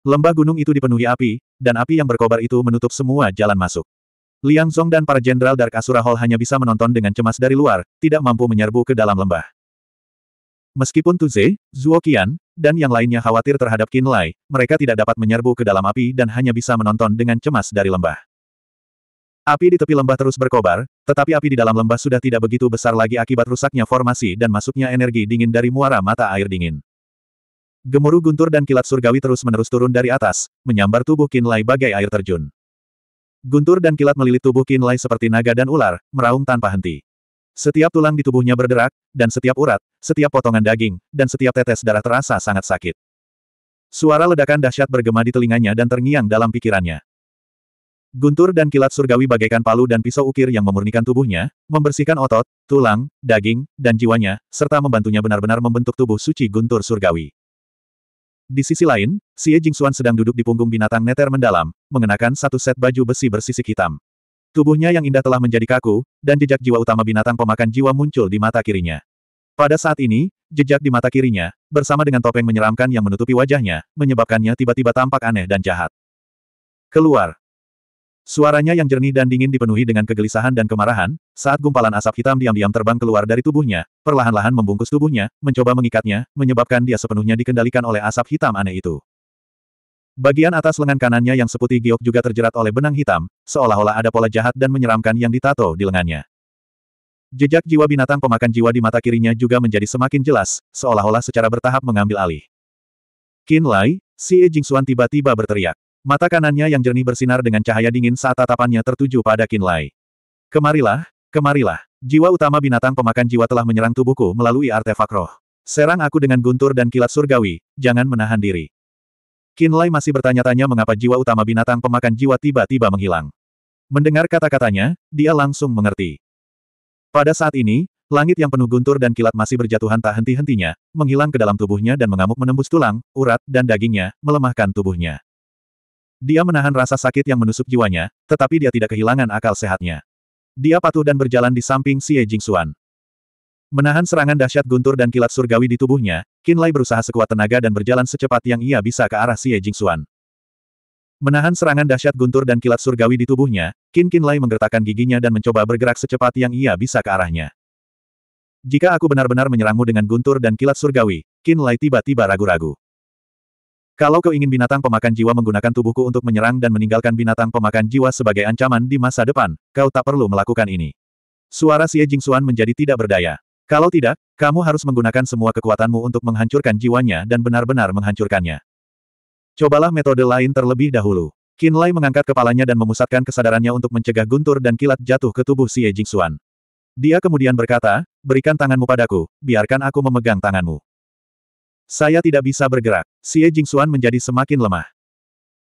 Lembah gunung itu dipenuhi api, dan api yang berkobar itu menutup semua jalan masuk. Liang Zong dan para jenderal Dark Asura Hall hanya bisa menonton dengan cemas dari luar, tidak mampu menyerbu ke dalam lembah. Meskipun Tuze, Zuo Qian, dan yang lainnya khawatir terhadap Qin Lai, mereka tidak dapat menyerbu ke dalam api dan hanya bisa menonton dengan cemas dari lembah. Api di tepi lembah terus berkobar, tetapi api di dalam lembah sudah tidak begitu besar lagi akibat rusaknya formasi dan masuknya energi dingin dari muara mata air dingin. Gemuruh guntur dan kilat surgawi terus-menerus turun dari atas, menyambar tubuh Qin Lai bagai air terjun. Guntur dan kilat melilit tubuh Qin Lai seperti naga dan ular, meraung tanpa henti. Setiap tulang di tubuhnya berderak, dan setiap urat, setiap potongan daging, dan setiap tetes darah terasa sangat sakit. Suara ledakan dahsyat bergema di telinganya dan terngiang dalam pikirannya. Guntur dan kilat surgawi bagaikan palu dan pisau ukir yang memurnikan tubuhnya, membersihkan otot, tulang, daging, dan jiwanya, serta membantunya benar-benar membentuk tubuh suci guntur surgawi. Di sisi lain, Xie Jingxuan sedang duduk di punggung binatang neter mendalam, mengenakan satu set baju besi bersisik hitam. Tubuhnya yang indah telah menjadi kaku, dan jejak jiwa utama binatang pemakan jiwa muncul di mata kirinya. Pada saat ini, jejak di mata kirinya, bersama dengan topeng menyeramkan yang menutupi wajahnya, menyebabkannya tiba-tiba tampak aneh dan jahat. Keluar. Suaranya yang jernih dan dingin dipenuhi dengan kegelisahan dan kemarahan, saat gumpalan asap hitam diam-diam terbang keluar dari tubuhnya, perlahan-lahan membungkus tubuhnya, mencoba mengikatnya, menyebabkan dia sepenuhnya dikendalikan oleh asap hitam aneh itu. Bagian atas lengan kanannya yang seputih giok juga terjerat oleh benang hitam, seolah-olah ada pola jahat dan menyeramkan yang ditato di lengannya. Jejak jiwa binatang pemakan jiwa di mata kirinya juga menjadi semakin jelas, seolah-olah secara bertahap mengambil alih. Qin Lai, si E Jingxuan tiba-tiba berteriak. Mata kanannya yang jernih bersinar dengan cahaya dingin saat tatapannya tertuju pada Qin Lai. Kemarilah, kemarilah. Jiwa utama binatang pemakan jiwa telah menyerang tubuhku melalui artefak roh. Serang aku dengan guntur dan kilat surgawi, jangan menahan diri. Qin Lai masih bertanya-tanya mengapa jiwa utama binatang pemakan jiwa tiba-tiba menghilang. Mendengar kata-katanya, dia langsung mengerti. Pada saat ini, langit yang penuh guntur dan kilat masih berjatuhan tak henti-hentinya, menghilang ke dalam tubuhnya dan mengamuk menembus tulang, urat, dan dagingnya, melemahkan tubuhnya. Dia menahan rasa sakit yang menusuk jiwanya, tetapi dia tidak kehilangan akal sehatnya. Dia patuh dan berjalan di samping Xie Jingxuan. Menahan serangan dahsyat guntur dan kilat surgawi di tubuhnya, Qin Lai berusaha sekuat tenaga dan berjalan secepat yang ia bisa ke arah Xie Jingxuan. Menahan serangan dahsyat guntur dan kilat surgawi di tubuhnya, Qin Qin Lai menggertakkan giginya dan mencoba bergerak secepat yang ia bisa ke arahnya. Jika aku benar-benar menyerangmu dengan guntur dan kilat surgawi, Qin Lai tiba-tiba ragu-ragu. Kalau kau ingin binatang pemakan jiwa menggunakan tubuhku untuk menyerang dan meninggalkan binatang pemakan jiwa sebagai ancaman di masa depan, kau tak perlu melakukan ini. Suara Xie Jingxuan menjadi tidak berdaya. Kalau tidak, kamu harus menggunakan semua kekuatanmu untuk menghancurkan jiwanya dan benar-benar menghancurkannya. Cobalah metode lain terlebih dahulu. Qin Lai mengangkat kepalanya dan memusatkan kesadarannya untuk mencegah guntur dan kilat jatuh ke tubuh Xie Jingxuan. Dia kemudian berkata, berikan tanganmu padaku, biarkan aku memegang tanganmu. Saya tidak bisa bergerak. Xie Jingxuan menjadi semakin lemah.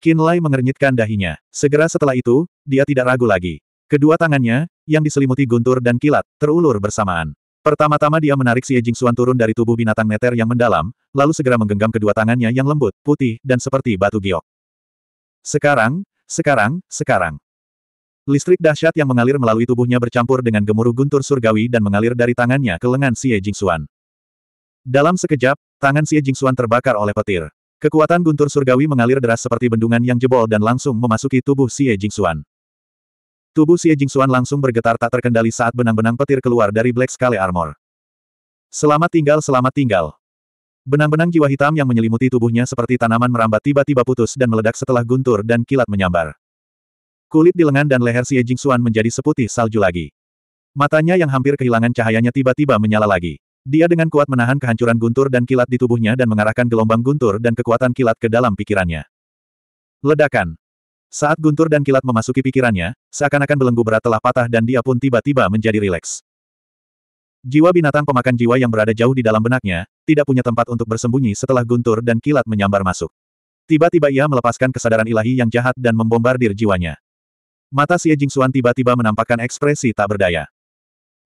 Qin Lai mengernyitkan dahinya. Segera setelah itu, dia tidak ragu lagi. Kedua tangannya, yang diselimuti guntur dan kilat, terulur bersamaan. Pertama-tama dia menarik Xie Jingxuan turun dari tubuh binatang neter yang mendalam, lalu segera menggenggam kedua tangannya yang lembut, putih, dan seperti batu giok. Sekarang, sekarang, sekarang. Listrik dahsyat yang mengalir melalui tubuhnya bercampur dengan gemuruh guntur surgawi dan mengalir dari tangannya ke lengan Xie Jingxuan. Dalam sekejap, tangan Xie Jingxuan terbakar oleh petir. Kekuatan guntur surgawi mengalir deras seperti bendungan yang jebol dan langsung memasuki tubuh Xie Jingxuan. Tubuh Xie Jingxuan langsung bergetar tak terkendali saat benang-benang petir keluar dari Black Scale Armor. Selamat tinggal selamat tinggal. Benang-benang jiwa hitam yang menyelimuti tubuhnya seperti tanaman merambat tiba-tiba putus dan meledak setelah guntur dan kilat menyambar. Kulit di lengan dan leher Xie Jingxuan menjadi seputih salju lagi. Matanya yang hampir kehilangan cahayanya tiba-tiba menyala lagi. Dia dengan kuat menahan kehancuran guntur dan kilat di tubuhnya dan mengarahkan gelombang guntur dan kekuatan kilat ke dalam pikirannya. Ledakan. Saat guntur dan kilat memasuki pikirannya, seakan-akan belenggu berat telah patah dan dia pun tiba-tiba menjadi rileks. Jiwa binatang pemakan jiwa yang berada jauh di dalam benaknya, tidak punya tempat untuk bersembunyi setelah guntur dan kilat menyambar masuk. Tiba-tiba ia melepaskan kesadaran ilahi yang jahat dan membombardir jiwanya. Mata Xie Jingxuan tiba-tiba menampakkan ekspresi tak berdaya.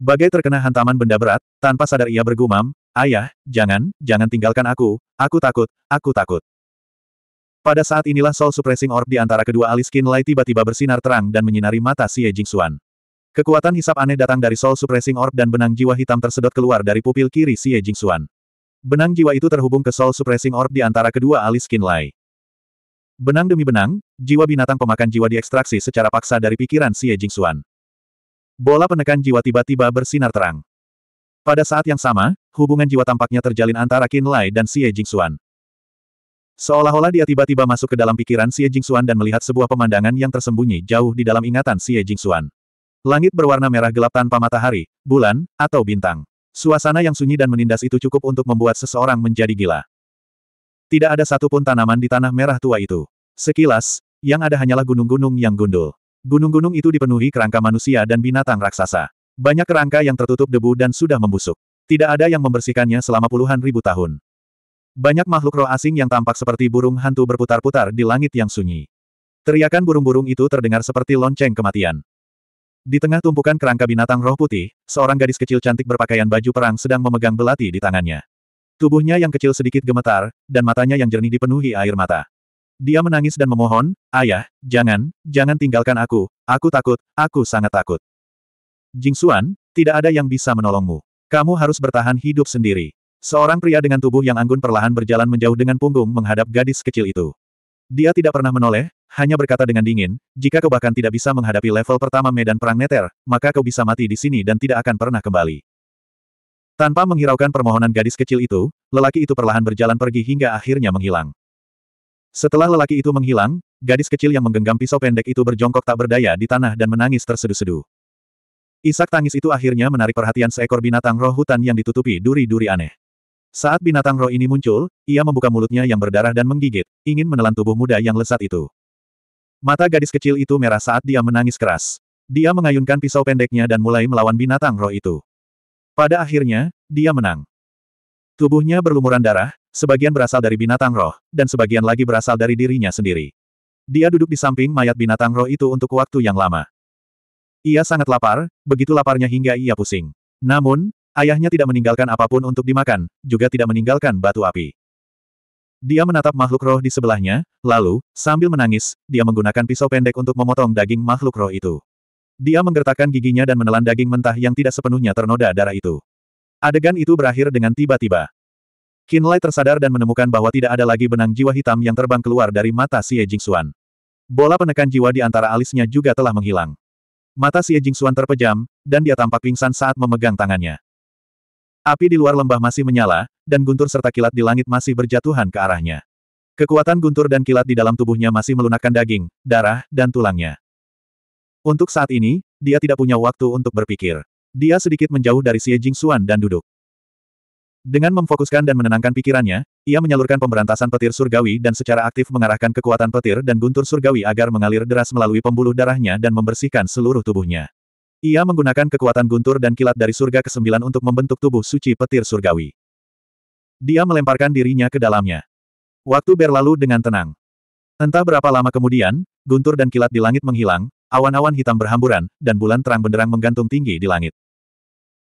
Bagai terkena hantaman benda berat, tanpa sadar ia bergumam, Ayah, jangan, jangan tinggalkan aku, aku takut, aku takut. Pada saat inilah Soul Suppressing Orb di antara kedua alis Qin Lai tiba-tiba bersinar terang dan menyinari mata Xie Jingxuan. Kekuatan hisap aneh datang dari Soul Suppressing Orb dan benang jiwa hitam tersedot keluar dari pupil kiri Xie Jingxuan. Benang jiwa itu terhubung ke Soul Suppressing Orb di antara kedua alis Qin Lai. Benang demi benang, jiwa binatang pemakan jiwa diekstraksi secara paksa dari pikiran Xie Jingxuan. Bola penekan jiwa tiba-tiba bersinar terang. Pada saat yang sama, hubungan jiwa tampaknya terjalin antara Qin Lai dan Xie Jingxuan. Seolah-olah dia tiba-tiba masuk ke dalam pikiran Xie Jingxuan dan melihat sebuah pemandangan yang tersembunyi jauh di dalam ingatan Xie Jingxuan. Langit berwarna merah gelap tanpa matahari, bulan, atau bintang. Suasana yang sunyi dan menindas itu cukup untuk membuat seseorang menjadi gila. Tidak ada satupun tanaman di tanah merah tua itu. Sekilas, yang ada hanyalah gunung-gunung yang gundul. Gunung-gunung itu dipenuhi kerangka manusia dan binatang raksasa. Banyak kerangka yang tertutup debu dan sudah membusuk. Tidak ada yang membersihkannya selama puluhan ribu tahun. Banyak makhluk roh asing yang tampak seperti burung hantu berputar-putar di langit yang sunyi. Teriakan burung-burung itu terdengar seperti lonceng kematian. Di tengah tumpukan kerangka binatang roh putih, seorang gadis kecil cantik berpakaian baju perang sedang memegang belati di tangannya. Tubuhnya yang kecil sedikit gemetar, dan matanya yang jernih dipenuhi air mata. Dia menangis dan memohon, Ayah, jangan, jangan tinggalkan aku, aku takut, aku sangat takut. Jingsuan, tidak ada yang bisa menolongmu. Kamu harus bertahan hidup sendiri. Seorang pria dengan tubuh yang anggun perlahan berjalan menjauh dengan punggung menghadap gadis kecil itu. Dia tidak pernah menoleh, hanya berkata dengan dingin, jika kau bahkan tidak bisa menghadapi level pertama medan perang neter, maka kau bisa mati di sini dan tidak akan pernah kembali. Tanpa menghiraukan permohonan gadis kecil itu, lelaki itu perlahan berjalan pergi hingga akhirnya menghilang. Setelah lelaki itu menghilang, gadis kecil yang menggenggam pisau pendek itu berjongkok tak berdaya di tanah dan menangis terseduh-seduh. Isak tangis itu akhirnya menarik perhatian seekor binatang roh hutan yang ditutupi duri-duri aneh. Saat binatang roh ini muncul, ia membuka mulutnya yang berdarah dan menggigit, ingin menelan tubuh muda yang lesat itu. Mata gadis kecil itu merah saat dia menangis keras. Dia mengayunkan pisau pendeknya dan mulai melawan binatang roh itu. Pada akhirnya, dia menang. Tubuhnya berlumuran darah, sebagian berasal dari binatang roh, dan sebagian lagi berasal dari dirinya sendiri. Dia duduk di samping mayat binatang roh itu untuk waktu yang lama. Ia sangat lapar, begitu laparnya hingga ia pusing. Namun, ayahnya tidak meninggalkan apa pun untuk dimakan, juga tidak meninggalkan batu api. Dia menatap makhluk roh di sebelahnya, lalu, sambil menangis, dia menggunakan pisau pendek untuk memotong daging makhluk roh itu. Dia menggertakkan giginya dan menelan daging mentah yang tidak sepenuhnya ternoda darah itu. Adegan itu berakhir dengan tiba-tiba. Qin tersadar dan menemukan bahwa tidak ada lagi benang jiwa hitam yang terbang keluar dari mata Xie Jingxuan. Bola penekan jiwa di antara alisnya juga telah menghilang. Mata Xie Jingxuan terpejam, dan dia tampak pingsan saat memegang tangannya. Api di luar lembah masih menyala, dan guntur serta kilat di langit masih berjatuhan ke arahnya. Kekuatan guntur dan kilat di dalam tubuhnya masih melunakkan daging, darah, dan tulangnya. Untuk saat ini, dia tidak punya waktu untuk berpikir. Dia sedikit menjauh dari Xie Jingxuan dan duduk. Dengan memfokuskan dan menenangkan pikirannya, ia menyalurkan pemberantasan petir surgawi dan secara aktif mengarahkan kekuatan petir dan guntur surgawi agar mengalir deras melalui pembuluh darahnya dan membersihkan seluruh tubuhnya. Ia menggunakan kekuatan guntur dan kilat dari surga kesembilan untuk membentuk tubuh suci petir surgawi. Dia melemparkan dirinya ke dalamnya. Waktu berlalu dengan tenang. Entah berapa lama kemudian, guntur dan kilat di langit menghilang, Awan-awan hitam berhamburan, dan bulan terang benderang menggantung tinggi di langit.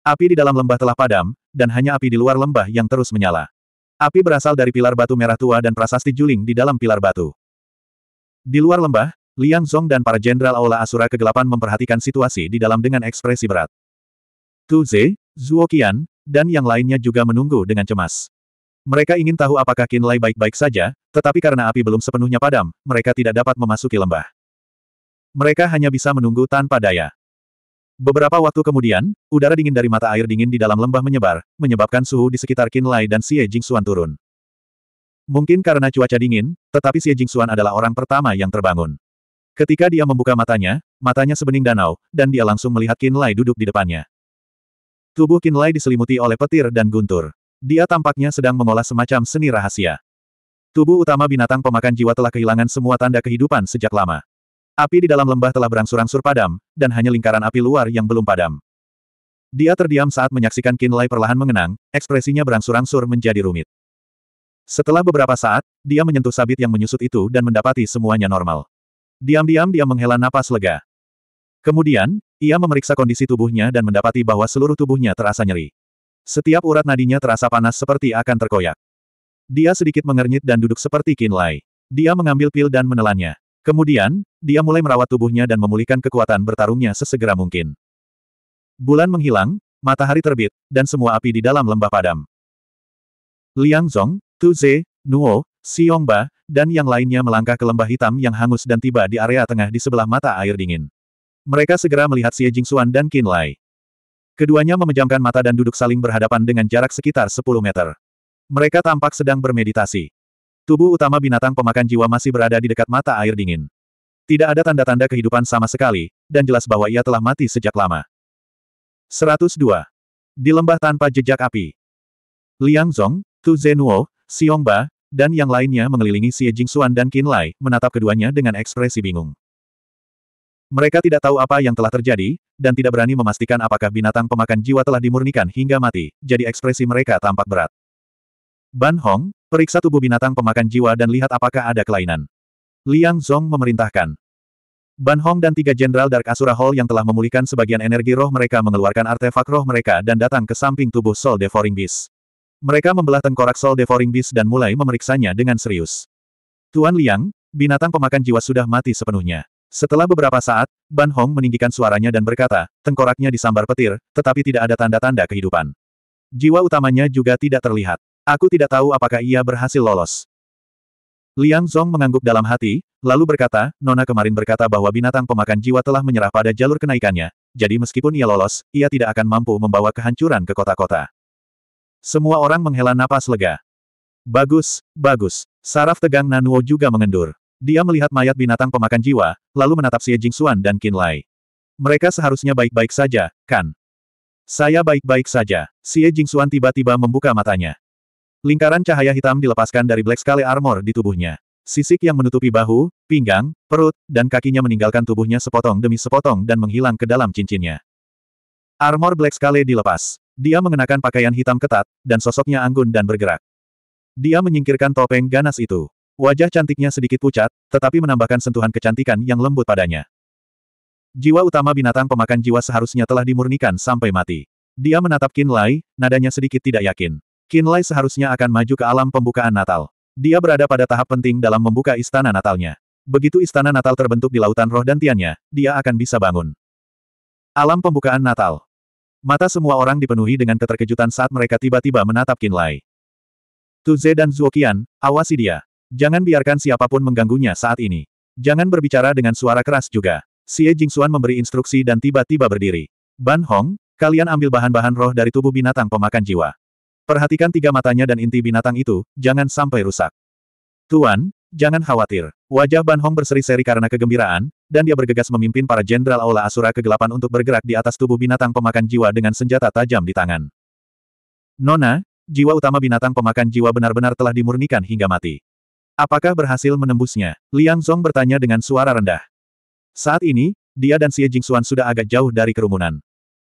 Api di dalam lembah telah padam, dan hanya api di luar lembah yang terus menyala. Api berasal dari pilar batu merah tua dan prasasti juling di dalam pilar batu. Di luar lembah, Liang Zong dan para jenderal Aula Asura kegelapan memperhatikan situasi di dalam dengan ekspresi berat. Tu Ze, Zuo Qian, dan yang lainnya juga menunggu dengan cemas. Mereka ingin tahu apakah Qin Lai baik-baik saja, tetapi karena api belum sepenuhnya padam, mereka tidak dapat memasuki lembah. Mereka hanya bisa menunggu tanpa daya. Beberapa waktu kemudian, udara dingin dari mata air dingin di dalam lembah menyebar, menyebabkan suhu di sekitar Qinlai dan Xie Jingxuan turun. Mungkin karena cuaca dingin, tetapi Xie Jingxuan adalah orang pertama yang terbangun. Ketika dia membuka matanya, matanya sebening danau, dan dia langsung melihat Qinlai duduk di depannya. Tubuh Qinlai diselimuti oleh petir dan guntur. Dia tampaknya sedang mengolah semacam seni rahasia. Tubuh utama binatang pemakan jiwa telah kehilangan semua tanda kehidupan sejak lama. Api di dalam lembah telah berangsur-angsur padam, dan hanya lingkaran api luar yang belum padam. Dia terdiam saat menyaksikan Kinlay perlahan mengenang, ekspresinya berangsur-angsur menjadi rumit. Setelah beberapa saat, dia menyentuh sabit yang menyusut itu dan mendapati semuanya normal. Diam-diam dia menghela napas lega. Kemudian, ia memeriksa kondisi tubuhnya dan mendapati bahwa seluruh tubuhnya terasa nyeri. Setiap urat nadinya terasa panas seperti akan terkoyak. Dia sedikit mengernyit dan duduk seperti Kinlay. Dia mengambil pil dan menelannya. Kemudian, dia mulai merawat tubuhnya dan memulihkan kekuatan bertarungnya sesegera mungkin. Bulan menghilang, matahari terbit, dan semua api di dalam lembah padam. Liang Zong, Tu Ze, Nuo, Xiongba, dan yang lainnya melangkah ke lembah hitam yang hangus dan tiba di area tengah di sebelah mata air dingin. Mereka segera melihat Xie Jingxuan dan Qin Lai. Keduanya memejamkan mata dan duduk saling berhadapan dengan jarak sekitar 10 meter. Mereka tampak sedang bermeditasi. Tubuh utama binatang pemakan jiwa masih berada di dekat mata air dingin. Tidak ada tanda-tanda kehidupan sama sekali, dan jelas bahwa ia telah mati sejak lama. 102. Di lembah tanpa jejak api. Liang Zong, Tu Zenuo, Xiong Ba, dan yang lainnya mengelilingi Xie Jingxuan dan Qin Lai, menatap keduanya dengan ekspresi bingung. Mereka tidak tahu apa yang telah terjadi, dan tidak berani memastikan apakah binatang pemakan jiwa telah dimurnikan hingga mati, jadi ekspresi mereka tampak berat. Ban Hong, periksa tubuh binatang pemakan jiwa dan lihat apakah ada kelainan. Liang Zong memerintahkan. Ban Hong dan tiga jenderal Dark Asura Hall yang telah memulihkan sebagian energi roh mereka mengeluarkan artefak roh mereka dan datang ke samping tubuh Soul Devouring Beast. Mereka membelah tengkorak Soul Devouring Beast dan mulai memeriksanya dengan serius. Tuan Liang, binatang pemakan jiwa sudah mati sepenuhnya. Setelah beberapa saat, Ban Hong meninggikan suaranya dan berkata, tengkoraknya disambar petir, tetapi tidak ada tanda-tanda kehidupan. Jiwa utamanya juga tidak terlihat. Aku tidak tahu apakah ia berhasil lolos. Liang Zong mengangguk dalam hati, lalu berkata, Nona kemarin berkata bahwa binatang pemakan jiwa telah menyerah pada jalur kenaikannya, jadi meskipun ia lolos, ia tidak akan mampu membawa kehancuran ke kota-kota. Semua orang menghela napas lega. Bagus, bagus. Saraf tegang Nanuo juga mengendur. Dia melihat mayat binatang pemakan jiwa, lalu menatap Xie Jingxuan dan Qin Lai. Mereka seharusnya baik-baik saja, kan? Saya baik-baik saja. Xie Jingxuan tiba-tiba membuka matanya. Lingkaran cahaya hitam dilepaskan dari Black Scale Armor di tubuhnya. Sisik yang menutupi bahu, pinggang, perut, dan kakinya meninggalkan tubuhnya sepotong demi sepotong dan menghilang ke dalam cincinnya. Armor Black Scale dilepas. Dia mengenakan pakaian hitam ketat, dan sosoknya anggun dan bergerak. Dia menyingkirkan topeng ganas itu. Wajah cantiknya sedikit pucat, tetapi menambahkan sentuhan kecantikan yang lembut padanya. Jiwa utama binatang pemakan jiwa seharusnya telah dimurnikan sampai mati. Dia menatap Qin Lai, nadanya sedikit tidak yakin. Qin Lai seharusnya akan maju ke alam pembukaan Natal. Dia berada pada tahap penting dalam membuka istana Natalnya. Begitu istana Natal terbentuk di lautan roh dan tiannya, dia akan bisa bangun. Alam pembukaan Natal. Mata semua orang dipenuhi dengan keterkejutan saat mereka tiba-tiba menatap Qin Lai. Tuze dan Zuoqian, awasi dia. Jangan biarkan siapa pun mengganggunya saat ini. Jangan berbicara dengan suara keras juga. Xie Jingxuan memberi instruksi dan tiba-tiba berdiri. Ban Hong, kalian ambil bahan-bahan roh dari tubuh binatang pemakan jiwa. Perhatikan tiga matanya dan inti binatang itu, jangan sampai rusak. Tuan, Jangan khawatir. Wajah Ban Hong berseri-seri karena kegembiraan, dan dia bergegas memimpin para jenderal Aula Asura kegelapan untuk bergerak di atas tubuh binatang pemakan jiwa dengan senjata tajam di tangan. Nona, jiwa utama binatang pemakan jiwa benar-benar telah dimurnikan hingga mati. Apakah berhasil menembusnya? Liang Zong bertanya dengan suara rendah. Saat ini, dia dan Xie Jingxuan sudah agak jauh dari kerumunan.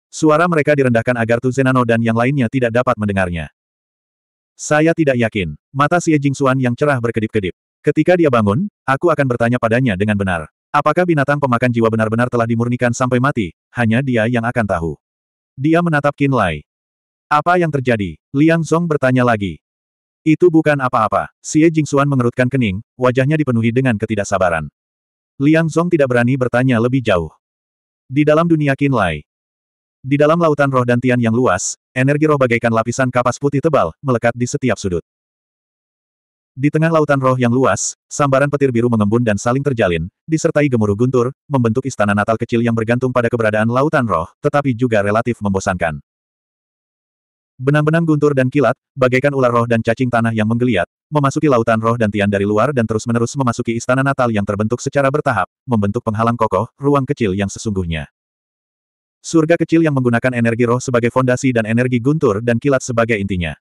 Suara mereka direndahkan agar Tu Zenano dan yang lainnya tidak dapat mendengarnya. Saya tidak yakin. Mata Xie Jingxuan yang cerah berkedip-kedip. Ketika dia bangun, aku akan bertanya padanya dengan benar. Apakah binatang pemakan jiwa benar-benar telah dimurnikan sampai mati? Hanya dia yang akan tahu. Dia menatap Qin Lai. Apa yang terjadi? Liang Zong bertanya lagi. Itu bukan apa-apa. Xie Jingxuan mengerutkan kening, wajahnya dipenuhi dengan ketidaksabaran. Liang Zong tidak berani bertanya lebih jauh. Di dalam dunia Qin Lai. Di dalam lautan roh dan tian yang luas, energi roh bagaikan lapisan kapas putih tebal, melekat di setiap sudut. Di tengah lautan roh yang luas, sambaran petir biru mengembun dan saling terjalin, disertai gemuruh guntur, membentuk istana natal kecil yang bergantung pada keberadaan lautan roh, tetapi juga relatif membosankan. Benang-benang guntur dan kilat, bagaikan ular roh dan cacing tanah yang menggeliat, memasuki lautan roh dan tian dari luar dan terus-menerus memasuki istana natal yang terbentuk secara bertahap, membentuk penghalang kokoh, ruang kecil yang sesungguhnya. Surga kecil yang menggunakan energi roh sebagai fondasi dan energi guntur dan kilat sebagai intinya.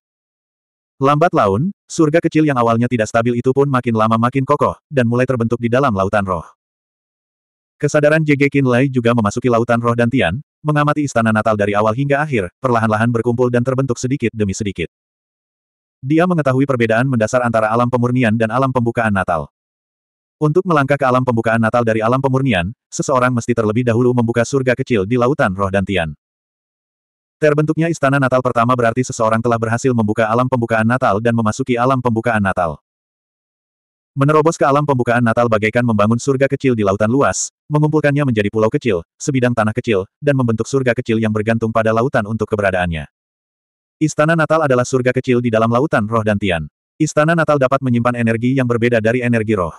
Lambat laun, surga kecil yang awalnya tidak stabil itu pun makin lama makin kokoh, dan mulai terbentuk di dalam lautan roh. Kesadaran JG Lai juga memasuki lautan roh dan Tian, mengamati istana Natal dari awal hingga akhir, perlahan-lahan berkumpul dan terbentuk sedikit demi sedikit. Dia mengetahui perbedaan mendasar antara alam pemurnian dan alam pembukaan Natal. Untuk melangkah ke alam pembukaan Natal dari alam pemurnian, seseorang mesti terlebih dahulu membuka surga kecil di lautan roh dan Tian. Terbentuknya istana Natal pertama berarti seseorang telah berhasil membuka alam pembukaan Natal dan memasuki alam pembukaan Natal. Menerobos ke alam pembukaan Natal bagaikan membangun surga kecil di lautan luas, mengumpulkannya menjadi pulau kecil, sebidang tanah kecil, dan membentuk surga kecil yang bergantung pada lautan untuk keberadaannya. Istana Natal adalah surga kecil di dalam lautan roh dan tian. Istana Natal dapat menyimpan energi yang berbeda dari energi roh.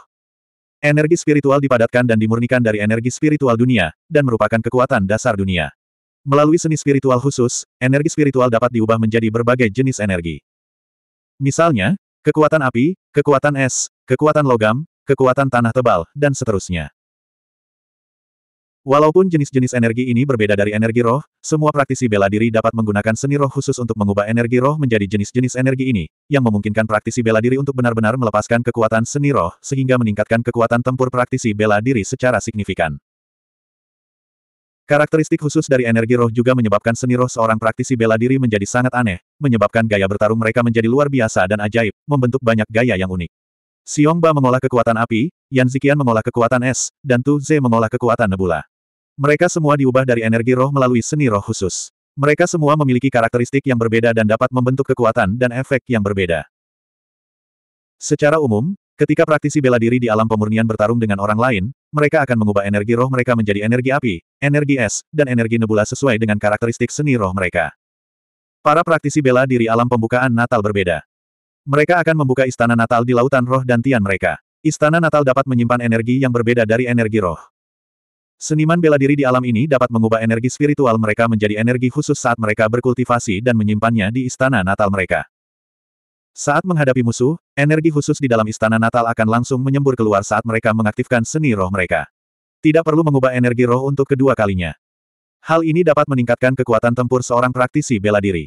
Energi spiritual dipadatkan dan dimurnikan dari energi spiritual dunia, dan merupakan kekuatan dasar dunia. Melalui seni spiritual khusus, energi spiritual dapat diubah menjadi berbagai jenis energi. Misalnya, kekuatan api, kekuatan es, kekuatan logam, kekuatan tanah tebal, dan seterusnya. Walaupun jenis-jenis energi ini berbeda dari energi roh, semua praktisi bela diri dapat menggunakan seni roh khusus untuk mengubah energi roh menjadi jenis-jenis energi ini, yang memungkinkan praktisi bela diri untuk benar-benar melepaskan kekuatan seni roh, sehingga meningkatkan kekuatan tempur praktisi bela diri secara signifikan. Karakteristik khusus dari energi roh juga menyebabkan seni roh seorang praktisi bela diri menjadi sangat aneh, menyebabkan gaya bertarung mereka menjadi luar biasa dan ajaib, membentuk banyak gaya yang unik. Xiong Ba mengolah kekuatan api, Yan Ziqian mengolah kekuatan es, dan Tu Ze mengolah kekuatan nebula. Mereka semua diubah dari energi roh melalui seni roh khusus. Mereka semua memiliki karakteristik yang berbeda dan dapat membentuk kekuatan dan efek yang berbeda. Secara umum, ketika praktisi bela diri di alam pemurnian bertarung dengan orang lain, mereka akan mengubah energi roh mereka menjadi energi api, energi es, dan energi nebula sesuai dengan karakteristik seni roh mereka. Para praktisi bela diri alam pembukaan Natal berbeda. Mereka akan membuka istana Natal di lautan roh dan tian mereka. Istana Natal dapat menyimpan energi yang berbeda dari energi roh. Seniman bela diri di alam ini dapat mengubah energi spiritual mereka menjadi energi khusus saat mereka berkultivasi dan menyimpannya di istana natal mereka. Saat menghadapi musuh, energi khusus di dalam istana natal akan langsung menyembur keluar saat mereka mengaktifkan seni roh mereka. Tidak perlu mengubah energi roh untuk kedua kalinya. Hal ini dapat meningkatkan kekuatan tempur seorang praktisi bela diri.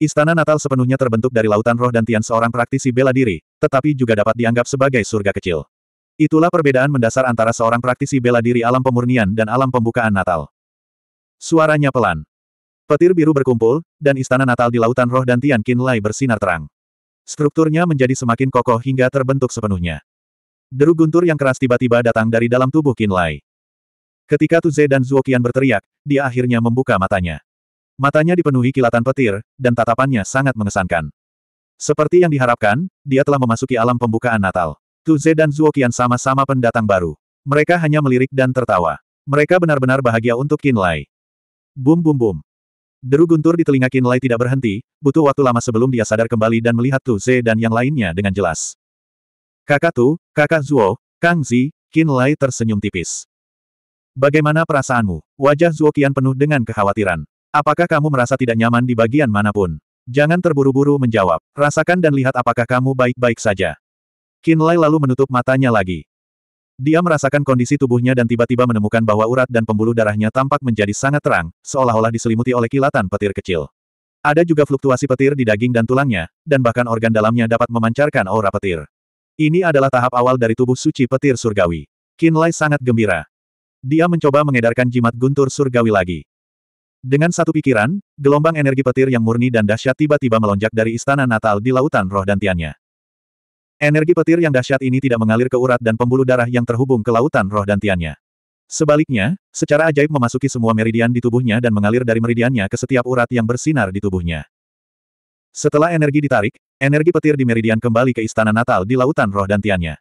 Istana Natal sepenuhnya terbentuk dari lautan roh dan tian seorang praktisi bela diri, tetapi juga dapat dianggap sebagai surga kecil. Itulah perbedaan mendasar antara seorang praktisi bela diri alam pemurnian dan alam pembukaan Natal. Suaranya pelan. Petir biru berkumpul, dan istana Natal di lautan roh dan Tian Qin Lai bersinar terang. Strukturnya menjadi semakin kokoh hingga terbentuk sepenuhnya. Deru guntur yang keras tiba-tiba datang dari dalam tubuh Qin Lai. Ketika Tuze dan Zuo Qian berteriak, dia akhirnya membuka matanya. Matanya dipenuhi kilatan petir, dan tatapannya sangat mengesankan. Seperti yang diharapkan, dia telah memasuki alam pembukaan Natal. Tu Ze dan Zuo Qian sama-sama pendatang baru. Mereka hanya melirik dan tertawa. Mereka benar-benar bahagia untuk Qin Lai. Bum bum bum. Deru guntur di telinga Qin Lai tidak berhenti, butuh waktu lama sebelum dia sadar kembali dan melihat Tu Ze dan yang lainnya dengan jelas. Kakak Tu, kakak Zuo, Kang Zi, Qin Lai tersenyum tipis. Bagaimana perasaanmu? Wajah Zuo Qian penuh dengan kekhawatiran. Apakah kamu merasa tidak nyaman di bagian mana pun? Jangan terburu-buru menjawab. Rasakan dan lihat apakah kamu baik-baik saja. Qin Lai lalu menutup matanya lagi. Dia merasakan kondisi tubuhnya dan tiba-tiba menemukan bahwa urat dan pembuluh darahnya tampak menjadi sangat terang, seolah-olah diselimuti oleh kilatan petir kecil. Ada juga fluktuasi petir di daging dan tulangnya, dan bahkan organ dalamnya dapat memancarkan aura petir. Ini adalah tahap awal dari tubuh suci petir surgawi. Qin Lai sangat gembira. Dia mencoba mengedarkan jimat guntur surgawi lagi. Dengan satu pikiran, gelombang energi petir yang murni dan dahsyat tiba-tiba melonjak dari istana Natal di lautan roh dantiannya. Energi petir yang dahsyat ini tidak mengalir ke urat dan pembuluh darah yang terhubung ke lautan roh dantiannya. Sebaliknya, secara ajaib memasuki semua meridian di tubuhnya dan mengalir dari meridiannya ke setiap urat yang bersinar di tubuhnya. Setelah energi ditarik, energi petir di meridian kembali ke istana natal di lautan roh dantiannya.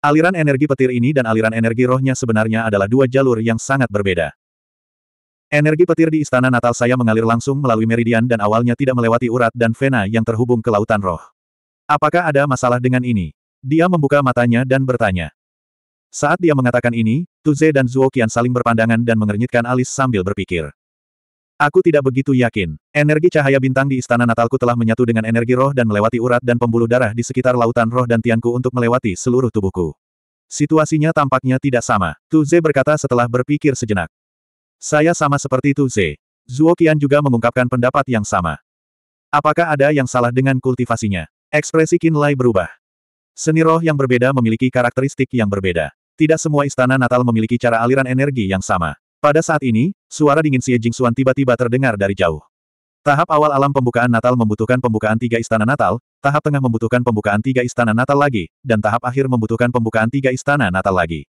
Aliran energi petir ini dan aliran energi rohnya sebenarnya adalah dua jalur yang sangat berbeda. Energi petir di istana natal saya mengalir langsung melalui meridian dan awalnya tidak melewati urat dan vena yang terhubung ke lautan roh. Apakah ada masalah dengan ini? Dia membuka matanya dan bertanya. Saat dia mengatakan ini, Tuze dan Zuo Qian saling berpandangan dan mengernyitkan alis sambil berpikir. Aku tidak begitu yakin. Energi cahaya bintang di istana Natalku telah menyatu dengan energi roh dan melewati urat dan pembuluh darah di sekitar lautan roh dan tianku untuk melewati seluruh tubuhku. Situasinya tampaknya tidak sama, Tuze berkata setelah berpikir sejenak. Saya sama seperti Tuze. Zuo Qian juga mengungkapkan pendapat yang sama. Apakah ada yang salah dengan kultivasinya? Ekspresi Qin berubah. Seni roh yang berbeda memiliki karakteristik yang berbeda. Tidak semua istana Natal memiliki cara aliran energi yang sama. Pada saat ini, suara dingin Xie Jingxuan tiba-tiba terdengar dari jauh. Tahap awal alam pembukaan Natal membutuhkan pembukaan tiga istana Natal, tahap tengah membutuhkan pembukaan tiga istana Natal lagi, dan tahap akhir membutuhkan pembukaan tiga istana Natal lagi.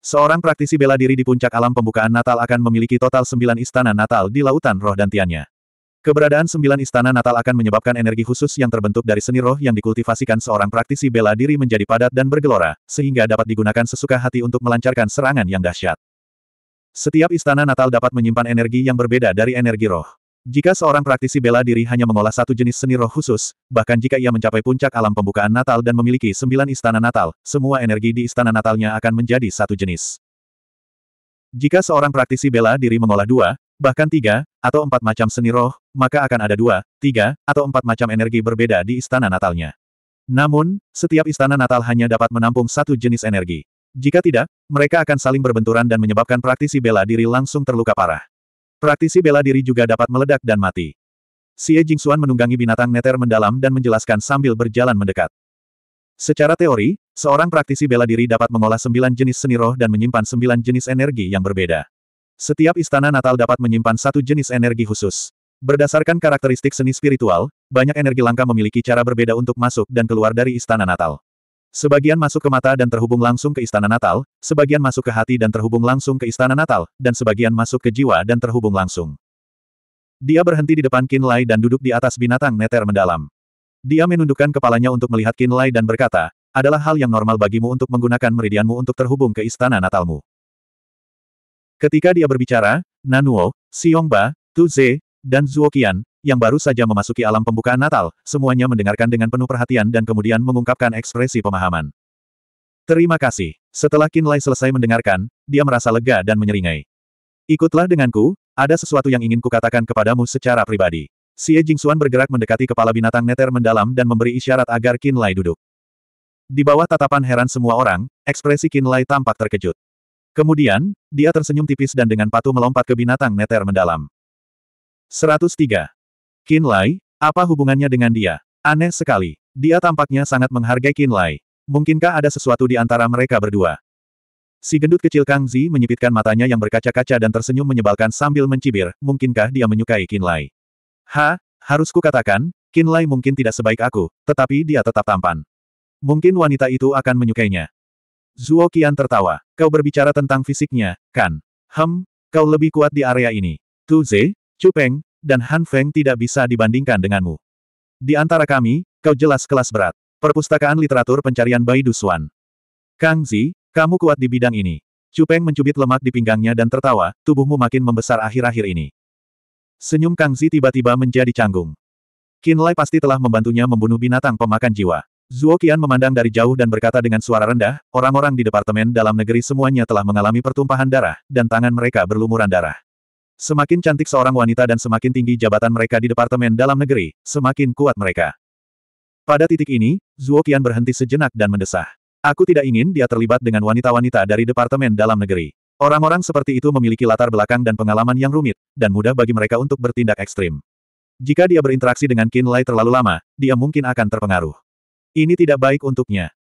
Seorang praktisi bela diri di puncak alam pembukaan Natal akan memiliki total sembilan istana Natal di lautan roh dan tiannya. Keberadaan sembilan istana Natal akan menyebabkan energi khusus yang terbentuk dari seni roh yang dikultivasikan seorang praktisi bela diri menjadi padat dan bergelora, sehingga dapat digunakan sesuka hati untuk melancarkan serangan yang dahsyat. Setiap istana Natal dapat menyimpan energi yang berbeda dari energi roh. Jika seorang praktisi bela diri hanya mengolah satu jenis seni roh khusus, bahkan jika ia mencapai puncak alam pembukaan Natal dan memiliki sembilan istana Natal, semua energi di istana Natalnya akan menjadi satu jenis. Jika seorang praktisi bela diri mengolah dua, bahkan tiga, atau empat macam seni roh, maka akan ada dua, tiga, atau empat macam energi berbeda di istana Natalnya. Namun, setiap istana Natal hanya dapat menampung satu jenis energi. Jika tidak, mereka akan saling berbenturan dan menyebabkan praktisi bela diri langsung terluka parah. Praktisi bela diri juga dapat meledak dan mati. Xie Jingxuan menunggangi binatang neter mendalam dan menjelaskan sambil berjalan mendekat. Secara teori, seorang praktisi bela diri dapat mengolah sembilan jenis seni roh dan menyimpan sembilan jenis energi yang berbeda. Setiap istana natal dapat menyimpan satu jenis energi khusus. Berdasarkan karakteristik seni spiritual, banyak energi langka memiliki cara berbeda untuk masuk dan keluar dari istana natal. Sebagian masuk ke mata dan terhubung langsung ke istana natal, sebagian masuk ke hati dan terhubung langsung ke istana natal, dan sebagian masuk ke jiwa dan terhubung langsung. Dia berhenti di depan Qin Lai dan duduk di atas binatang neter mendalam. Dia menundukkan kepalanya untuk melihat Qin Lai dan berkata, adalah hal yang normal bagimu untuk menggunakan meridianmu untuk terhubung ke istana natalmu. Ketika dia berbicara, Nanuo, Xiongba, Tu Ze, dan Zuo Qian, yang baru saja memasuki alam pembukaan Natal, semuanya mendengarkan dengan penuh perhatian dan kemudian mengungkapkan ekspresi pemahaman. Terima kasih. Setelah Qin Lai selesai mendengarkan, dia merasa lega dan menyeringai. Ikutlah denganku, ada sesuatu yang ingin kukatakan kepadamu secara pribadi. Xie Jingxuan bergerak mendekati kepala binatang neter mendalam dan memberi isyarat agar Qin Lai duduk. Di bawah tatapan heran semua orang, ekspresi Qin Lai tampak terkejut. Kemudian, dia tersenyum tipis dan dengan patuh melompat ke binatang neter mendalam. 103. Qin Lai, apa hubungannya dengan dia? Aneh sekali. Dia tampaknya sangat menghargai Qin Lai. Mungkinkah ada sesuatu di antara mereka berdua? Si gendut kecil Kang Zi menyipitkan matanya yang berkaca-kaca dan tersenyum menyebalkan sambil mencibir, mungkinkah dia menyukai Qin Lai? Ha, harus kukatakan, Qin Lai mungkin tidak sebaik aku, tetapi dia tetap tampan. Mungkin wanita itu akan menyukainya. Zuo Qian tertawa. Kau berbicara tentang fisiknya, kan? Hem, kau lebih kuat di area ini. Tu Ze, Chu Peng, dan Han Feng tidak bisa dibandingkan denganmu. Di antara kami, kau jelas kelas berat. Perpustakaan Literatur Pencarian Bai Dusuan. Kang Zi, kamu kuat di bidang ini. Chu Peng mencubit lemak di pinggangnya dan tertawa, tubuhmu makin membesar akhir-akhir ini. Senyum Kang Zi tiba-tiba menjadi canggung. Qin Lai pasti telah membantunya membunuh binatang pemakan jiwa. Zuo Qian memandang dari jauh dan berkata dengan suara rendah, orang-orang di Departemen Dalam Negeri semuanya telah mengalami pertumpahan darah, dan tangan mereka berlumuran darah. Semakin cantik seorang wanita dan semakin tinggi jabatan mereka di Departemen Dalam Negeri, semakin kuat mereka. Pada titik ini, Zuo Qian berhenti sejenak dan mendesah. Aku tidak ingin dia terlibat dengan wanita-wanita dari Departemen Dalam Negeri. Orang-orang seperti itu memiliki latar belakang dan pengalaman yang rumit, dan mudah bagi mereka untuk bertindak ekstrim. Jika dia berinteraksi dengan Qin Lai terlalu lama, dia mungkin akan terpengaruh. Ini tidak baik untuknya.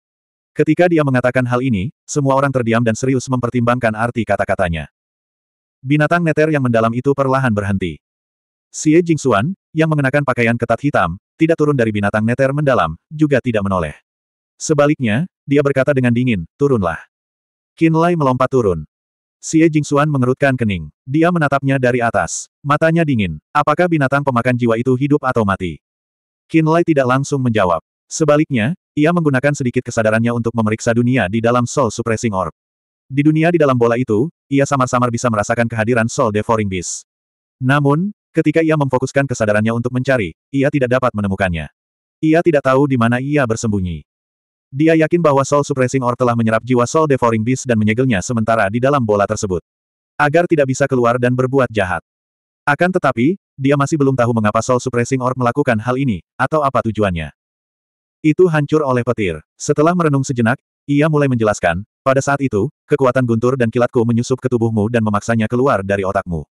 Ketika dia mengatakan hal ini, semua orang terdiam dan serius mempertimbangkan arti kata-katanya. Binatang neter yang mendalam itu perlahan berhenti. Xie Jingxuan, yang mengenakan pakaian ketat hitam, tidak turun dari binatang neter mendalam, juga tidak menoleh. Sebaliknya, dia berkata dengan dingin, turunlah. Qin Lai melompat turun. Xie Jingxuan mengerutkan kening. Dia menatapnya dari atas. Matanya dingin. Apakah binatang pemakan jiwa itu hidup atau mati? Qin Lai tidak langsung menjawab. Sebaliknya, ia menggunakan sedikit kesadarannya untuk memeriksa dunia di dalam Soul Suppressing Orb. Di dunia di dalam bola itu, ia samar-samar bisa merasakan kehadiran Soul Devouring Beast. Namun, ketika ia memfokuskan kesadarannya untuk mencari, ia tidak dapat menemukannya. Ia tidak tahu di mana ia bersembunyi. Dia yakin bahwa Soul Suppressing Orb telah menyerap jiwa Soul Devouring Beast dan menyegelnya sementara di dalam bola tersebut. Agar tidak bisa keluar dan berbuat jahat. Akan tetapi, dia masih belum tahu mengapa Soul Suppressing Orb melakukan hal ini, atau apa tujuannya. Itu hancur oleh petir. Setelah merenung sejenak, ia mulai menjelaskan, pada saat itu, kekuatan guntur dan kilatku menyusup ke tubuhmu dan memaksanya keluar dari otakmu.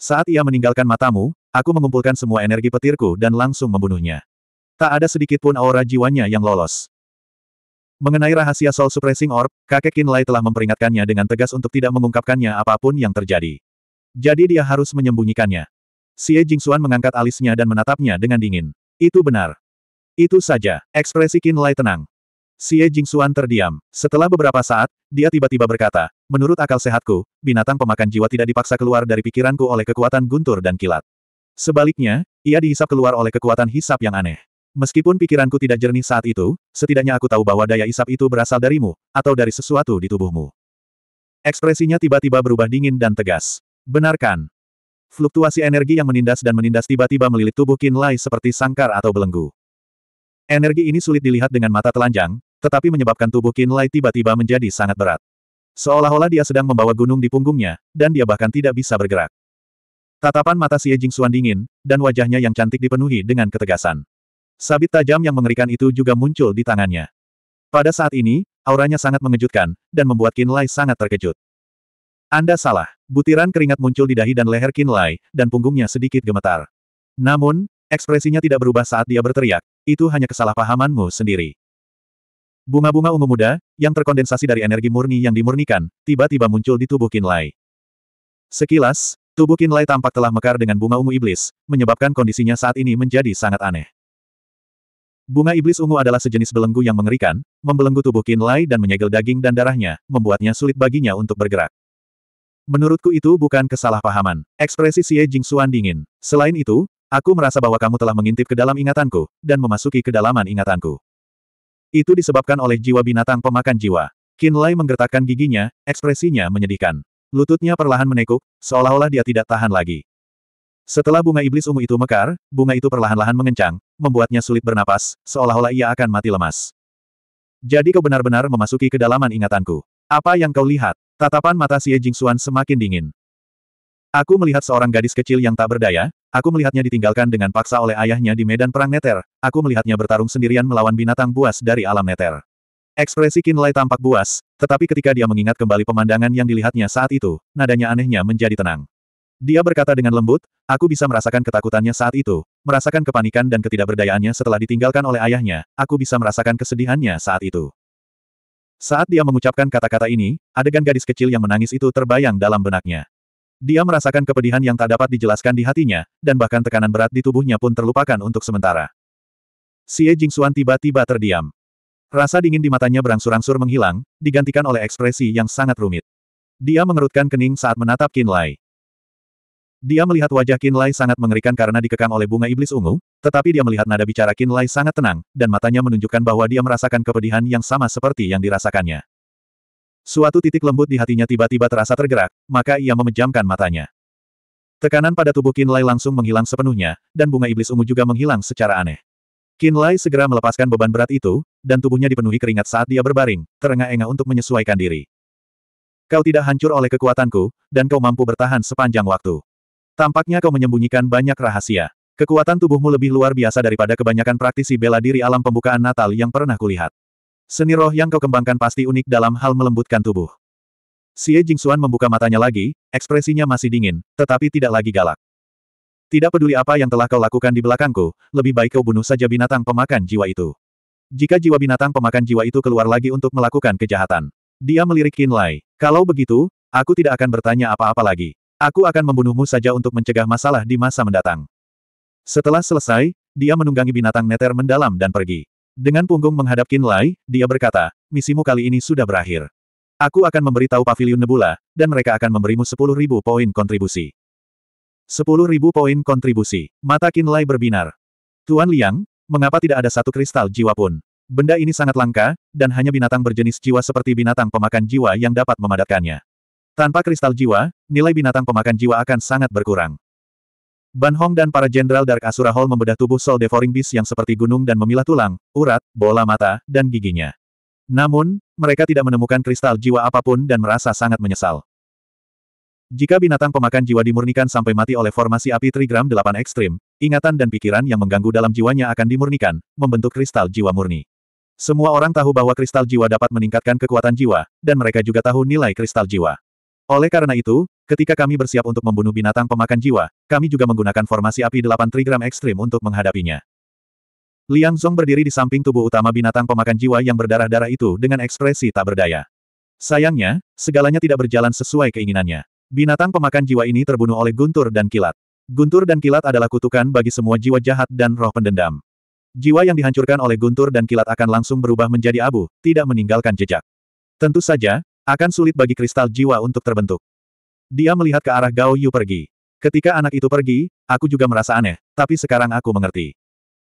Saat ia meninggalkan matamu, aku mengumpulkan semua energi petirku dan langsung membunuhnya. Tak ada sedikit pun aura jiwanya yang lolos. Mengenai rahasia Soul Suppressing Orb, kakek Lai telah memperingatkannya dengan tegas untuk tidak mengungkapkannya apa pun yang terjadi. Jadi dia harus menyembunyikannya. Xie Jingxuan mengangkat alisnya dan menatapnya dengan dingin. Itu benar. Itu saja, ekspresi Qin Lai tenang. Xie Jingxuan terdiam. Setelah beberapa saat, dia tiba-tiba berkata, menurut akal sehatku, binatang pemakan jiwa tidak dipaksa keluar dari pikiranku oleh kekuatan guntur dan kilat. Sebaliknya, ia dihisap keluar oleh kekuatan hisap yang aneh. Meskipun pikiranku tidak jernih saat itu, setidaknya aku tahu bahwa daya isap itu berasal darimu, atau dari sesuatu di tubuhmu. Ekspresinya tiba-tiba berubah dingin dan tegas. Benarkan. Fluktuasi energi yang menindas dan menindas tiba-tiba melilit tubuh Qin Lai seperti sangkar atau belenggu. Energi ini sulit dilihat dengan mata telanjang, tetapi menyebabkan tubuh Qin Lai tiba-tiba menjadi sangat berat. Seolah-olah dia sedang membawa gunung di punggungnya, dan dia bahkan tidak bisa bergerak. Tatapan mata Xie Jingxuan dingin, dan wajahnya yang cantik dipenuhi dengan ketegasan. Sabit tajam yang mengerikan itu juga muncul di tangannya. Pada saat ini, auranya sangat mengejutkan, dan membuat Qin Lai sangat terkejut. Anda salah. Butiran keringat muncul di dahi dan leher Qin Lai, dan punggungnya sedikit gemetar. Namun, ekspresinya tidak berubah saat dia berteriak, itu hanya kesalahpahamanmu sendiri. Bunga-bunga ungu muda, yang terkondensasi dari energi murni yang dimurnikan, tiba-tiba muncul di tubuh Qin Lai. Sekilas, tubuh Qin Lai tampak telah mekar dengan bunga ungu iblis, menyebabkan kondisinya saat ini menjadi sangat aneh. Bunga iblis ungu adalah sejenis belenggu yang mengerikan, membelenggu tubuh Qin Lai dan menyegel daging dan darahnya, membuatnya sulit baginya untuk bergerak. Menurutku itu bukan kesalahpahaman. Ekspresi Xie Jingxuan dingin. Selain itu, aku merasa bahwa kamu telah mengintip ke dalam ingatanku, dan memasuki kedalaman ingatanku. Itu disebabkan oleh jiwa binatang pemakan jiwa. Qin Lai menggertakkan giginya, ekspresinya menyedihkan. Lututnya perlahan menekuk, seolah-olah dia tidak tahan lagi. Setelah bunga iblis ungu itu mekar, bunga itu perlahan-lahan mengencang, membuatnya sulit bernapas, seolah-olah ia akan mati lemas. Jadi kau benar-benar memasuki kedalaman ingatanku. Apa yang kau lihat? Tatapan mata Xie Jingxuan semakin dingin. Aku melihat seorang gadis kecil yang tak berdaya, aku melihatnya ditinggalkan dengan paksa oleh ayahnya di medan perang neter, aku melihatnya bertarung sendirian melawan binatang buas dari alam neter. Ekspresi Qin Lai tampak buas, tetapi ketika dia mengingat kembali pemandangan yang dilihatnya saat itu, nadanya anehnya menjadi tenang. Dia berkata dengan lembut, aku bisa merasakan ketakutannya saat itu, merasakan kepanikan dan ketidakberdayaannya setelah ditinggalkan oleh ayahnya, aku bisa merasakan kesedihannya saat itu. Saat dia mengucapkan kata-kata ini, adegan gadis kecil yang menangis itu terbayang dalam benaknya. Dia merasakan kepedihan yang tak dapat dijelaskan di hatinya, dan bahkan tekanan berat di tubuhnya pun terlupakan untuk sementara. Xie Jingxuan tiba-tiba terdiam. Rasa dingin di matanya berangsur-angsur menghilang, digantikan oleh ekspresi yang sangat rumit. Dia mengerutkan kening saat menatap Qin Lai. Dia melihat wajah Qin Lai sangat mengerikan karena dikekang oleh bunga iblis ungu, tetapi dia melihat nada bicara Qin Lai sangat tenang, dan matanya menunjukkan bahwa dia merasakan kepedihan yang sama seperti yang dirasakannya. Suatu titik lembut di hatinya tiba-tiba terasa tergerak, maka ia memejamkan matanya. Tekanan pada tubuh Qin Lai langsung menghilang sepenuhnya, dan bunga iblis ungu juga menghilang secara aneh. Qin Lai segera melepaskan beban berat itu, dan tubuhnya dipenuhi keringat saat dia berbaring, terengah-engah untuk menyesuaikan diri. Kau tidak hancur oleh kekuatanku, dan kau mampu bertahan sepanjang waktu. Tampaknya kau menyembunyikan banyak rahasia. Kekuatan tubuhmu lebih luar biasa daripada kebanyakan praktisi bela diri alam pembukaan Natal yang pernah kulihat. Seni roh yang kau kembangkan pasti unik dalam hal melembutkan tubuh. Xie Jingxuan membuka matanya lagi, ekspresinya masih dingin, tetapi tidak lagi galak. Tidak peduli apa yang telah kau lakukan di belakangku, lebih baik kau bunuh saja binatang pemakan jiwa itu. Jika jiwa binatang pemakan jiwa itu keluar lagi untuk melakukan kejahatan. Dia melirik Qin Lai. Kalau begitu, aku tidak akan bertanya apa-apa lagi. Aku akan membunuhmu saja untuk mencegah masalah di masa mendatang. Setelah selesai, dia menunggangi binatang neter mendalam dan pergi. Dengan punggung menghadap Qin Lai, dia berkata, misimu kali ini sudah berakhir. Aku akan memberitahu Pavilion Nebula, dan mereka akan memberimu 10.000 poin kontribusi. 10.000 poin kontribusi. Mata Qin Lai berbinar. Tuan Liang, mengapa tidak ada satu kristal jiwa pun? Benda ini sangat langka, dan hanya binatang berjenis jiwa seperti binatang pemakan jiwa yang dapat memadatkannya. Tanpa kristal jiwa, nilai binatang pemakan jiwa akan sangat berkurang. Ban Hong dan para jenderal Dark Asura Hall membedah tubuh Soul Devouring Beast yang seperti gunung dan memilah tulang, urat, bola mata, dan giginya. Namun, mereka tidak menemukan kristal jiwa apa pun dan merasa sangat menyesal. Jika binatang pemakan jiwa dimurnikan sampai mati oleh formasi api Trigram 8 ekstrim, ingatan dan pikiran yang mengganggu dalam jiwanya akan dimurnikan, membentuk kristal jiwa murni. Semua orang tahu bahwa kristal jiwa dapat meningkatkan kekuatan jiwa, dan mereka juga tahu nilai kristal jiwa. Oleh karena itu, ketika kami bersiap untuk membunuh binatang pemakan jiwa, kami juga menggunakan formasi api 8 trigram ekstrim untuk menghadapinya. Liang Zong berdiri di samping tubuh utama binatang pemakan jiwa yang berdarah-darah itu dengan ekspresi tak berdaya. Sayangnya, segalanya tidak berjalan sesuai keinginannya. Binatang pemakan jiwa ini terbunuh oleh Guntur dan Kilat. Guntur dan Kilat adalah kutukan bagi semua jiwa jahat dan roh pendendam. Jiwa yang dihancurkan oleh Guntur dan Kilat akan langsung berubah menjadi abu, tidak meninggalkan jejak. Tentu saja, akan sulit bagi kristal jiwa untuk terbentuk. Dia melihat ke arah Gao Yu pergi. Ketika anak itu pergi, aku juga merasa aneh, tapi sekarang aku mengerti.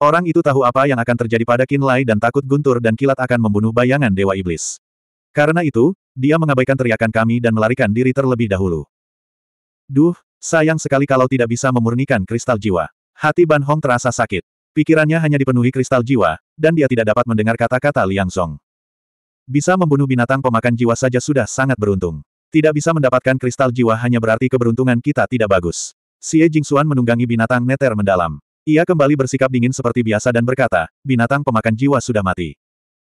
Orang itu tahu apa yang akan terjadi pada Qin Lai dan takut guntur dan kilat akan membunuh bayangan Dewa Iblis. Karena itu, dia mengabaikan teriakan kami dan melarikan diri terlebih dahulu. Duh, Sayang sekali kalau tidak bisa memurnikan kristal jiwa. Hati Ban Hong terasa sakit. Pikirannya hanya dipenuhi kristal jiwa, dan dia tidak dapat mendengar kata-kata Liang Song. Bisa membunuh binatang pemakan jiwa saja sudah sangat beruntung. Tidak bisa mendapatkan kristal jiwa hanya berarti keberuntungan kita tidak bagus. Xie Jingxuan menunggangi binatang neter mendalam. Ia kembali bersikap dingin seperti biasa dan berkata, binatang pemakan jiwa sudah mati.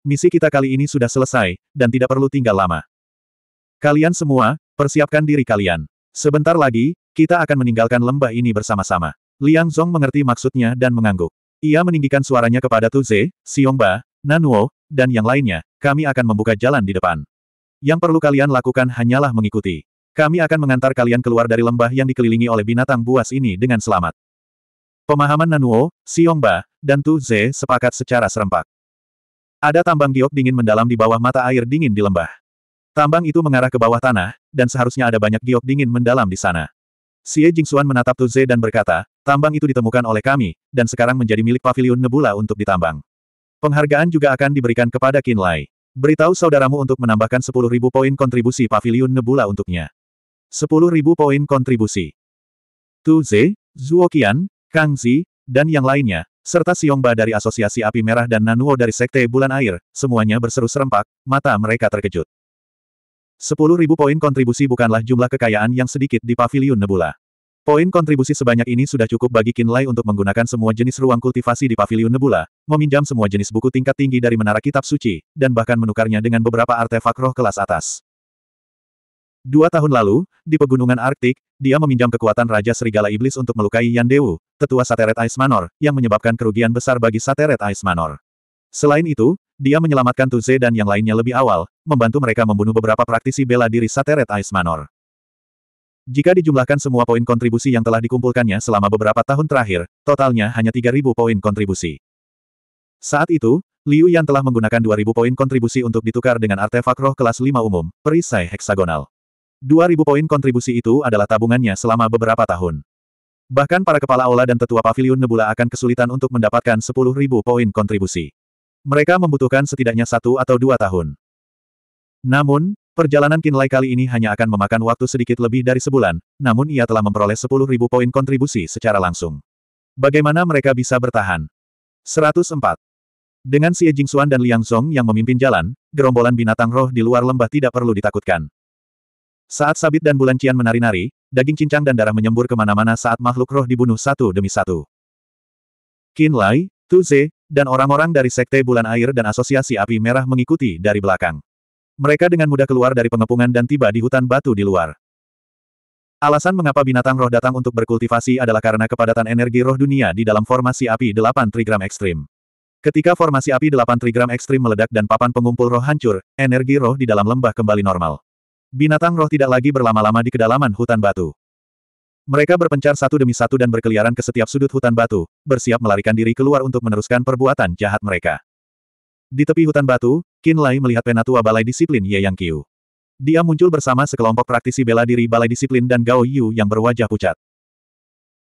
Misi kita kali ini sudah selesai, dan tidak perlu tinggal lama. Kalian semua, persiapkan diri kalian. Sebentar lagi, kita akan meninggalkan lembah ini bersama-sama. Liang Zong mengerti maksudnya dan mengangguk. Ia meninggikan suaranya kepada Tu Ze, Xiongba, Nanuo, dan yang lainnya, kami akan membuka jalan di depan. Yang perlu kalian lakukan hanyalah mengikuti. Kami akan mengantar kalian keluar dari lembah yang dikelilingi oleh binatang buas ini dengan selamat. Pemahaman Nanuo, Xiongba, dan Tu Ze sepakat secara serempak. Ada tambang giok dingin mendalam di bawah mata air dingin di lembah. Tambang itu mengarah ke bawah tanah, dan seharusnya ada banyak giok dingin mendalam di sana. Xie Jingxuan menatap Tu Ze dan berkata, tambang itu ditemukan oleh kami, dan sekarang menjadi milik Paviliun Nebula untuk ditambang. Penghargaan juga akan diberikan kepada Qin Lai. Beritahu saudaramu untuk menambahkan 10.000 poin kontribusi Paviliun Nebula untuknya. 10.000 poin kontribusi. Tu Ze, Zuo Qian, Kang Zi, dan yang lainnya, serta Xiongba dari Asosiasi Api Merah dan Nanuo dari Sekte Bulan Air, semuanya berseru serempak, mata mereka terkejut. 10.000 poin kontribusi bukanlah jumlah kekayaan yang sedikit di Paviliun Nebula. Poin kontribusi sebanyak ini sudah cukup bagi Kinlay untuk menggunakan semua jenis ruang kultivasi di Paviliun Nebula, meminjam semua jenis buku tingkat tinggi dari Menara Kitab Suci, dan bahkan menukarnya dengan beberapa artefak roh kelas atas. Dua tahun lalu, di pegunungan Arktik, dia meminjam kekuatan Raja Serigala Iblis untuk melukai Yan Dewu, tetua Sateret Ice Manor, yang menyebabkan kerugian besar bagi Sateret Ice Manor. Selain itu, dia menyelamatkan Tuze dan yang lainnya lebih awal, membantu mereka membunuh beberapa praktisi bela diri Sateret Ice Manor. Jika dijumlahkan semua poin kontribusi yang telah dikumpulkannya selama beberapa tahun terakhir, totalnya hanya 3.000 poin kontribusi. Saat itu, Liu Yan telah menggunakan 2.000 poin kontribusi untuk ditukar dengan artefak roh kelas 5 umum, perisai heksagonal. 2.000 poin kontribusi itu adalah tabungannya selama beberapa tahun. Bahkan para kepala aula dan tetua paviliun nebula akan kesulitan untuk mendapatkan 10.000 poin kontribusi. Mereka membutuhkan setidaknya satu atau dua tahun. Namun, perjalanan Kinlay kali ini hanya akan memakan waktu sedikit lebih dari sebulan, namun ia telah memperoleh 10.000 poin kontribusi secara langsung. Bagaimana mereka bisa bertahan? 104. Dengan Xie Jingxuan dan Liang Zong yang memimpin jalan, gerombolan binatang roh di luar lembah tidak perlu ditakutkan. Saat sabit dan bulan cian menari-nari, daging cincang dan darah menyembur ke mana-mana saat makhluk roh dibunuh satu demi satu. Qin Lai, Tu Ze, dan orang-orang dari Sekte Bulan Air dan Asosiasi Api Merah mengikuti dari belakang. Mereka dengan mudah keluar dari pengepungan dan tiba di hutan batu di luar. Alasan mengapa binatang roh datang untuk berkultivasi adalah karena kepadatan energi roh dunia di dalam formasi api 8 trigram ekstrim. Ketika formasi api 8 trigram ekstrim meledak dan papan pengumpul roh hancur, energi roh di dalam lembah kembali normal. Binatang roh tidak lagi berlama-lama di kedalaman hutan batu. Mereka berpencar satu demi satu dan berkeliaran ke setiap sudut hutan batu, bersiap melarikan diri keluar untuk meneruskan perbuatan jahat mereka. Di tepi hutan batu, Qin Lai melihat penatua Balai Disiplin Ye Yang Qiu. Dia muncul bersama sekelompok praktisi bela diri Balai Disiplin dan Gao Yu yang berwajah pucat.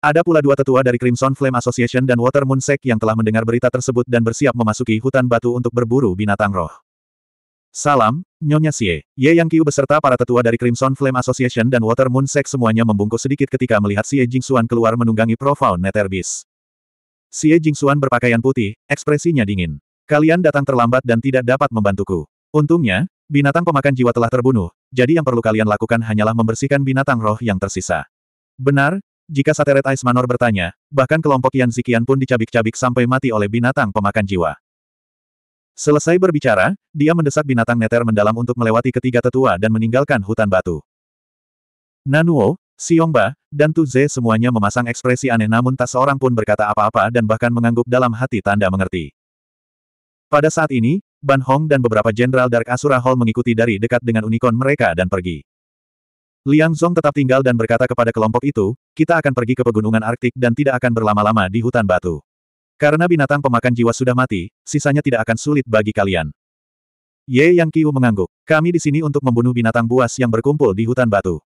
Ada pula dua tetua dari Crimson Flame Association dan Water Moon Sect yang telah mendengar berita tersebut dan bersiap memasuki hutan batu untuk berburu binatang roh. Salam, Nyonya Xie. Ye Yang Qiu beserta para tetua dari Crimson Flame Association dan Water Moon Sect semuanya membungkuk sedikit ketika melihat Xie Jingxuan keluar menunggangi Profound Nether Beast. Xie Jingxuan berpakaian putih, ekspresinya dingin. Kalian datang terlambat dan tidak dapat membantuku. Untungnya, binatang pemakan jiwa telah terbunuh, jadi yang perlu kalian lakukan hanyalah membersihkan binatang roh yang tersisa. Benar, jika Sateret Ice Manor bertanya, bahkan kelompok Yan Zikian pun dicabik-cabik sampai mati oleh binatang pemakan jiwa. Selesai berbicara, dia mendesak binatang neter mendalam untuk melewati ketiga tetua dan meninggalkan hutan batu. Nanuo, Xiongba, dan Tu Ze semuanya memasang ekspresi aneh namun tak seorang pun berkata apa-apa dan bahkan mengangguk dalam hati tanda mengerti. Pada saat ini, Ban Hong dan beberapa jenderal Dark Asura Hall mengikuti dari dekat dengan unicorn mereka dan pergi. Liang Zong tetap tinggal dan berkata kepada kelompok itu, kita akan pergi ke pegunungan Arktik dan tidak akan berlama-lama di hutan batu. Karena binatang pemakan jiwa sudah mati, sisanya tidak akan sulit bagi kalian. Ye Yang Qiu mengangguk. Kami di sini untuk membunuh binatang buas yang berkumpul di hutan batu.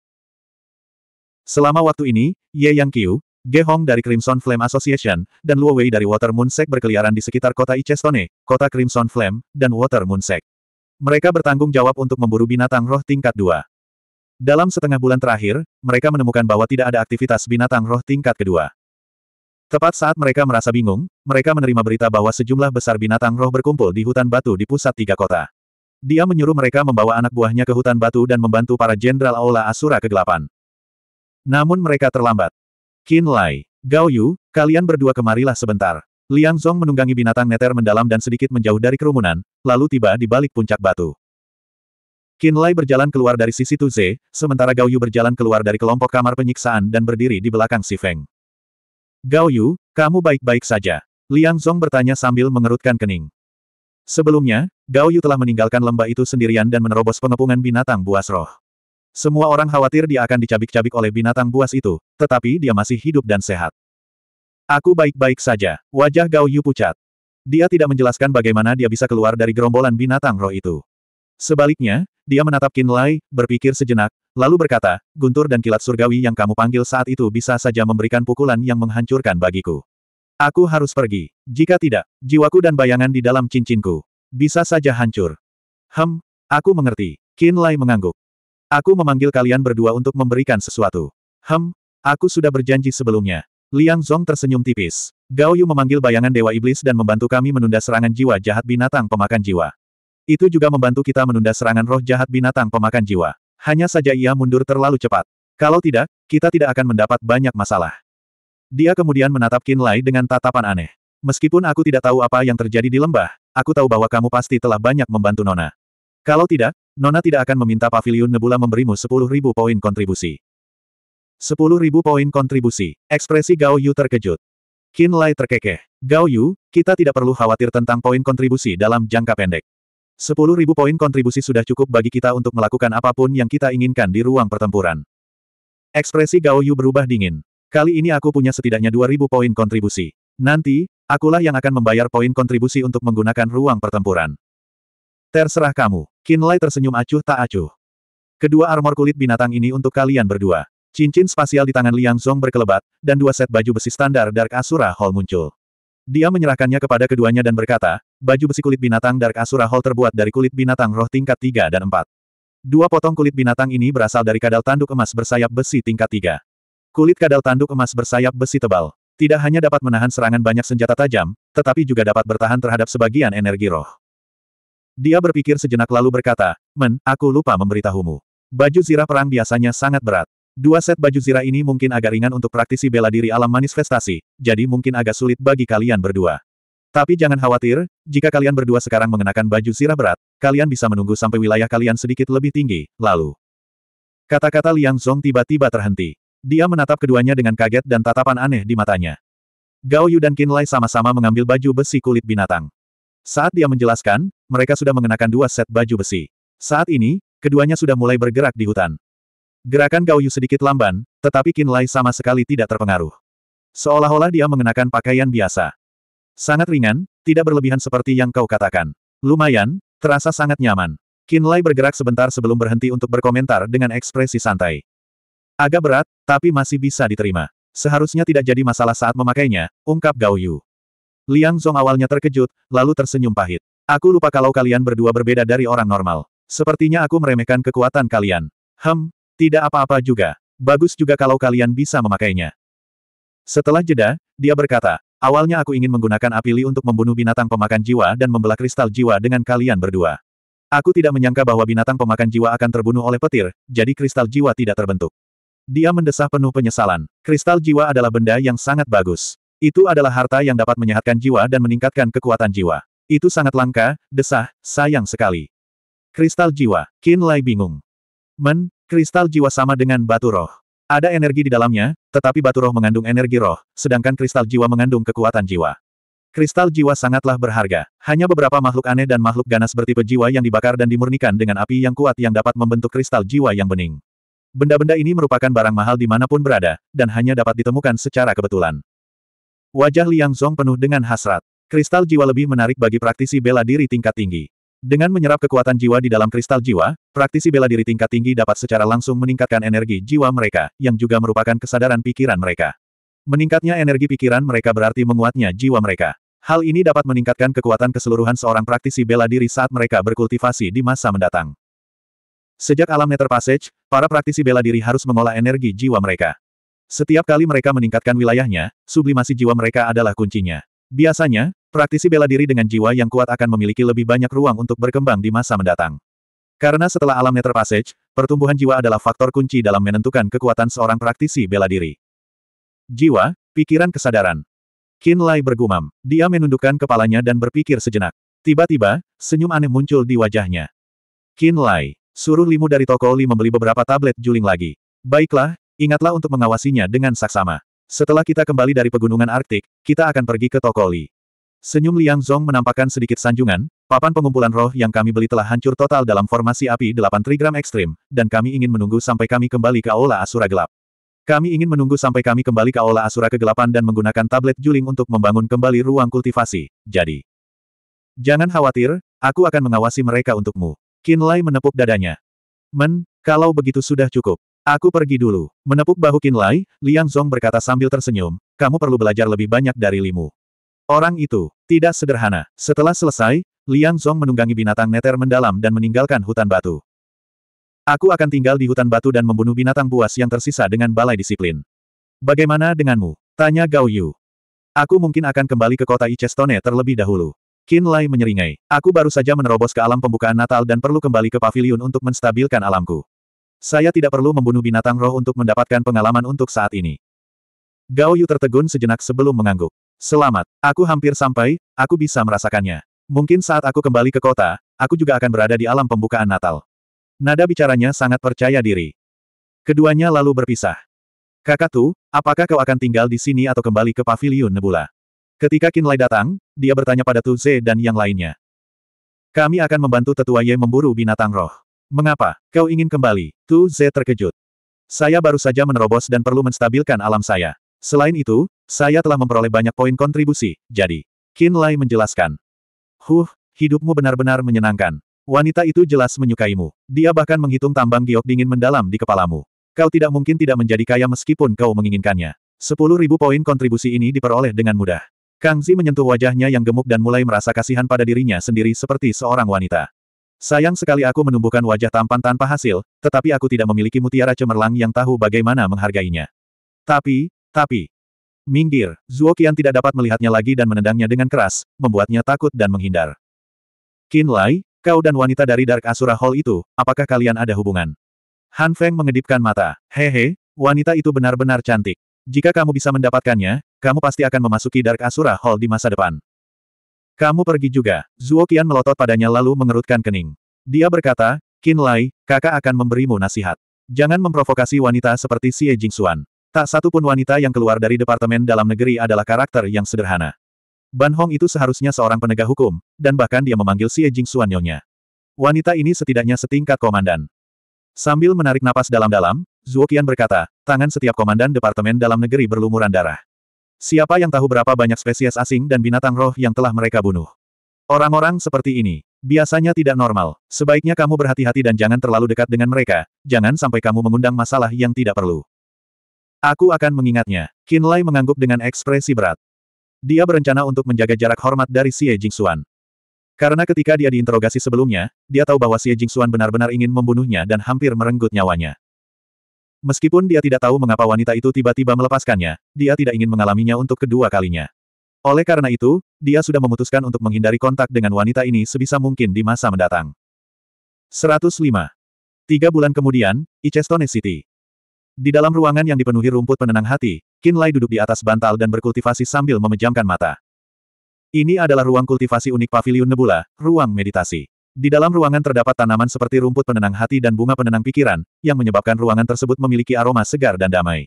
Selama waktu ini, Ye Yang Qiu, Ge Hong dari Crimson Flame Association, dan Luo Wei dari Water Moon Sect berkeliaran di sekitar kota Ichestone, kota Crimson Flame, dan Water Moon Sect. Mereka bertanggung jawab untuk memburu binatang roh tingkat 2. Dalam setengah bulan terakhir, mereka menemukan bahwa tidak ada aktivitas binatang roh tingkat kedua. Tepat saat mereka merasa bingung, mereka menerima berita bahwa sejumlah besar binatang roh berkumpul di hutan batu di pusat tiga kota. Dia menyuruh mereka membawa anak buahnya ke hutan batu dan membantu para jenderal Aula Asura kegelapan. Namun mereka terlambat. Qin Lai, Gao Yu, kalian berdua kemarilah sebentar. Liang Zong menunggangi binatang neter mendalam dan sedikit menjauh dari kerumunan, lalu tiba di balik puncak batu. Qin Lai berjalan keluar dari sisi Tu Ze, sementara Gao Yu berjalan keluar dari kelompok kamar penyiksaan dan berdiri di belakang si Feng. Gao Yu, kamu baik-baik saja. Liang Zong bertanya sambil mengerutkan kening. Sebelumnya, Gao Yu telah meninggalkan lembah itu sendirian dan menerobos pengepungan binatang buas roh. Semua orang khawatir dia akan dicabik-cabik oleh binatang buas itu, tetapi dia masih hidup dan sehat. Aku baik-baik saja, wajah Gao Yu pucat. Dia tidak menjelaskan bagaimana dia bisa keluar dari gerombolan binatang roh itu. Sebaliknya, dia menatap Qin Lai, berpikir sejenak, lalu berkata, guntur dan kilat surgawi yang kamu panggil saat itu bisa saja memberikan pukulan yang menghancurkan bagiku. Aku harus pergi. Jika tidak, jiwaku dan bayangan di dalam cincinku bisa saja hancur. Hem, aku mengerti. Qin Lai mengangguk. Aku memanggil kalian berdua untuk memberikan sesuatu. Hem, aku sudah berjanji sebelumnya. Liang Zong tersenyum tipis. Gao Yu memanggil bayangan Dewa Iblis dan membantu kami menunda serangan jiwa jahat binatang pemakan jiwa. Itu juga membantu kita menunda serangan roh jahat binatang pemakan jiwa. Hanya saja ia mundur terlalu cepat. Kalau tidak, kita tidak akan mendapat banyak masalah. Dia kemudian menatap Qin Lai dengan tatapan aneh. Meskipun aku tidak tahu apa yang terjadi di lembah, aku tahu bahwa kamu pasti telah banyak membantu Nona. Kalau tidak, Nona tidak akan meminta Paviliun Nebula memberimu 10.000 poin kontribusi. 10.000 poin kontribusi. Ekspresi Gao Yu terkejut. Qin Lai terkekeh. Gao Yu, kita tidak perlu khawatir tentang poin kontribusi dalam jangka pendek. Sepuluh ribu poin kontribusi sudah cukup bagi kita untuk melakukan apa pun yang kita inginkan di ruang pertempuran. Ekspresi Gao Yu berubah dingin. Kali ini aku punya setidaknya dua ribu poin kontribusi. Nanti, akulah yang akan membayar poin kontribusi untuk menggunakan ruang pertempuran. Terserah kamu. Qin Lai tersenyum acuh tak acuh. Kedua armor kulit binatang ini untuk kalian berdua. Cincin spasial di tangan Liang Zong berkelebat, dan dua set baju besi standar Dark Asura Hall muncul. Dia menyerahkannya kepada keduanya dan berkata, baju besi kulit binatang Dark Asura Hall terbuat dari kulit binatang roh tingkat 3 dan 4. Dua potong kulit binatang ini berasal dari kadal tanduk emas bersayap besi tingkat 3. Kulit kadal tanduk emas bersayap besi tebal. Tidak hanya dapat menahan serangan banyak senjata tajam, tetapi juga dapat bertahan terhadap sebagian energi roh. Dia berpikir sejenak lalu berkata, Men, aku lupa memberitahumu. Baju zirah perang biasanya sangat berat. Dua set baju zirah ini mungkin agak ringan untuk praktisi bela diri alam manifestasi, jadi mungkin agak sulit bagi kalian berdua. Tapi jangan khawatir, jika kalian berdua sekarang mengenakan baju zirah berat, kalian bisa menunggu sampai wilayah kalian sedikit lebih tinggi, lalu. Kata-kata Liang Zong tiba-tiba terhenti. Dia menatap keduanya dengan kaget dan tatapan aneh di matanya. Gao Yu dan Qin Lai sama-sama mengambil baju besi kulit binatang. Saat dia menjelaskan, mereka sudah mengenakan dua set baju besi. Saat ini, keduanya sudah mulai bergerak di hutan. Gerakan Gao Yu sedikit lamban, tetapi Qin Lai sama sekali tidak terpengaruh. Seolah-olah dia mengenakan pakaian biasa. Sangat ringan, tidak berlebihan seperti yang kau katakan. Lumayan, terasa sangat nyaman. Qin Lai bergerak sebentar sebelum berhenti untuk berkomentar dengan ekspresi santai. Agak berat, tapi masih bisa diterima. Seharusnya tidak jadi masalah saat memakainya, ungkap Gao Yu. Liang Zong awalnya terkejut, lalu tersenyum pahit. Aku lupa kalau kalian berdua berbeda dari orang normal. Sepertinya aku meremehkan kekuatan kalian. Hem, tidak apa-apa juga. Bagus juga kalau kalian bisa memakainya. Setelah jeda, dia berkata, awalnya aku ingin menggunakan api li untuk membunuh binatang pemakan jiwa dan membelah kristal jiwa dengan kalian berdua. Aku tidak menyangka bahwa binatang pemakan jiwa akan terbunuh oleh petir, jadi kristal jiwa tidak terbentuk. Dia mendesah penuh penyesalan. Kristal jiwa adalah benda yang sangat bagus. Itu adalah harta yang dapat menyehatkan jiwa dan meningkatkan kekuatan jiwa. Itu sangat langka, desah, sayang sekali. Kristal jiwa, Qin Lai bingung. Men, Kristal jiwa sama dengan batu roh. Ada energi di dalamnya, tetapi batu roh mengandung energi roh, sedangkan kristal jiwa mengandung kekuatan jiwa. Kristal jiwa sangatlah berharga. Hanya beberapa makhluk aneh dan makhluk ganas bertipe jiwa yang dibakar dan dimurnikan dengan api yang kuat yang dapat membentuk kristal jiwa yang bening. Benda-benda ini merupakan barang mahal di mana pun berada, dan hanya dapat ditemukan secara kebetulan. Wajah Liang Zong penuh dengan hasrat. Kristal jiwa lebih menarik bagi praktisi bela diri tingkat tinggi. Dengan menyerap kekuatan jiwa di dalam kristal jiwa, praktisi bela diri tingkat tinggi dapat secara langsung meningkatkan energi jiwa mereka, yang juga merupakan kesadaran pikiran mereka. Meningkatnya energi pikiran mereka berarti menguatnya jiwa mereka. Hal ini dapat meningkatkan kekuatan keseluruhan seorang praktisi bela diri saat mereka berkultivasi di masa mendatang. Sejak alam Nether Passage, para praktisi bela diri harus mengolah energi jiwa mereka. Setiap kali mereka meningkatkan wilayahnya, sublimasi jiwa mereka adalah kuncinya. Biasanya, praktisi bela diri dengan jiwa yang kuat akan memiliki lebih banyak ruang untuk berkembang di masa mendatang. Karena setelah alam Nether Passage, pertumbuhan jiwa adalah faktor kunci dalam menentukan kekuatan seorang praktisi bela diri. Jiwa, pikiran kesadaran. Qin Lai bergumam. Dia menundukkan kepalanya dan berpikir sejenak. Tiba-tiba, senyum aneh muncul di wajahnya. Qin Lai, suruh Limu dari toko Li membeli beberapa tablet juling lagi. Baiklah, ingatlah untuk mengawasinya dengan saksama. Setelah kita kembali dari pegunungan Arktik, kita akan pergi ke toko Li. Senyum Liang Zong menampakkan sedikit sanjungan, papan pengumpulan roh yang kami beli telah hancur total dalam formasi api 8 trigram ekstrim, dan kami ingin menunggu sampai kami kembali ke Aula Asura Gelap. Kami ingin menunggu sampai kami kembali ke Aula Asura Kegelapan dan menggunakan tablet juling untuk membangun kembali ruang kultivasi, jadi. Jangan khawatir, aku akan mengawasi mereka untukmu. Qin Lai menepuk dadanya. Men, kalau begitu sudah cukup. Aku pergi dulu. Menepuk bahu Qin Lai, Liang Zong berkata sambil tersenyum, kamu perlu belajar lebih banyak dari Limu. Orang itu, tidak sederhana. Setelah selesai, Liang Zong menunggangi binatang neter mendalam dan meninggalkan hutan batu. Aku akan tinggal di hutan batu dan membunuh binatang buas yang tersisa dengan balai disiplin. Bagaimana denganmu? Tanya Gao Yu. Aku mungkin akan kembali ke kota Ichestone terlebih dahulu. Qin Lai menyeringai. Aku baru saja menerobos ke alam pembukaan Natal dan perlu kembali ke pavilion untuk menstabilkan alamku. Saya tidak perlu membunuh binatang roh untuk mendapatkan pengalaman untuk saat ini. Gao Yu tertegun sejenak sebelum mengangguk. Selamat, aku hampir sampai, aku bisa merasakannya. Mungkin saat aku kembali ke kota, aku juga akan berada di alam pembukaan Natal. Nada bicaranya sangat percaya diri. Keduanya lalu berpisah. Kakatu, apakah kau akan tinggal di sini atau kembali ke pavilion Nebula? Ketika Kinlay datang, dia bertanya pada Tu Ze dan yang lainnya. Kami akan membantu tetua Ye memburu binatang roh. Mengapa, kau ingin kembali? Tu Ze terkejut. Saya baru saja menerobos dan perlu menstabilkan alam saya. Selain itu, saya telah memperoleh banyak poin kontribusi, jadi. Qin Lai menjelaskan. Huh, hidupmu benar-benar menyenangkan. Wanita itu jelas menyukaimu. Dia bahkan menghitung tambang giok dingin mendalam di kepalamu. Kau tidak mungkin tidak menjadi kaya meskipun kau menginginkannya. Sepuluh ribu poin kontribusi ini diperoleh dengan mudah. Kang Zi menyentuh wajahnya yang gemuk dan mulai merasa kasihan pada dirinya sendiri seperti seorang wanita. Sayang sekali aku menumbuhkan wajah tampan tanpa hasil, tetapi aku tidak memiliki mutiara cemerlang yang tahu bagaimana menghargainya. Tapi, tapi, minggir, Zuo Qian tidak dapat melihatnya lagi dan menendangnya dengan keras, membuatnya takut dan menghindar. Qin Lai, kau dan wanita dari Dark Asura Hall itu, apakah kalian ada hubungan? Han Feng mengedipkan mata. Hehe, wanita itu benar-benar cantik. Jika kamu bisa mendapatkannya, kamu pasti akan memasuki Dark Asura Hall di masa depan. Kamu pergi juga. Zuo Qian melotot padanya lalu mengerutkan kening. Dia berkata, Qin Lai, kakak akan memberimu nasihat. Jangan memprovokasi wanita seperti Xie Jingxuan. Tak satu pun wanita yang keluar dari Departemen Dalam Negeri adalah karakter yang sederhana. Ban Hong itu seharusnya seorang penegak hukum, dan bahkan dia memanggil Xie Jingxuan nyonya. Wanita ini setidaknya setingkat komandan. Sambil menarik napas dalam-dalam, Zuo Qian berkata, tangan setiap komandan Departemen Dalam Negeri berlumuran darah. Siapa yang tahu berapa banyak spesies asing dan binatang roh yang telah mereka bunuh? Orang-orang seperti ini, biasanya tidak normal. Sebaiknya kamu berhati-hati dan jangan terlalu dekat dengan mereka, jangan sampai kamu mengundang masalah yang tidak perlu. Aku akan mengingatnya. Qinlai mengangguk dengan ekspresi berat. Dia berencana untuk menjaga jarak hormat dari Xie Jingxuan. Karena ketika dia diinterogasi sebelumnya, dia tahu bahwa Xie Jingxuan benar-benar ingin membunuhnya dan hampir merenggut nyawanya. Meskipun dia tidak tahu mengapa wanita itu tiba-tiba melepaskannya, dia tidak ingin mengalaminya untuk kedua kalinya. Oleh karena itu, dia sudah memutuskan untuk menghindari kontak dengan wanita ini sebisa mungkin di masa mendatang. 105. Tiga bulan kemudian, Ichestone City. Di dalam ruangan yang dipenuhi rumput penenang hati, Qin Lai duduk di atas bantal dan berkultivasi sambil memejamkan mata. Ini adalah ruang kultivasi unik Pavilion Nebula, ruang meditasi. Di dalam ruangan terdapat tanaman seperti rumput penenang hati dan bunga penenang pikiran, yang menyebabkan ruangan tersebut memiliki aroma segar dan damai.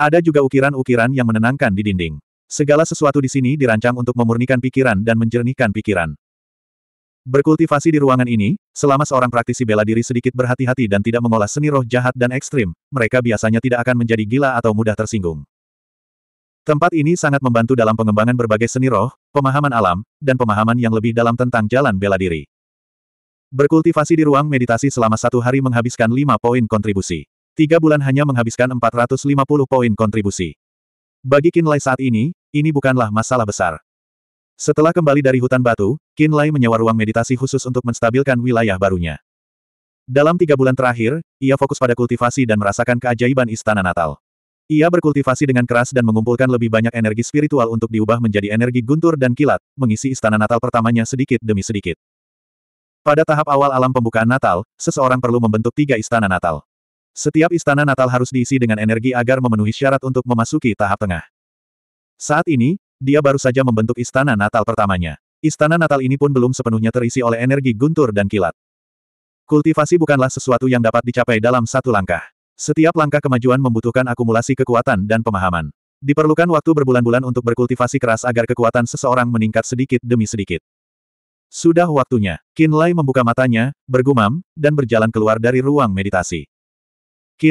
Ada juga ukiran-ukiran yang menenangkan di dinding. Segala sesuatu di sini dirancang untuk memurnikan pikiran dan menjernihkan pikiran. Berkultivasi di ruangan ini, selama seorang praktisi bela diri sedikit berhati-hati dan tidak mengolah seni roh jahat dan ekstrim, mereka biasanya tidak akan menjadi gila atau mudah tersinggung. Tempat ini sangat membantu dalam pengembangan berbagai seni roh, pemahaman alam, dan pemahaman yang lebih dalam tentang jalan bela diri. Berkultivasi di ruang meditasi selama satu hari menghabiskan 5 poin kontribusi. Tiga bulan hanya menghabiskan 450 poin kontribusi. Bagi Kinlay saat ini, ini bukanlah masalah besar. Setelah kembali dari hutan batu, Qin Lai menyewa ruang meditasi khusus untuk menstabilkan wilayah barunya. Dalam tiga bulan terakhir, ia fokus pada kultivasi dan merasakan keajaiban Istana Natal. Ia berkultivasi dengan keras dan mengumpulkan lebih banyak energi spiritual untuk diubah menjadi energi guntur dan kilat, mengisi Istana Natal pertamanya sedikit demi sedikit. Pada tahap awal alam pembukaan Natal, seseorang perlu membentuk tiga Istana Natal. Setiap Istana Natal harus diisi dengan energi agar memenuhi syarat untuk memasuki tahap tengah. Saat ini, dia baru saja membentuk Istana Natal pertamanya. Istana Natal ini pun belum sepenuhnya terisi oleh energi guntur dan kilat. Kultivasi bukanlah sesuatu yang dapat dicapai dalam satu langkah. Setiap langkah kemajuan membutuhkan akumulasi kekuatan dan pemahaman. Diperlukan waktu berbulan-bulan untuk berkultivasi keras agar kekuatan seseorang meningkat sedikit demi sedikit. Sudah waktunya, Lai membuka matanya, bergumam, dan berjalan keluar dari ruang meditasi.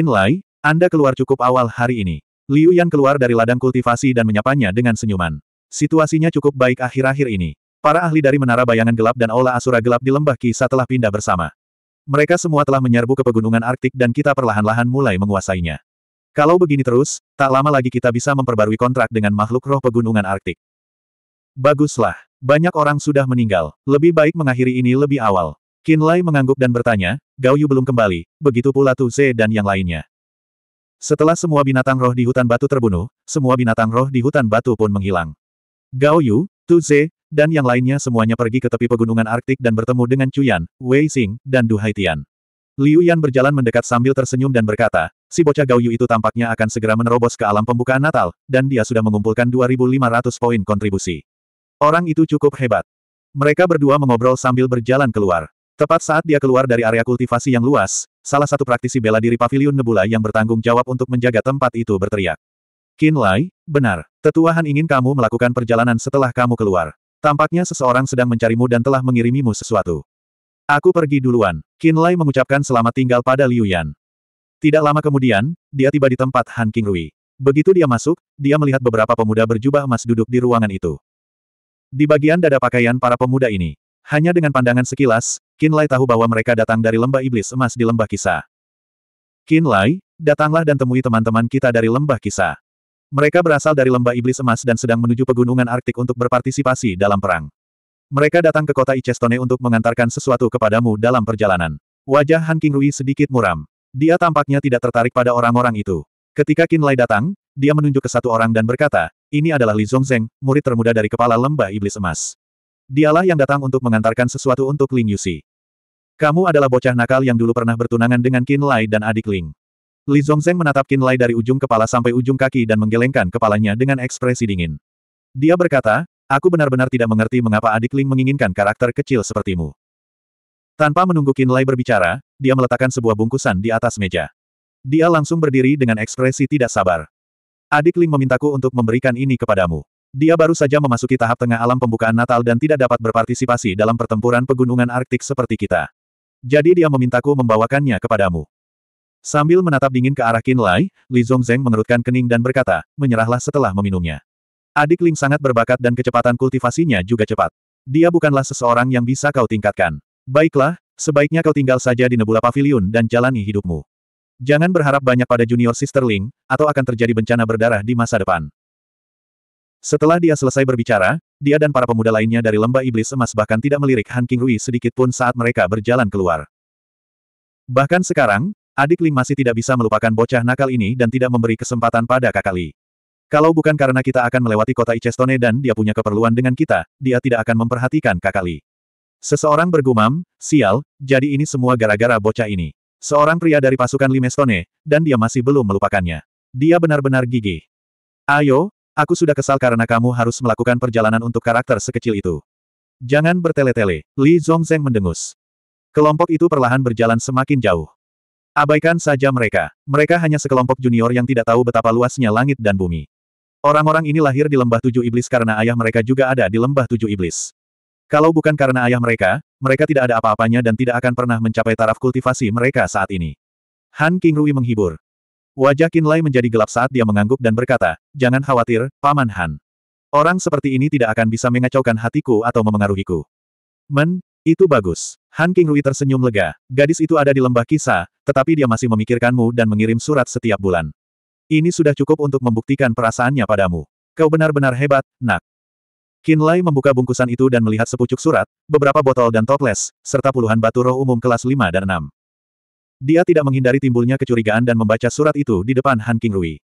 Lai, Anda keluar cukup awal hari ini. Liu Yan keluar dari ladang kultivasi dan menyapanya dengan senyuman. Situasinya cukup baik akhir-akhir ini. Para ahli dari Menara Bayangan Gelap dan Aula Asura Gelap di Lembah Kisah telah pindah bersama. Mereka semua telah menyerbu ke pegunungan Arktik dan kita perlahan-lahan mulai menguasainya. Kalau begini terus, tak lama lagi kita bisa memperbarui kontrak dengan makhluk roh pegunungan Arktik. Baguslah. Banyak orang sudah meninggal. Lebih baik mengakhiri ini lebih awal. Lai mengangguk dan bertanya, Gao Yu belum kembali, begitu pula Tu Ze dan yang lainnya. Setelah semua binatang roh di hutan batu terbunuh, semua binatang roh di hutan batu pun menghilang. Gao Yu, Tu Ze, dan yang lainnya semuanya pergi ke tepi pegunungan Arktik dan bertemu dengan Chuyan, Wei Xing, dan Du Haitian. Liu Yan berjalan mendekat sambil tersenyum dan berkata, si bocah Gao Yu itu tampaknya akan segera menerobos ke alam pembukaan Natal, dan dia sudah mengumpulkan 2.500 poin kontribusi. Orang itu cukup hebat. Mereka berdua mengobrol sambil berjalan keluar. Tepat saat dia keluar dari area kultivasi yang luas, salah satu praktisi bela diri Pavilion Nebula yang bertanggung jawab untuk menjaga tempat itu berteriak. Qin Lai, benar. Tetuahan ingin kamu melakukan perjalanan setelah kamu keluar. Tampaknya seseorang sedang mencarimu dan telah mengirimimu sesuatu. Aku pergi duluan. Lai mengucapkan selamat tinggal pada Liu Yan. Tidak lama kemudian, dia tiba di tempat Han Qingrui. Begitu dia masuk, dia melihat beberapa pemuda berjubah emas duduk di ruangan itu. Di bagian dada pakaian para pemuda ini, hanya dengan pandangan sekilas, Lai tahu bahwa mereka datang dari lembah iblis emas di lembah kisah. Lai, datanglah dan temui teman-teman kita dari lembah kisah. Mereka berasal dari lembah iblis emas dan sedang menuju pegunungan Arktik untuk berpartisipasi dalam perang. Mereka datang ke kota Icestone untuk mengantarkan sesuatu kepadamu dalam perjalanan. Wajah Han Qingrui sedikit muram. Dia tampaknya tidak tertarik pada orang-orang itu. Ketika Qin Lai datang, dia menunjuk ke satu orang dan berkata, ini adalah Li Zongzeng, murid termuda dari kepala lembah iblis emas. Dialah yang datang untuk mengantarkan sesuatu untuk Lin Yusi. Kamu adalah bocah nakal yang dulu pernah bertunangan dengan Qin Lai dan adik Ling. Li Zongzeng menatap Qin Lai dari ujung kepala sampai ujung kaki dan menggelengkan kepalanya dengan ekspresi dingin. Dia berkata, aku benar-benar tidak mengerti mengapa adik Ling menginginkan karakter kecil sepertimu. Tanpa menunggu Qin Lai berbicara, dia meletakkan sebuah bungkusan di atas meja. Dia langsung berdiri dengan ekspresi tidak sabar. Adik Ling memintaku untuk memberikan ini kepadamu. Dia baru saja memasuki tahap tengah alam pembukaan Natal dan tidak dapat berpartisipasi dalam pertempuran pegunungan Arktik seperti kita. Jadi dia memintaku membawakannya kepadamu. Sambil menatap dingin ke arah Qin Lai, Li Zongzeng mengerutkan kening dan berkata, menyerahlah setelah meminumnya. Adik Ling sangat berbakat dan kecepatan kultivasinya juga cepat. Dia bukanlah seseorang yang bisa kau tingkatkan. Baiklah, sebaiknya kau tinggal saja di Nebula Pavilion dan jalani hidupmu. Jangan berharap banyak pada junior Sister Ling, atau akan terjadi bencana berdarah di masa depan. Setelah dia selesai berbicara, dia dan para pemuda lainnya dari lembah iblis emas bahkan tidak melirik Han Qingrui sedikit pun saat mereka berjalan keluar. Bahkan sekarang, Adik Ling masih tidak bisa melupakan bocah nakal ini dan tidak memberi kesempatan pada kakak Li. Kalau bukan karena kita akan melewati kota Icestone dan dia punya keperluan dengan kita, dia tidak akan memperhatikan kakak Li. Seseorang bergumam, sial, jadi ini semua gara-gara bocah ini. Seorang pria dari pasukan Limestone, dan dia masih belum melupakannya. Dia benar-benar gigih. Ayo, aku sudah kesal karena kamu harus melakukan perjalanan untuk karakter sekecil itu. Jangan bertele-tele, Li Zongzeng mendengus. Kelompok itu perlahan berjalan semakin jauh. Abaikan saja mereka. Mereka hanya sekelompok junior yang tidak tahu betapa luasnya langit dan bumi. Orang-orang ini lahir di lembah tujuh iblis karena ayah mereka juga ada di lembah tujuh iblis. Kalau bukan karena ayah mereka, mereka tidak ada apa-apanya dan tidak akan pernah mencapai taraf kultivasi mereka saat ini. Han Qingrui menghibur. Wajah Qin Lai menjadi gelap saat dia mengangguk dan berkata, Jangan khawatir, Paman Han. Orang seperti ini tidak akan bisa mengacaukan hatiku atau memengaruhiku. Men, itu bagus. Han Qingrui tersenyum lega. Gadis itu ada di lembah kisah, tetapi dia masih memikirkanmu dan mengirim surat setiap bulan. Ini sudah cukup untuk membuktikan perasaannya padamu. Kau benar-benar hebat, nak. Qin Lai membuka bungkusan itu dan melihat sepucuk surat, beberapa botol dan toples, serta puluhan batu roh umum kelas 5 dan 6. Dia tidak menghindari timbulnya kecurigaan dan membaca surat itu di depan Han Qingrui.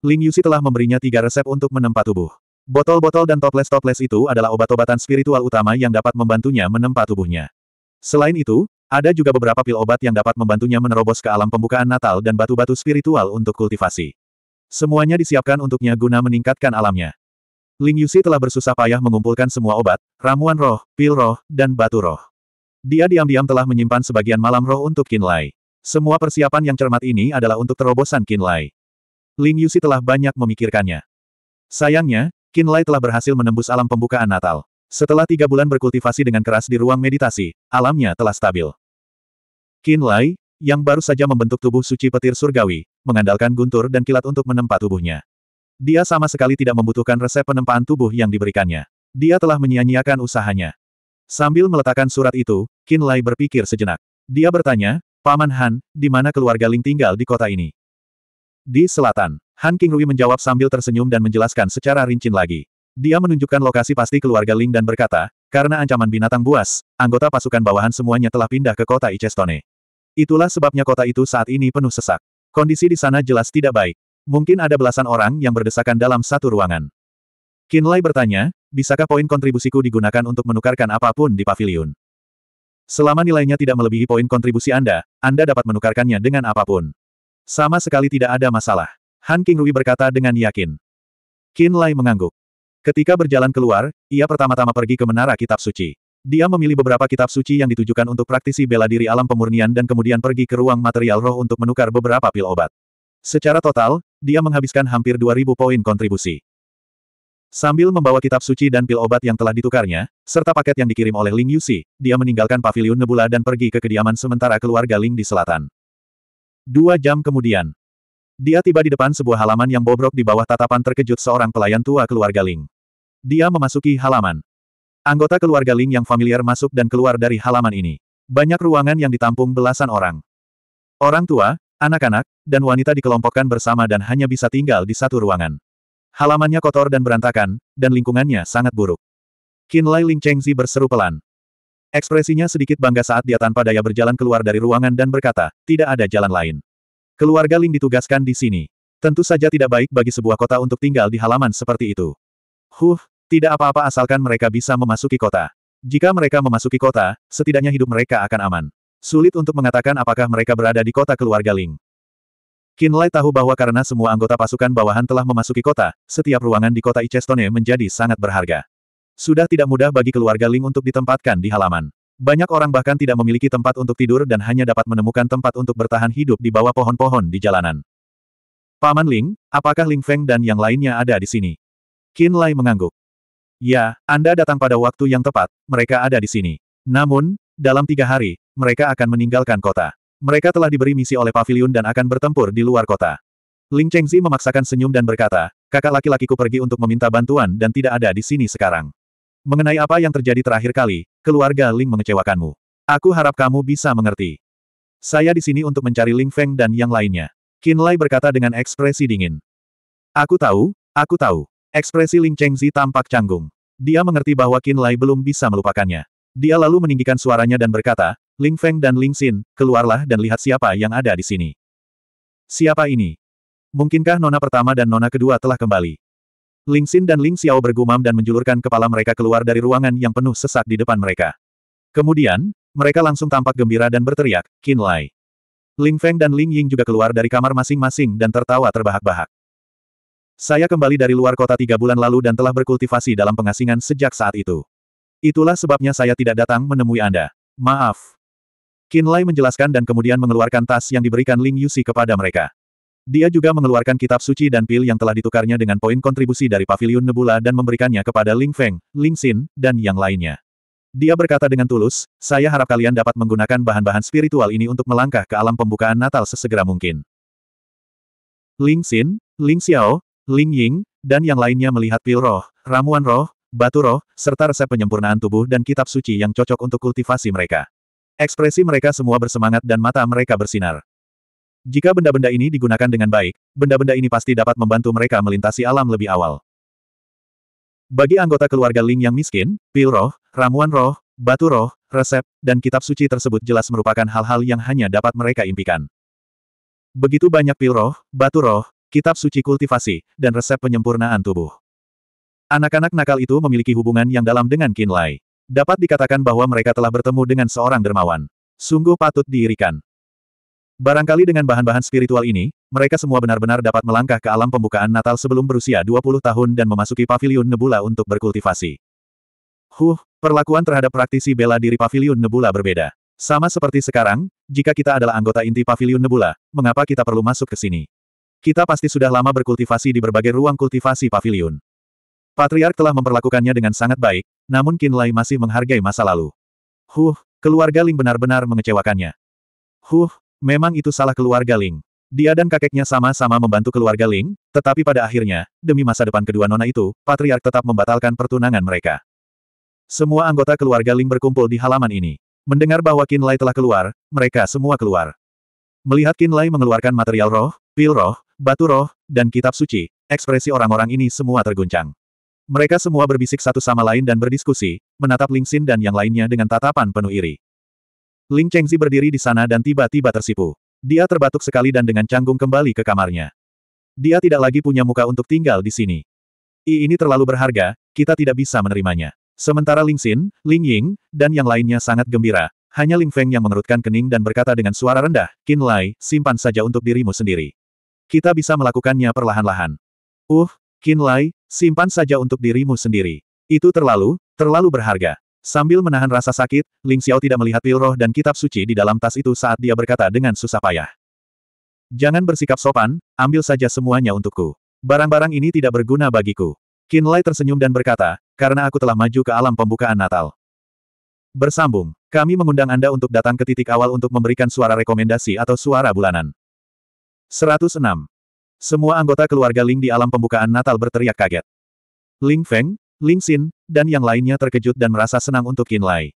Ling Yusi telah memberinya tiga resep untuk menempa tubuh. Botol-botol dan toples-toples itu adalah obat-obatan spiritual utama yang dapat membantunya menempa tubuhnya. Selain itu, ada juga beberapa pil obat yang dapat membantunya menerobos ke alam pembukaan natal dan batu-batu spiritual untuk kultivasi. Semuanya disiapkan untuknya guna meningkatkan alamnya. Ling Yusi telah bersusah payah mengumpulkan semua obat, ramuan roh, pil roh, dan batu roh. Dia diam-diam telah menyimpan sebagian malam roh untuk Qin Lai. Semua persiapan yang cermat ini adalah untuk terobosan Qin Lai. Ling Yusi telah banyak memikirkannya. Sayangnya, Qin Lai telah berhasil menembus alam pembukaan natal. Setelah tiga bulan berkultivasi dengan keras di ruang meditasi, alamnya telah stabil. Qin Lai, yang baru saja membentuk tubuh suci petir surgawi, mengandalkan guntur dan kilat untuk menempa tubuhnya. Dia sama sekali tidak membutuhkan resep penempaan tubuh yang diberikannya. Dia telah menyia-nyiakan usahanya. Sambil meletakkan surat itu, Qin Lai berpikir sejenak. Dia bertanya, Paman Han, di mana keluarga Ling tinggal di kota ini? Di selatan. Han Qingrui menjawab sambil tersenyum dan menjelaskan secara rinci lagi. Dia menunjukkan lokasi pasti keluarga Ling dan berkata, karena ancaman binatang buas, anggota pasukan bawahan semuanya telah pindah ke kota Ichestone. Itulah sebabnya kota itu saat ini penuh sesak. Kondisi di sana jelas tidak baik. Mungkin ada belasan orang yang berdesakan dalam satu ruangan. Kinlay bertanya, bisakah poin kontribusiku digunakan untuk menukarkan apa pun di pavilion? Selama nilainya tidak melebihi poin kontribusi Anda, Anda dapat menukarkannya dengan apa pun. Sama sekali tidak ada masalah. Han Qingrui berkata dengan yakin. Kinlay mengangguk. Ketika berjalan keluar, ia pertama-tama pergi ke Menara Kitab Suci. Dia memilih beberapa kitab suci yang ditujukan untuk praktisi bela diri alam pemurnian dan kemudian pergi ke ruang material roh untuk menukar beberapa pil obat. Secara total, dia menghabiskan hampir 2000 poin kontribusi. Sambil membawa kitab suci dan pil obat yang telah ditukarnya, serta paket yang dikirim oleh Ling Yusi, dia meninggalkan pavilion Nebula dan pergi ke kediaman sementara keluarga Ling di selatan. Dua jam kemudian, dia tiba di depan sebuah halaman yang bobrok di bawah tatapan terkejut seorang pelayan tua keluarga Ling. Dia memasuki halaman. Anggota keluarga Ling yang familiar masuk dan keluar dari halaman ini. Banyak ruangan yang ditampung belasan orang. Orang tua, anak-anak, dan wanita dikelompokkan bersama dan hanya bisa tinggal di satu ruangan. Halamannya kotor dan berantakan, dan lingkungannya sangat buruk. Qin Lai Ling Chengzi berseru pelan. Ekspresinya sedikit bangga saat dia tanpa daya berjalan keluar dari ruangan dan berkata, tidak ada jalan lain. Keluarga Ling ditugaskan di sini. Tentu saja tidak baik bagi sebuah kota untuk tinggal di halaman seperti itu. Huh, tidak apa-apa asalkan mereka bisa memasuki kota. Jika mereka memasuki kota, setidaknya hidup mereka akan aman. Sulit untuk mengatakan apakah mereka berada di kota keluarga Ling. Lai tahu bahwa karena semua anggota pasukan bawahan telah memasuki kota, setiap ruangan di kota Ichestone menjadi sangat berharga. Sudah tidak mudah bagi keluarga Ling untuk ditempatkan di halaman. Banyak orang bahkan tidak memiliki tempat untuk tidur dan hanya dapat menemukan tempat untuk bertahan hidup di bawah pohon-pohon di jalanan. Paman Ling, apakah Ling Feng dan yang lainnya ada di sini? Lai mengangguk. Ya, Anda datang pada waktu yang tepat, mereka ada di sini. Namun, dalam tiga hari, mereka akan meninggalkan kota. Mereka telah diberi misi oleh pavilion dan akan bertempur di luar kota. Ling Chengzi memaksakan senyum dan berkata, kakak laki-lakiku pergi untuk meminta bantuan dan tidak ada di sini sekarang. Mengenai apa yang terjadi terakhir kali, keluarga Ling mengecewakanmu. Aku harap kamu bisa mengerti. Saya di sini untuk mencari Ling Feng dan yang lainnya. Qin Lai berkata dengan ekspresi dingin. Aku tahu, aku tahu. Ekspresi Ling Chengzi tampak canggung. Dia mengerti bahwa Qin Lai belum bisa melupakannya. Dia lalu meninggikan suaranya dan berkata, Ling Feng dan Ling Xin, keluarlah dan lihat siapa yang ada di sini. Siapa ini? Mungkinkah nona pertama dan nona kedua telah kembali? Ling Xin dan Ling Xiao bergumam dan menjulurkan kepala mereka keluar dari ruangan yang penuh sesak di depan mereka. Kemudian, mereka langsung tampak gembira dan berteriak, Qin Lai. Ling Feng dan Ling Ying juga keluar dari kamar masing-masing dan tertawa terbahak-bahak. Saya kembali dari luar kota tiga bulan lalu dan telah berkultivasi dalam pengasingan sejak saat itu. Itulah sebabnya saya tidak datang menemui Anda. Maaf. Qin Lai menjelaskan dan kemudian mengeluarkan tas yang diberikan Ling Yusi kepada mereka. Dia juga mengeluarkan kitab suci dan pil yang telah ditukarnya dengan poin kontribusi dari Pavilion Nebula dan memberikannya kepada Ling Feng, Ling Xin, dan yang lainnya. Dia berkata dengan tulus, saya harap kalian dapat menggunakan bahan-bahan spiritual ini untuk melangkah ke alam pembukaan Natal sesegera mungkin. Ling Xin, Ling Xiao, Ling Ying, dan yang lainnya melihat pil roh, ramuan roh, batu roh, serta resep penyempurnaan tubuh dan kitab suci yang cocok untuk kultivasi mereka. Ekspresi mereka semua bersemangat dan mata mereka bersinar. Jika benda-benda ini digunakan dengan baik, benda-benda ini pasti dapat membantu mereka melintasi alam lebih awal. Bagi anggota keluarga Ling yang miskin, pil roh, ramuan roh, batu roh, resep, dan kitab suci tersebut jelas merupakan hal-hal yang hanya dapat mereka impikan. Begitu banyak pil roh, batu roh, kitab suci kultivasi, dan resep penyempurnaan tubuh. Anak-anak nakal itu memiliki hubungan yang dalam dengan Kinlay. Dapat dikatakan bahwa mereka telah bertemu dengan seorang dermawan. Sungguh patut diirikan. Barangkali dengan bahan-bahan spiritual ini, mereka semua benar-benar dapat melangkah ke alam pembukaan Natal sebelum berusia 20 tahun dan memasuki pavilion Nebula untuk berkultivasi. Huh, perlakuan terhadap praktisi bela diri pavilion Nebula berbeda. Sama seperti sekarang, jika kita adalah anggota inti pavilion Nebula, mengapa kita perlu masuk ke sini? Kita pasti sudah lama berkultivasi di berbagai ruang kultivasi pavilion. Patriark telah memperlakukannya dengan sangat baik, namun Kinlay masih menghargai masa lalu. Huh, keluarga Ling benar-benar mengecewakannya. Huh, Memang itu salah keluarga Ling. Dia dan kakeknya sama-sama membantu keluarga Ling, tetapi pada akhirnya, demi masa depan kedua nona itu, Patriark tetap membatalkan pertunangan mereka. Semua anggota keluarga Ling berkumpul di halaman ini. Mendengar bahwa Qin Lai telah keluar, mereka semua keluar. Melihat Qin Lai mengeluarkan material roh, pil roh, batu roh, dan kitab suci, ekspresi orang-orang ini semua terguncang. Mereka semua berbisik satu sama lain dan berdiskusi, menatap Ling Xin dan yang lainnya dengan tatapan penuh iri. Ling Chengzi berdiri di sana dan tiba-tiba tersipu. Dia terbatuk sekali dan dengan canggung kembali ke kamarnya. Dia tidak lagi punya muka untuk tinggal di sini. I ini terlalu berharga, kita tidak bisa menerimanya. Sementara Ling Xin, Ling Ying, dan yang lainnya sangat gembira. Hanya Ling Feng yang mengerutkan kening dan berkata dengan suara rendah, Qin Lai, simpan saja untuk dirimu sendiri. Kita bisa melakukannya perlahan-lahan. Uh, Qin Lai, simpan saja untuk dirimu sendiri. Itu terlalu, terlalu berharga. Sambil menahan rasa sakit, Ling Xiao tidak melihat pil roh dan kitab suci di dalam tas itu saat dia berkata dengan susah payah. Jangan bersikap sopan, ambil saja semuanya untukku. Barang-barang ini tidak berguna bagiku. Qin Lai tersenyum dan berkata, karena aku telah maju ke alam pembukaan Natal. Bersambung, kami mengundang Anda untuk datang ke titik awal untuk memberikan suara rekomendasi atau suara bulanan. 106. Semua anggota keluarga Ling di alam pembukaan Natal berteriak kaget. Ling Feng, Ling Xin, dan yang lainnya terkejut dan merasa senang untuk Qin Lai.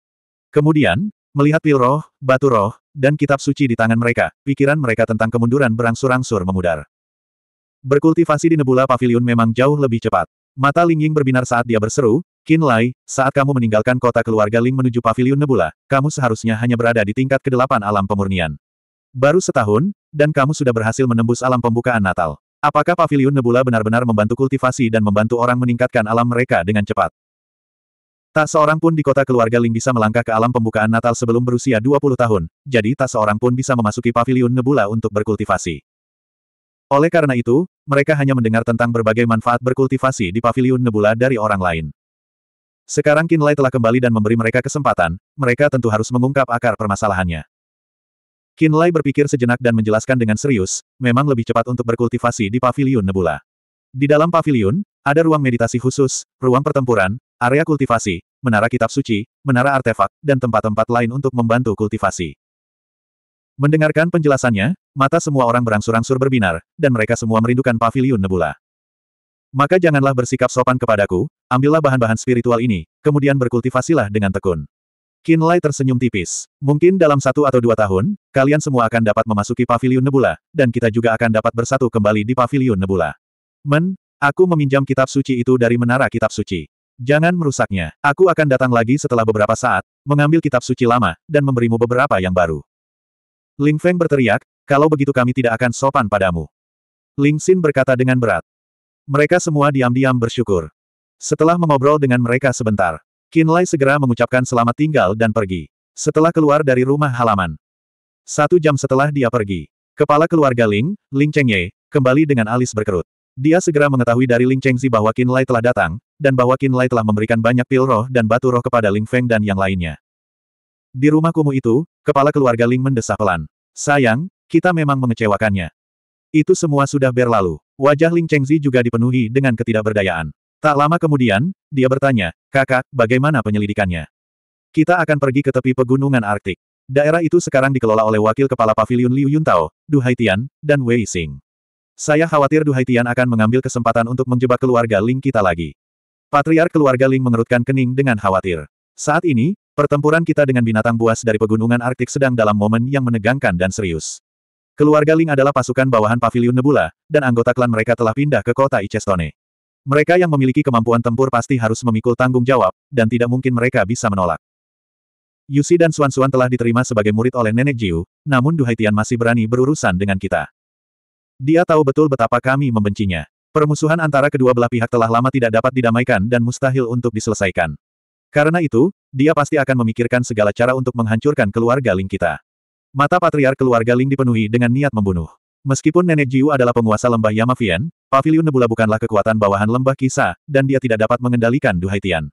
Kemudian, melihat pil roh, batu roh, dan kitab suci di tangan mereka, pikiran mereka tentang kemunduran berangsur-angsur memudar. Berkultivasi di Nebula Pavilion memang jauh lebih cepat. Mata Ling Ying berbinar saat dia berseru, Qin Lai, saat kamu meninggalkan kota keluarga Ling menuju Pavilion Nebula, kamu seharusnya hanya berada di tingkat ke-8 alam pemurnian. Baru setahun, dan kamu sudah berhasil menembus alam pembukaan Natal. Apakah Pavilion Nebula benar-benar membantu kultivasi dan membantu orang meningkatkan alam mereka dengan cepat? Tak seorang pun di kota keluarga Ling bisa melangkah ke alam pembukaan Natal sebelum berusia 20 tahun, jadi tak seorang pun bisa memasuki Pavilion Nebula untuk berkultivasi. Oleh karena itu, mereka hanya mendengar tentang berbagai manfaat berkultivasi di Pavilion Nebula dari orang lain. Sekarang Kinlay telah kembali dan memberi mereka kesempatan, mereka tentu harus mengungkap akar permasalahannya. Kinlay berpikir sejenak dan menjelaskan dengan serius, memang lebih cepat untuk berkultivasi di Pavilion Nebula. Di dalam pavilion, ada ruang meditasi khusus, ruang pertempuran, area kultivasi, menara kitab suci, menara artefak, dan tempat-tempat lain untuk membantu kultivasi. Mendengarkan penjelasannya, mata semua orang berangsur-angsur berbinar, dan mereka semua merindukan Pavilion Nebula. Maka janganlah bersikap sopan kepadaku, ambillah bahan-bahan spiritual ini, kemudian berkultivasilah dengan tekun. Kinlay tersenyum tipis. Mungkin dalam satu atau dua tahun, kalian semua akan dapat memasuki Pavilion Nebula, dan kita juga akan dapat bersatu kembali di Pavilion Nebula. Men, aku meminjam kitab suci itu dari menara kitab suci. Jangan merusaknya. Aku akan datang lagi setelah beberapa saat, mengambil kitab suci lama, dan memberimu beberapa yang baru. Ling Feng berteriak, kalau begitu kami tidak akan sopan padamu. Ling Xin berkata dengan berat. Mereka semua diam-diam bersyukur. Setelah mengobrol dengan mereka sebentar, Kinlay segera mengucapkan selamat tinggal dan pergi. Setelah keluar dari rumah halaman. Satu jam setelah dia pergi, kepala keluarga Ling, Ling Chengye, kembali dengan alis berkerut. Dia segera mengetahui dari Ling Chengzi bahwa Kinlay telah datang, dan bahwa Kinlay telah memberikan banyak pil roh dan batu roh kepada Ling Feng dan yang lainnya. Di rumah kumuh itu, kepala keluarga Ling mendesah pelan. Sayang, kita memang mengecewakannya. Itu semua sudah berlalu. Wajah Ling Chengzi juga dipenuhi dengan ketidakberdayaan. Tak lama kemudian, dia bertanya, kakak, bagaimana penyelidikannya? Kita akan pergi ke tepi pegunungan Arktik. Daerah itu sekarang dikelola oleh wakil kepala pavilion Liu Yuntao, Du Haitian, dan Wei Xing. Saya khawatir Du Haitian akan mengambil kesempatan untuk menjebak keluarga Ling kita lagi. Patriark keluarga Ling mengerutkan kening dengan khawatir. Saat ini, pertempuran kita dengan binatang buas dari pegunungan Arktik sedang dalam momen yang menegangkan dan serius. Keluarga Ling adalah pasukan bawahan Pavilion Nebula, dan anggota klan mereka telah pindah ke kota Ichestone. Mereka yang memiliki kemampuan tempur pasti harus memikul tanggung jawab, dan tidak mungkin mereka bisa menolak. Yusi dan Suan-Suan telah diterima sebagai murid oleh Nenek Jiu, namun Duhai Tian masih berani berurusan dengan kita. Dia tahu betul betapa kami membencinya. Permusuhan antara kedua belah pihak telah lama tidak dapat didamaikan dan mustahil untuk diselesaikan. Karena itu, dia pasti akan memikirkan segala cara untuk menghancurkan keluarga Ling kita. Mata patriar keluarga Ling dipenuhi dengan niat membunuh. Meskipun Nenek Jiu adalah penguasa lembah Yamavian, Paviliun Nebula bukanlah kekuatan bawahan lembah Kisah, dan dia tidak dapat mengendalikan Duhai Tian.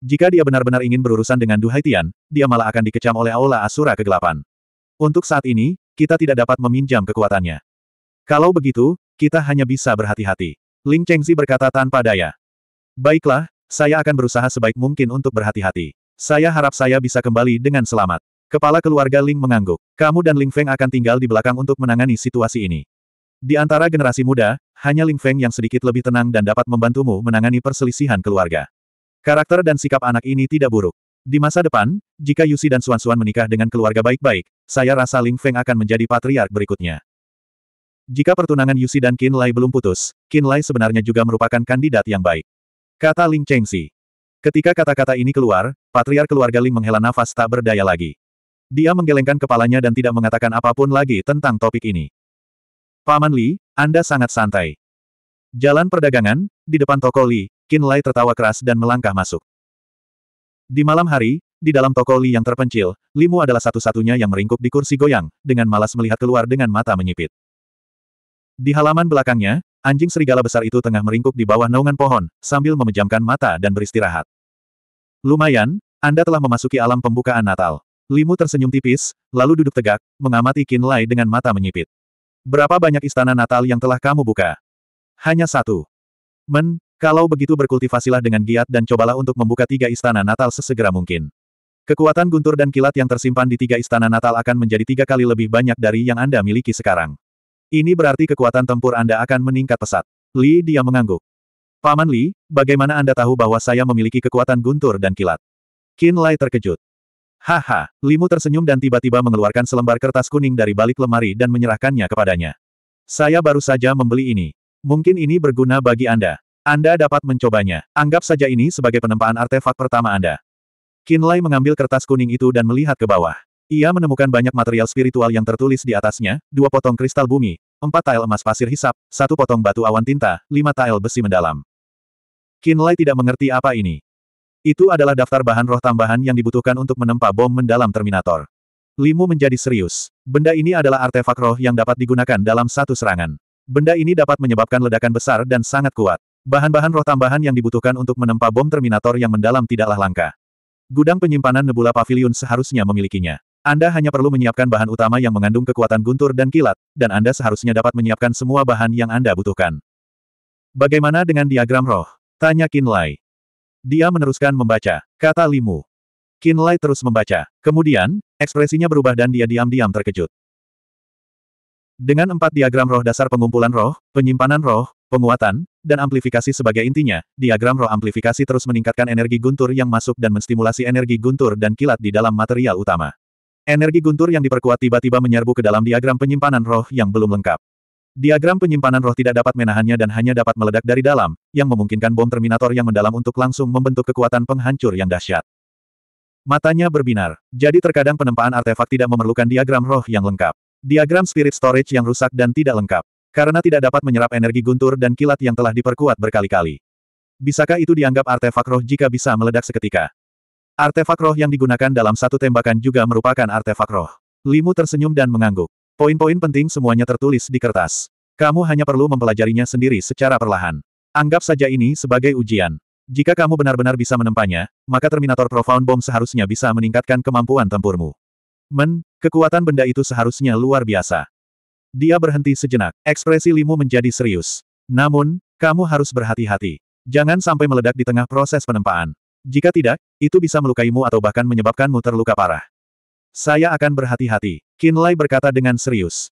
Jika dia benar-benar ingin berurusan dengan Duhai Tian, dia malah akan dikecam oleh Aula Asura Kegelapan. Untuk saat ini, kita tidak dapat meminjam kekuatannya. Kalau begitu, kita hanya bisa berhati-hati. Ling Chengzi berkata tanpa daya. Baiklah, saya akan berusaha sebaik mungkin untuk berhati-hati. Saya harap saya bisa kembali dengan selamat. Kepala keluarga Ling mengangguk. Kamu dan Ling Feng akan tinggal di belakang untuk menangani situasi ini. Di antara generasi muda, hanya Ling Feng yang sedikit lebih tenang dan dapat membantumu menangani perselisihan keluarga. Karakter dan sikap anak ini tidak buruk. Di masa depan, jika Yusi dan Suan-Suan menikah dengan keluarga baik-baik, saya rasa Ling Feng akan menjadi patriark berikutnya. Jika pertunangan Yusi dan Qin Lai belum putus, Qin Lai sebenarnya juga merupakan kandidat yang baik. Kata Ling Chengxi. Ketika kata-kata ini keluar, patriark keluarga Ling menghela nafas tak berdaya lagi. Dia menggelengkan kepalanya dan tidak mengatakan apa pun lagi tentang topik ini. Paman Li, Anda sangat santai. Jalan perdagangan, di depan toko Li, Qin Lai tertawa keras dan melangkah masuk. Di malam hari, di dalam toko Li yang terpencil, Limu adalah satu-satunya yang meringkuk di kursi goyang, dengan malas melihat keluar dengan mata menyipit. Di halaman belakangnya, anjing serigala besar itu tengah meringkuk di bawah naungan pohon, sambil memejamkan mata dan beristirahat. Lumayan, Anda telah memasuki alam pembukaan Natal. Limu tersenyum tipis, lalu duduk tegak, mengamati Qin Lai dengan mata menyipit. Berapa banyak istana Natal yang telah kamu buka? Hanya satu. Men, kalau begitu berkultivasilah dengan giat dan cobalah untuk membuka tiga istana Natal sesegera mungkin. Kekuatan guntur dan kilat yang tersimpan di tiga istana Natal akan menjadi tiga kali lebih banyak dari yang Anda miliki sekarang. Ini berarti kekuatan tempur Anda akan meningkat pesat. Li dia mengangguk. Paman Li, bagaimana Anda tahu bahwa saya memiliki kekuatan guntur dan kilat? Qin Lai terkejut. Haha, Limu tersenyum dan tiba-tiba mengeluarkan selembar kertas kuning dari balik lemari dan menyerahkannya kepadanya. Saya baru saja membeli ini. Mungkin ini berguna bagi Anda. Anda dapat mencobanya. Anggap saja ini sebagai penempaan artefak pertama Anda. Kinlay mengambil kertas kuning itu dan melihat ke bawah. Ia menemukan banyak material spiritual yang tertulis di atasnya, dua potong kristal bumi, empat tile emas pasir hisap, satu potong batu awan tinta, lima tile besi mendalam. Kinlay tidak mengerti apa ini. Itu adalah daftar bahan roh tambahan yang dibutuhkan untuk menempa bom mendalam Terminator. Limu menjadi serius. Benda ini adalah artefak roh yang dapat digunakan dalam satu serangan. Benda ini dapat menyebabkan ledakan besar dan sangat kuat. Bahan-bahan roh tambahan yang dibutuhkan untuk menempa bom Terminator yang mendalam tidaklah langka. Gudang penyimpanan Nebula Pavilion seharusnya memilikinya. Anda hanya perlu menyiapkan bahan utama yang mengandung kekuatan guntur dan kilat, dan Anda seharusnya dapat menyiapkan semua bahan yang Anda butuhkan. Bagaimana dengan diagram roh? Tanya Kinlay. Dia meneruskan membaca, kata Limu. Kinlay terus membaca. Kemudian, ekspresinya berubah dan dia diam-diam terkejut. Dengan empat diagram roh dasar pengumpulan roh, penyimpanan roh, penguatan, dan amplifikasi sebagai intinya, diagram roh amplifikasi terus meningkatkan energi guntur yang masuk dan menstimulasi energi guntur dan kilat di dalam material utama. Energi guntur yang diperkuat tiba-tiba menyerbu ke dalam diagram penyimpanan roh yang belum lengkap. Diagram penyimpanan roh tidak dapat menahannya dan hanya dapat meledak dari dalam, yang memungkinkan bom Terminator yang mendalam untuk langsung membentuk kekuatan penghancur yang dahsyat. Matanya berbinar. Jadi terkadang penempaan artefak tidak memerlukan diagram roh yang lengkap. Diagram spirit storage yang rusak dan tidak lengkap. Karena tidak dapat menyerap energi guntur dan kilat yang telah diperkuat berkali-kali. Bisakah itu dianggap artefak roh jika bisa meledak seketika? Artefak roh yang digunakan dalam satu tembakan juga merupakan artefak roh. Limu tersenyum dan mengangguk. Poin-poin penting semuanya tertulis di kertas. Kamu hanya perlu mempelajarinya sendiri secara perlahan. Anggap saja ini sebagai ujian. Jika kamu benar-benar bisa menempanya, maka Terminator Profound Bomb seharusnya bisa meningkatkan kemampuan tempurmu. Men, kekuatan benda itu seharusnya luar biasa. Dia berhenti sejenak. Ekspresi Limu menjadi serius. Namun, kamu harus berhati-hati. Jangan sampai meledak di tengah proses penempaan. Jika tidak, itu bisa melukaimu atau bahkan menyebabkanmu terluka parah. Saya akan berhati-hati. Kinlay berkata dengan serius.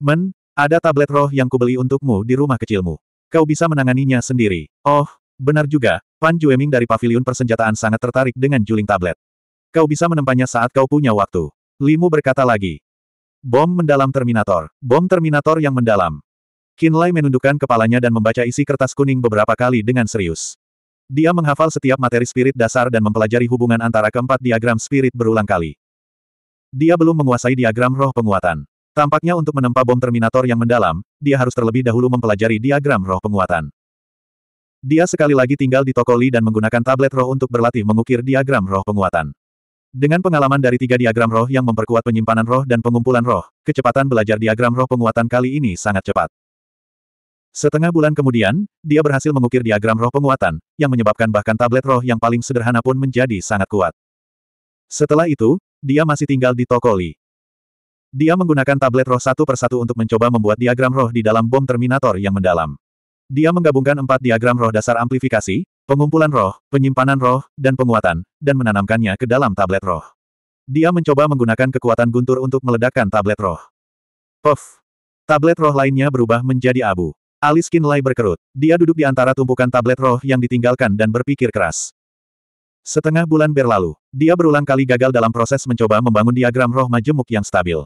Men, ada tablet roh yang kubeli untukmu di rumah kecilmu. Kau bisa menanganinya sendiri. Oh, benar juga, Pan Jueming dari Pavilion Persenjataan sangat tertarik dengan juling tablet. Kau bisa menempanya saat kau punya waktu. Limu berkata lagi. Bom mendalam Terminator. Bom Terminator yang mendalam. Kinlay menundukkan kepalanya dan membaca isi kertas kuning beberapa kali dengan serius. Dia menghafal setiap materi spirit dasar dan mempelajari hubungan antara keempat diagram spirit berulang kali. Dia belum menguasai diagram roh penguatan. Tampaknya untuk menempa bom Terminator yang mendalam, dia harus terlebih dahulu mempelajari diagram roh penguatan. Dia sekali lagi tinggal di toko Li dan menggunakan tablet roh untuk berlatih mengukir diagram roh penguatan. Dengan pengalaman dari tiga diagram roh yang memperkuat penyimpanan roh dan pengumpulan roh, kecepatan belajar diagram roh penguatan kali ini sangat cepat. Setengah bulan kemudian, dia berhasil mengukir diagram roh penguatan, yang menyebabkan bahkan tablet roh yang paling sederhana pun menjadi sangat kuat. Setelah itu, dia masih tinggal di toko Li. Dia menggunakan tablet roh satu persatu untuk mencoba membuat diagram roh di dalam bom Terminator yang mendalam. Dia menggabungkan empat diagram roh dasar amplifikasi, pengumpulan roh, penyimpanan roh, dan penguatan, dan menanamkannya ke dalam tablet roh. Dia mencoba menggunakan kekuatan guntur untuk meledakkan tablet roh. Puff! Tablet roh lainnya berubah menjadi abu. Alis Kinlay berkerut. Dia duduk di antara tumpukan tablet roh yang ditinggalkan dan berpikir keras. Setengah bulan berlalu, dia berulang kali gagal dalam proses mencoba membangun diagram roh majemuk yang stabil.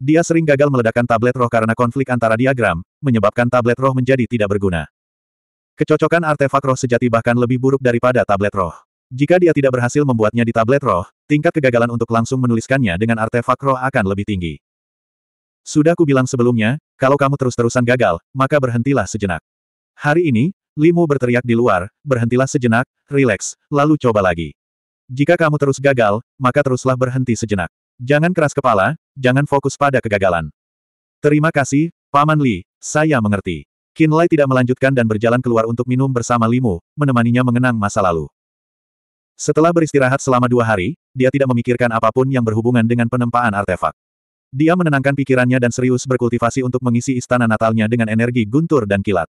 Dia sering gagal meledakkan tablet roh karena konflik antara diagram, menyebabkan tablet roh menjadi tidak berguna. Kecocokan artefak roh sejati bahkan lebih buruk daripada tablet roh. Jika dia tidak berhasil membuatnya di tablet roh, tingkat kegagalan untuk langsung menuliskannya dengan artefak roh akan lebih tinggi. Sudah kubilang sebelumnya, kalau kamu terus-terusan gagal, maka berhentilah sejenak. Hari ini, Limu berteriak di luar, berhentilah sejenak, rileks, lalu coba lagi. Jika kamu terus gagal, maka teruslah berhenti sejenak. Jangan keras kepala, jangan fokus pada kegagalan. Terima kasih, Paman Li, saya mengerti. Qinlai tidak melanjutkan dan berjalan keluar untuk minum bersama Limu, menemaninya mengenang masa lalu. Setelah beristirahat selama dua hari, dia tidak memikirkan apa pun yang berhubungan dengan penempaan artefak. Dia menenangkan pikirannya dan serius berkultivasi untuk mengisi istana natalnya dengan energi guntur dan kilat.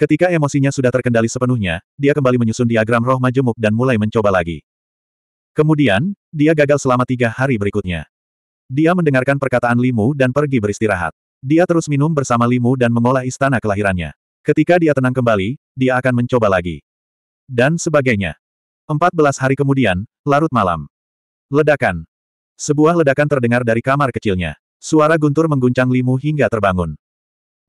Ketika emosinya sudah terkendali sepenuhnya, dia kembali menyusun diagram roh majemuk dan mulai mencoba lagi. Kemudian, dia gagal selama tiga hari berikutnya. Dia mendengarkan perkataan Limu dan pergi beristirahat. Dia terus minum bersama Limu dan mengolah istana kelahirannya. Ketika dia tenang kembali, dia akan mencoba lagi. Dan sebagainya. 14 hari kemudian, larut malam. Ledakan. Sebuah ledakan terdengar dari kamar kecilnya. Suara guntur mengguncang Limu hingga terbangun.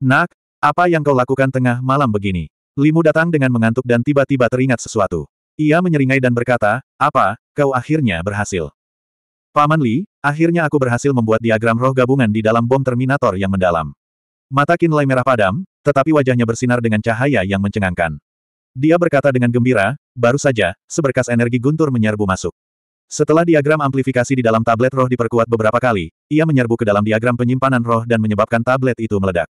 Nak, apa yang kau lakukan tengah malam begini? Limu datang dengan mengantuk dan tiba-tiba teringat sesuatu. Ia menyeringai dan berkata, apa, kau akhirnya berhasil. Paman Li, akhirnya aku berhasil membuat diagram roh gabungan di dalam bom Terminator yang mendalam. Mata Kinlay merah padam, tetapi wajahnya bersinar dengan cahaya yang mencengangkan. Dia berkata dengan gembira, baru saja, seberkas energi guntur menyerbu masuk. Setelah diagram amplifikasi di dalam tablet roh diperkuat beberapa kali, ia menyerbu ke dalam diagram penyimpanan roh dan menyebabkan tablet itu meledak.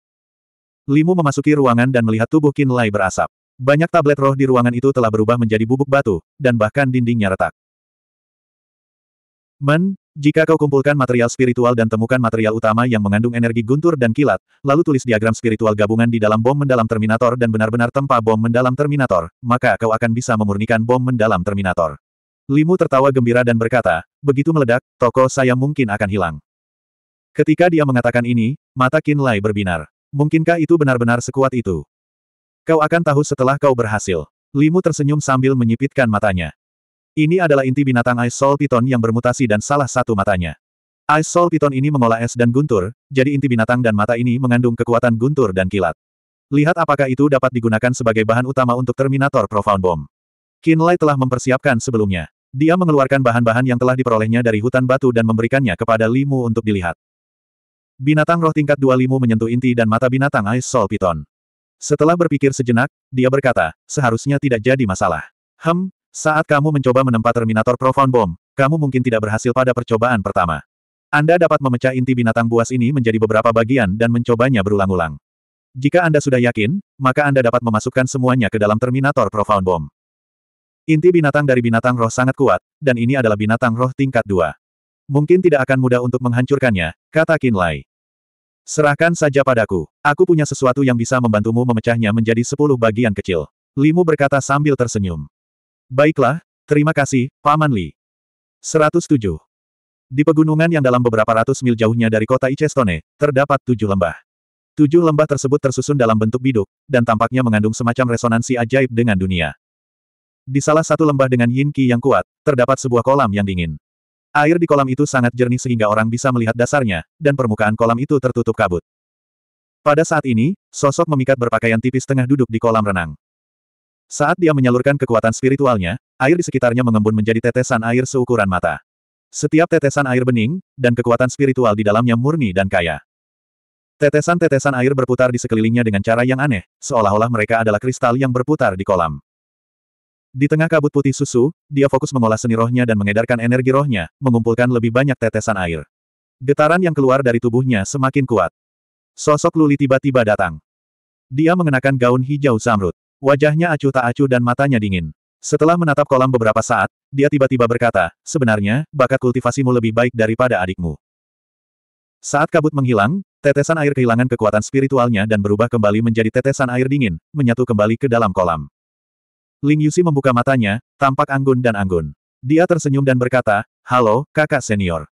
Limu memasuki ruangan dan melihat tubuh Kinlay berasap. Banyak tablet roh di ruangan itu telah berubah menjadi bubuk batu, dan bahkan dindingnya retak. Men, jika kau kumpulkan material spiritual dan temukan material utama yang mengandung energi guntur dan kilat, lalu tulis diagram spiritual gabungan di dalam bom mendalam Terminator dan benar-benar tempa bom mendalam Terminator, maka kau akan bisa memurnikan bom mendalam Terminator. Limu tertawa gembira dan berkata, begitu meledak, toko saya mungkin akan hilang. Ketika dia mengatakan ini, mata Lai berbinar. Mungkinkah itu benar-benar sekuat itu? Kau akan tahu setelah kau berhasil. Limu tersenyum sambil menyipitkan matanya. Ini adalah inti binatang Ice Soul Python yang bermutasi dan salah satu matanya. Ice Soul Python ini mengolah es dan guntur, jadi inti binatang dan mata ini mengandung kekuatan guntur dan kilat. Lihat apakah itu dapat digunakan sebagai bahan utama untuk Terminator Profound Bomb. Kinlay telah mempersiapkan sebelumnya. Dia mengeluarkan bahan-bahan yang telah diperolehnya dari hutan batu dan memberikannya kepada Limu untuk dilihat. Binatang roh tingkat dua Limu menyentuh inti dan mata binatang Ice Soul Python. Setelah berpikir sejenak, dia berkata, seharusnya tidak jadi masalah. Hem, saat kamu mencoba menempa Terminator Profound Bomb, kamu mungkin tidak berhasil pada percobaan pertama. Anda dapat memecah inti binatang buas ini menjadi beberapa bagian dan mencobanya berulang-ulang. Jika Anda sudah yakin, maka Anda dapat memasukkan semuanya ke dalam Terminator Profound Bomb. Inti binatang dari binatang roh sangat kuat, dan ini adalah binatang roh tingkat dua. Mungkin tidak akan mudah untuk menghancurkannya, kata Kinlay. Serahkan saja padaku. Aku punya sesuatu yang bisa membantumu memecahnya menjadi sepuluh bagian kecil. Limu berkata sambil tersenyum. Baiklah, terima kasih, Paman Li. 107. Di pegunungan yang dalam beberapa ratus mil jauhnya dari kota Icestone, terdapat tujuh lembah. Tujuh lembah tersebut tersusun dalam bentuk biduk, dan tampaknya mengandung semacam resonansi ajaib dengan dunia. Di salah satu lembah dengan yin qi yang kuat, terdapat sebuah kolam yang dingin. Air di kolam itu sangat jernih sehingga orang bisa melihat dasarnya, dan permukaan kolam itu tertutup kabut. Pada saat ini, sosok memikat berpakaian tipis tengah duduk di kolam renang. Saat dia menyalurkan kekuatan spiritualnya, air di sekitarnya mengembun menjadi tetesan air seukuran mata. Setiap tetesan air bening, dan kekuatan spiritual di dalamnya murni dan kaya. Tetesan-tetesan air berputar di sekelilingnya dengan cara yang aneh, seolah-olah mereka adalah kristal yang berputar di kolam. Di tengah kabut putih susu, dia fokus mengolah seni rohnya dan mengedarkan energi rohnya, mengumpulkan lebih banyak tetesan air. Getaran yang keluar dari tubuhnya semakin kuat. Sosok Luli tiba-tiba datang. Dia mengenakan gaun hijau zamrud. Wajahnya acuh tak acuh dan matanya dingin. Setelah menatap kolam beberapa saat, dia tiba-tiba berkata, sebenarnya, bakat kultivasimu lebih baik daripada adikmu. Saat kabut menghilang, tetesan air kehilangan kekuatan spiritualnya dan berubah kembali menjadi tetesan air dingin, menyatu kembali ke dalam kolam. Ling Yusi membuka matanya, tampak anggun dan anggun. Dia tersenyum dan berkata, Halo, kakak senior.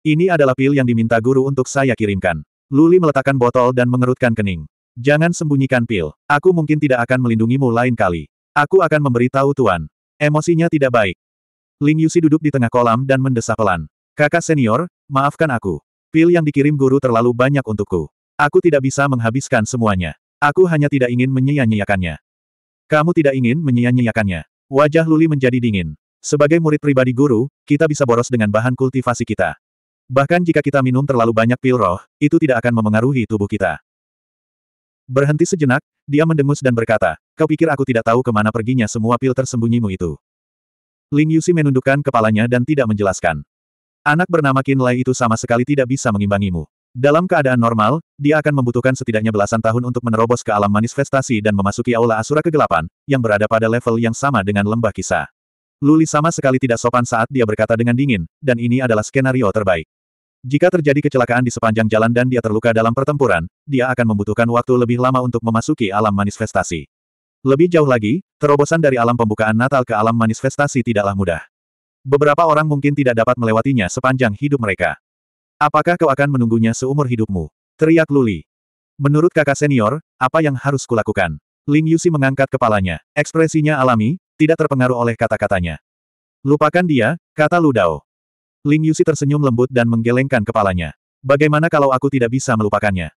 Ini adalah pil yang diminta guru untuk saya kirimkan. Luli meletakkan botol dan mengerutkan kening. Jangan sembunyikan pil. Aku mungkin tidak akan melindungimu lain kali. Aku akan memberitahu Tuan. Emosinya tidak baik. Ling Yusi duduk di tengah kolam dan mendesah pelan. Kakak senior, maafkan aku. Pil yang dikirim guru terlalu banyak untukku. Aku tidak bisa menghabiskan semuanya. Aku hanya tidak ingin menyia-nyiakannya. Kamu tidak ingin menyia-nyiakannya. Wajah Luli menjadi dingin. Sebagai murid pribadi guru, kita bisa boros dengan bahan kultivasi kita. Bahkan jika kita minum terlalu banyak pil roh, itu tidak akan memengaruhi tubuh kita. Berhenti sejenak, dia mendengus dan berkata, kau pikir aku tidak tahu ke mana perginya semua pil tersembunyimu itu. Ling Yusi menundukkan kepalanya dan tidak menjelaskan. Anak bernama Qin Lai itu sama sekali tidak bisa mengimbangimu. Dalam keadaan normal, dia akan membutuhkan setidaknya belasan tahun untuk menerobos ke alam manifestasi dan memasuki aula Asura kegelapan, yang berada pada level yang sama dengan lembah kisah. Luli sama sekali tidak sopan saat dia berkata dengan dingin, dan ini adalah skenario terbaik. Jika terjadi kecelakaan di sepanjang jalan dan dia terluka dalam pertempuran, dia akan membutuhkan waktu lebih lama untuk memasuki alam manifestasi. Lebih jauh lagi, terobosan dari alam pembukaan Natal ke alam manifestasi tidaklah mudah. Beberapa orang mungkin tidak dapat melewatinya sepanjang hidup mereka. Apakah kau akan menunggunya seumur hidupmu? Teriak Luli. Menurut kakak senior, apa yang harus kulakukan? Ling Yusi mengangkat kepalanya. Ekspresinya alami, tidak terpengaruh oleh kata-katanya. Lupakan dia, kata Lu Dao. Ling Yusi tersenyum lembut dan menggelengkan kepalanya. Bagaimana kalau aku tidak bisa melupakannya?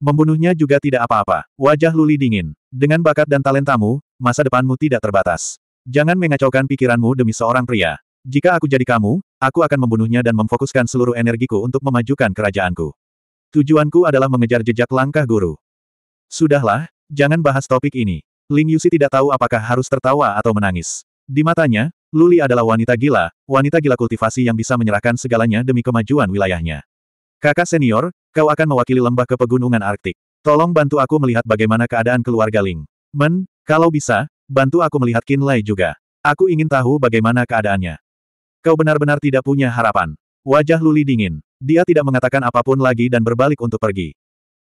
Membunuhnya juga tidak apa-apa. Wajah Luli dingin. Dengan bakat dan talentamu, masa depanmu tidak terbatas. Jangan mengacaukan pikiranmu demi seorang pria. Jika aku jadi kamu, aku akan membunuhnya dan memfokuskan seluruh energiku untuk memajukan kerajaanku. Tujuanku adalah mengejar jejak langkah guru. Sudahlah, jangan bahas topik ini. Ling Yusi tidak tahu apakah harus tertawa atau menangis. Di matanya, Luli adalah wanita gila, wanita gila kultivasi yang bisa menyerahkan segalanya demi kemajuan wilayahnya. Kakak senior, kau akan mewakili lembah ke pegunungan Arktik. Tolong bantu aku melihat bagaimana keadaan keluarga Ling. Men, kalau bisa, bantu aku melihat Qin Lai juga. Aku ingin tahu bagaimana keadaannya. Kau benar-benar tidak punya harapan. Wajah Luli dingin. Dia tidak mengatakan apa pun lagi dan berbalik untuk pergi.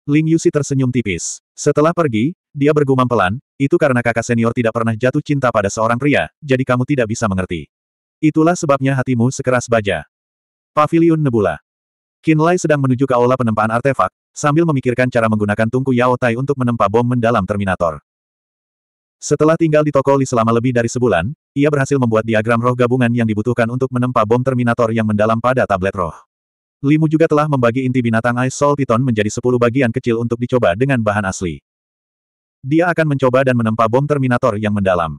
Ling Yusi tersenyum tipis. Setelah pergi, dia bergumam pelan, itu karena kakak senior tidak pernah jatuh cinta pada seorang pria, jadi kamu tidak bisa mengerti. Itulah sebabnya hatimu sekeras baja. Paviliun Nebula. Lai sedang menuju ke aula penempaan artefak, sambil memikirkan cara menggunakan tungku Yao Tai untuk menempa bom mendalam Terminator. Setelah tinggal di toko Li selama lebih dari sebulan, ia berhasil membuat diagram roh gabungan yang dibutuhkan untuk menempa bom Terminator yang mendalam pada tablet roh. Limu juga telah membagi inti binatang Ice Soul Python menjadi 10 bagian kecil untuk dicoba dengan bahan asli. Dia akan mencoba dan menempa bom Terminator yang mendalam.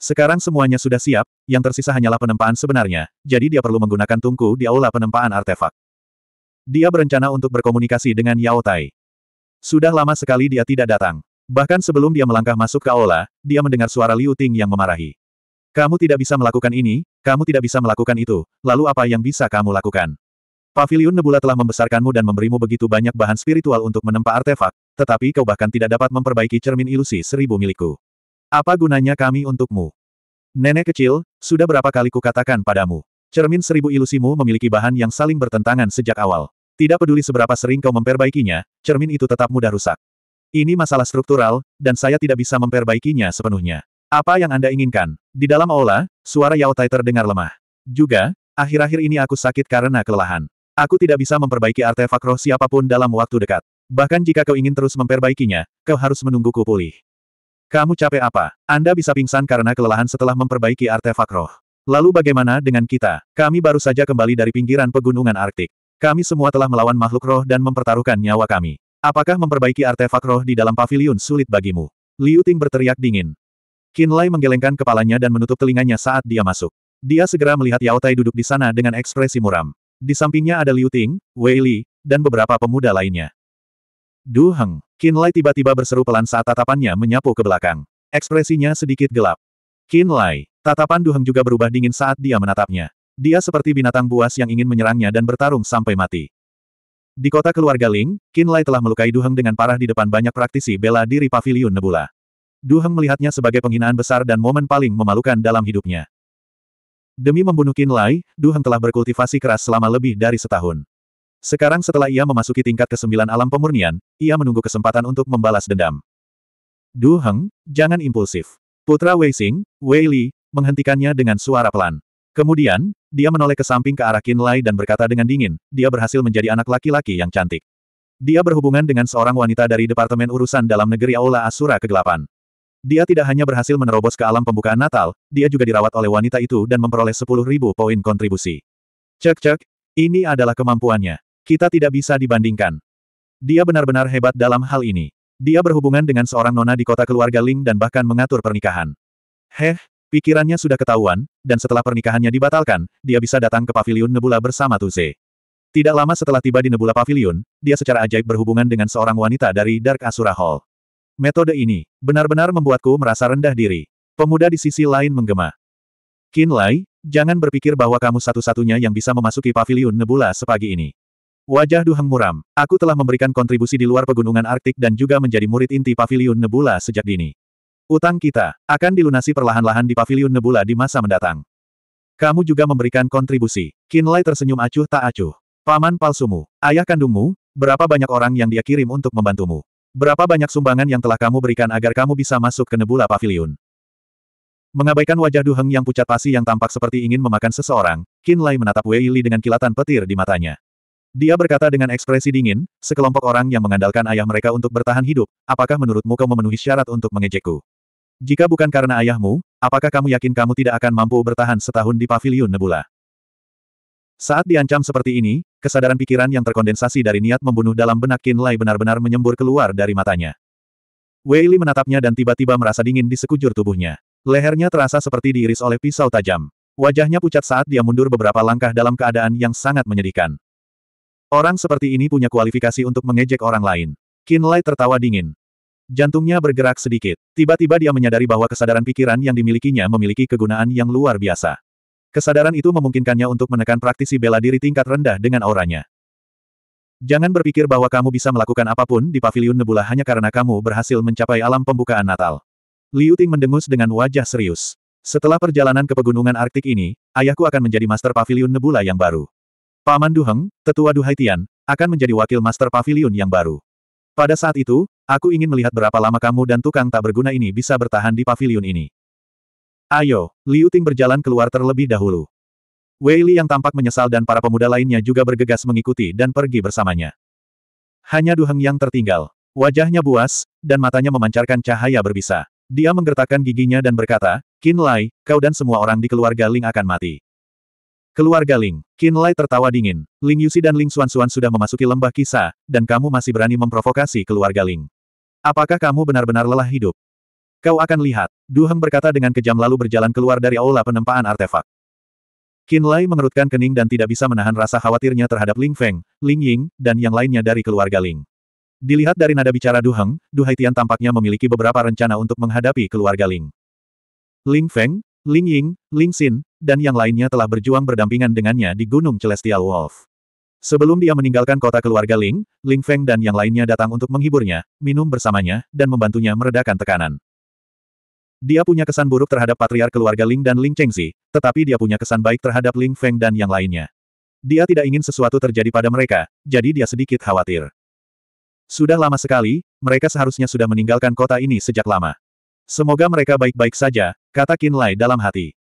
Sekarang semuanya sudah siap, yang tersisa hanyalah penempaan sebenarnya, jadi dia perlu menggunakan tungku di aula penempaan artefak. Dia berencana untuk berkomunikasi dengan Yao Tai. Sudah lama sekali dia tidak datang. Bahkan sebelum dia melangkah masuk ke aula, dia mendengar suara Liu Ting yang memarahi. Kamu tidak bisa melakukan ini, kamu tidak bisa melakukan itu, lalu apa yang bisa kamu lakukan? Pavilion Nebula telah membesarkanmu dan memberimu begitu banyak bahan spiritual untuk menempa artefak, tetapi kau bahkan tidak dapat memperbaiki cermin ilusi seribu milikku. Apa gunanya kami untukmu? Nenek kecil, sudah berapa kali kukatakan padamu? Cermin seribu ilusimu memiliki bahan yang saling bertentangan sejak awal. Tidak peduli seberapa sering kau memperbaikinya, cermin itu tetap mudah rusak. Ini masalah struktural, dan saya tidak bisa memperbaikinya sepenuhnya. Apa yang Anda inginkan? Di dalam aula, suara Yao Tai terdengar lemah. Juga, akhir-akhir ini aku sakit karena kelelahan. Aku tidak bisa memperbaiki artefak roh siapa pun dalam waktu dekat. Bahkan jika kau ingin terus memperbaikinya, kau harus menungguku pulih. Kamu capek apa? Anda bisa pingsan karena kelelahan setelah memperbaiki artefak roh. Lalu bagaimana dengan kita? Kami baru saja kembali dari pinggiran pegunungan Arktik. Kami semua telah melawan makhluk roh dan mempertaruhkan nyawa kami. Apakah memperbaiki artefak roh di dalam pavilion sulit bagimu? Liu Ting berteriak dingin. Qin Lai menggelengkan kepalanya dan menutup telinganya saat dia masuk. Dia segera melihat Yao Tai duduk di sana dengan ekspresi muram. Di sampingnya ada Liu Ting, Wei Li, dan beberapa pemuda lainnya. Du Heng, Qin Lai tiba-tiba berseru pelan saat tatapannya menyapu ke belakang. Ekspresinya sedikit gelap. Qin Lai, tatapan Du Heng juga berubah dingin saat dia menatapnya. Dia seperti binatang buas yang ingin menyerangnya dan bertarung sampai mati. Di kota keluarga Ling, Qin Lai telah melukai Du Heng dengan parah di depan banyak praktisi bela diri Paviliun Nebula. Du Heng melihatnya sebagai penghinaan besar dan momen paling memalukan dalam hidupnya. Demi membunuh Qin Lai, Du Heng telah berkultivasi keras selama lebih dari setahun. Sekarang setelah ia memasuki tingkat kesembilan alam pemurnian, ia menunggu kesempatan untuk membalas dendam. Du Heng, jangan impulsif. Putra Wei Xing, Wei Li, menghentikannya dengan suara pelan. Kemudian, dia menoleh ke samping ke arah Qin Lai dan berkata dengan dingin, dia berhasil menjadi anak laki-laki yang cantik. Dia berhubungan dengan seorang wanita dari Departemen Urusan Dalam Negeri Aula Asura Kegelapan. Dia tidak hanya berhasil menerobos ke alam pembukaan Natal, dia juga dirawat oleh wanita itu dan memperoleh 10.000 poin kontribusi. Cek-cek, ini adalah kemampuannya. Kita tidak bisa dibandingkan. Dia benar-benar hebat dalam hal ini. Dia berhubungan dengan seorang nona di kota keluarga Ling dan bahkan mengatur pernikahan. Heh, pikirannya sudah ketahuan, dan setelah pernikahannya dibatalkan, dia bisa datang ke Paviliun Nebula bersama Tuze. Tidak lama setelah tiba di Nebula Pavilion, dia secara ajaib berhubungan dengan seorang wanita dari Dark Asura Hall. Metode ini, benar-benar membuatku merasa rendah diri. Pemuda di sisi lain menggema. Qin Lai, jangan berpikir bahwa kamu satu-satunya yang bisa memasuki pavilion nebula sepagi ini. Wajah Du Heng muram. Aku telah memberikan kontribusi di luar pegunungan Arktik dan juga menjadi murid inti pavilion nebula sejak dini. Utang kita akan dilunasi perlahan-lahan di pavilion nebula di masa mendatang. Kamu juga memberikan kontribusi. Qin Lai tersenyum acuh tak acuh. Paman palsumu, ayah kandungmu, berapa banyak orang yang dia kirim untuk membantumu? Berapa banyak sumbangan yang telah kamu berikan agar kamu bisa masuk ke Nebula Pavilion? Mengabaikan wajah Du Heng yang pucat pasi yang tampak seperti ingin memakan seseorang, Qin Lai menatap Wei Li dengan kilatan petir di matanya. Dia berkata dengan ekspresi dingin, sekelompok orang yang mengandalkan ayah mereka untuk bertahan hidup, apakah menurutmu kau memenuhi syarat untuk mengejekku? Jika bukan karena ayahmu, apakah kamu yakin kamu tidak akan mampu bertahan setahun di Pavilion Nebula? Saat diancam seperti ini, Kesadaran pikiran yang terkondensasi dari niat membunuh dalam benak Qin Lai benar-benar menyembur keluar dari matanya. Wei Li menatapnya dan tiba-tiba merasa dingin di sekujur tubuhnya. Lehernya terasa seperti diiris oleh pisau tajam. Wajahnya pucat saat dia mundur beberapa langkah dalam keadaan yang sangat menyedihkan. Orang seperti ini punya kualifikasi untuk mengejek orang lain. Qin Lai tertawa dingin. Jantungnya bergerak sedikit. Tiba-tiba dia menyadari bahwa kesadaran pikiran yang dimilikinya memiliki kegunaan yang luar biasa. Kesadaran itu memungkinkannya untuk menekan praktisi bela diri tingkat rendah dengan auranya. Jangan berpikir bahwa kamu bisa melakukan apa pun di Paviliun Nebula hanya karena kamu berhasil mencapai alam pembukaan Natal. Liu Ting mendengus dengan wajah serius. Setelah perjalanan ke pegunungan Arktik ini, ayahku akan menjadi Master Paviliun Nebula yang baru. Paman Duheng, tetua Duhaitian, akan menjadi wakil Master Paviliun yang baru. Pada saat itu, aku ingin melihat berapa lama kamu dan tukang tak berguna ini bisa bertahan di pavilion ini. Ayo, Liu Ting berjalan keluar terlebih dahulu. Wei Li yang tampak menyesal dan para pemuda lainnya juga bergegas mengikuti dan pergi bersamanya. Hanya Du Heng yang tertinggal. Wajahnya buas, dan matanya memancarkan cahaya berbisa. Dia menggertakkan giginya dan berkata, Qin Lai, kau dan semua orang di keluarga Ling akan mati. Keluarga Ling, Qin Lai tertawa dingin. Ling Yusi dan Ling Xuan-Xuan sudah memasuki lembah kisah, dan kamu masih berani memprovokasi keluarga Ling. Apakah kamu benar-benar lelah hidup? Kau akan lihat. Du Heng berkata dengan kejam lalu berjalan keluar dari aula penempaan artefak. Qin Lai mengerutkan kening dan tidak bisa menahan rasa khawatirnya terhadap Ling Feng, Ling Ying, dan yang lainnya dari keluarga Ling. Dilihat dari nada bicara Du Heng, Du Haitian tampaknya memiliki beberapa rencana untuk menghadapi keluarga Ling. Ling Feng, Ling Ying, Ling Xin, dan yang lainnya telah berjuang berdampingan dengannya di Gunung Celestial Wolf. Sebelum dia meninggalkan kota keluarga Ling, Ling Feng dan yang lainnya datang untuk menghiburnya, minum bersamanya, dan membantunya meredakan tekanan. Dia punya kesan buruk terhadap patriar keluarga Ling dan Ling Chengxi, tetapi dia punya kesan baik terhadap Ling Feng dan yang lainnya. Dia tidak ingin sesuatu terjadi pada mereka, jadi dia sedikit khawatir. Sudah lama sekali, mereka seharusnya sudah meninggalkan kota ini sejak lama. Semoga mereka baik-baik saja, kata Qin Lai dalam hati.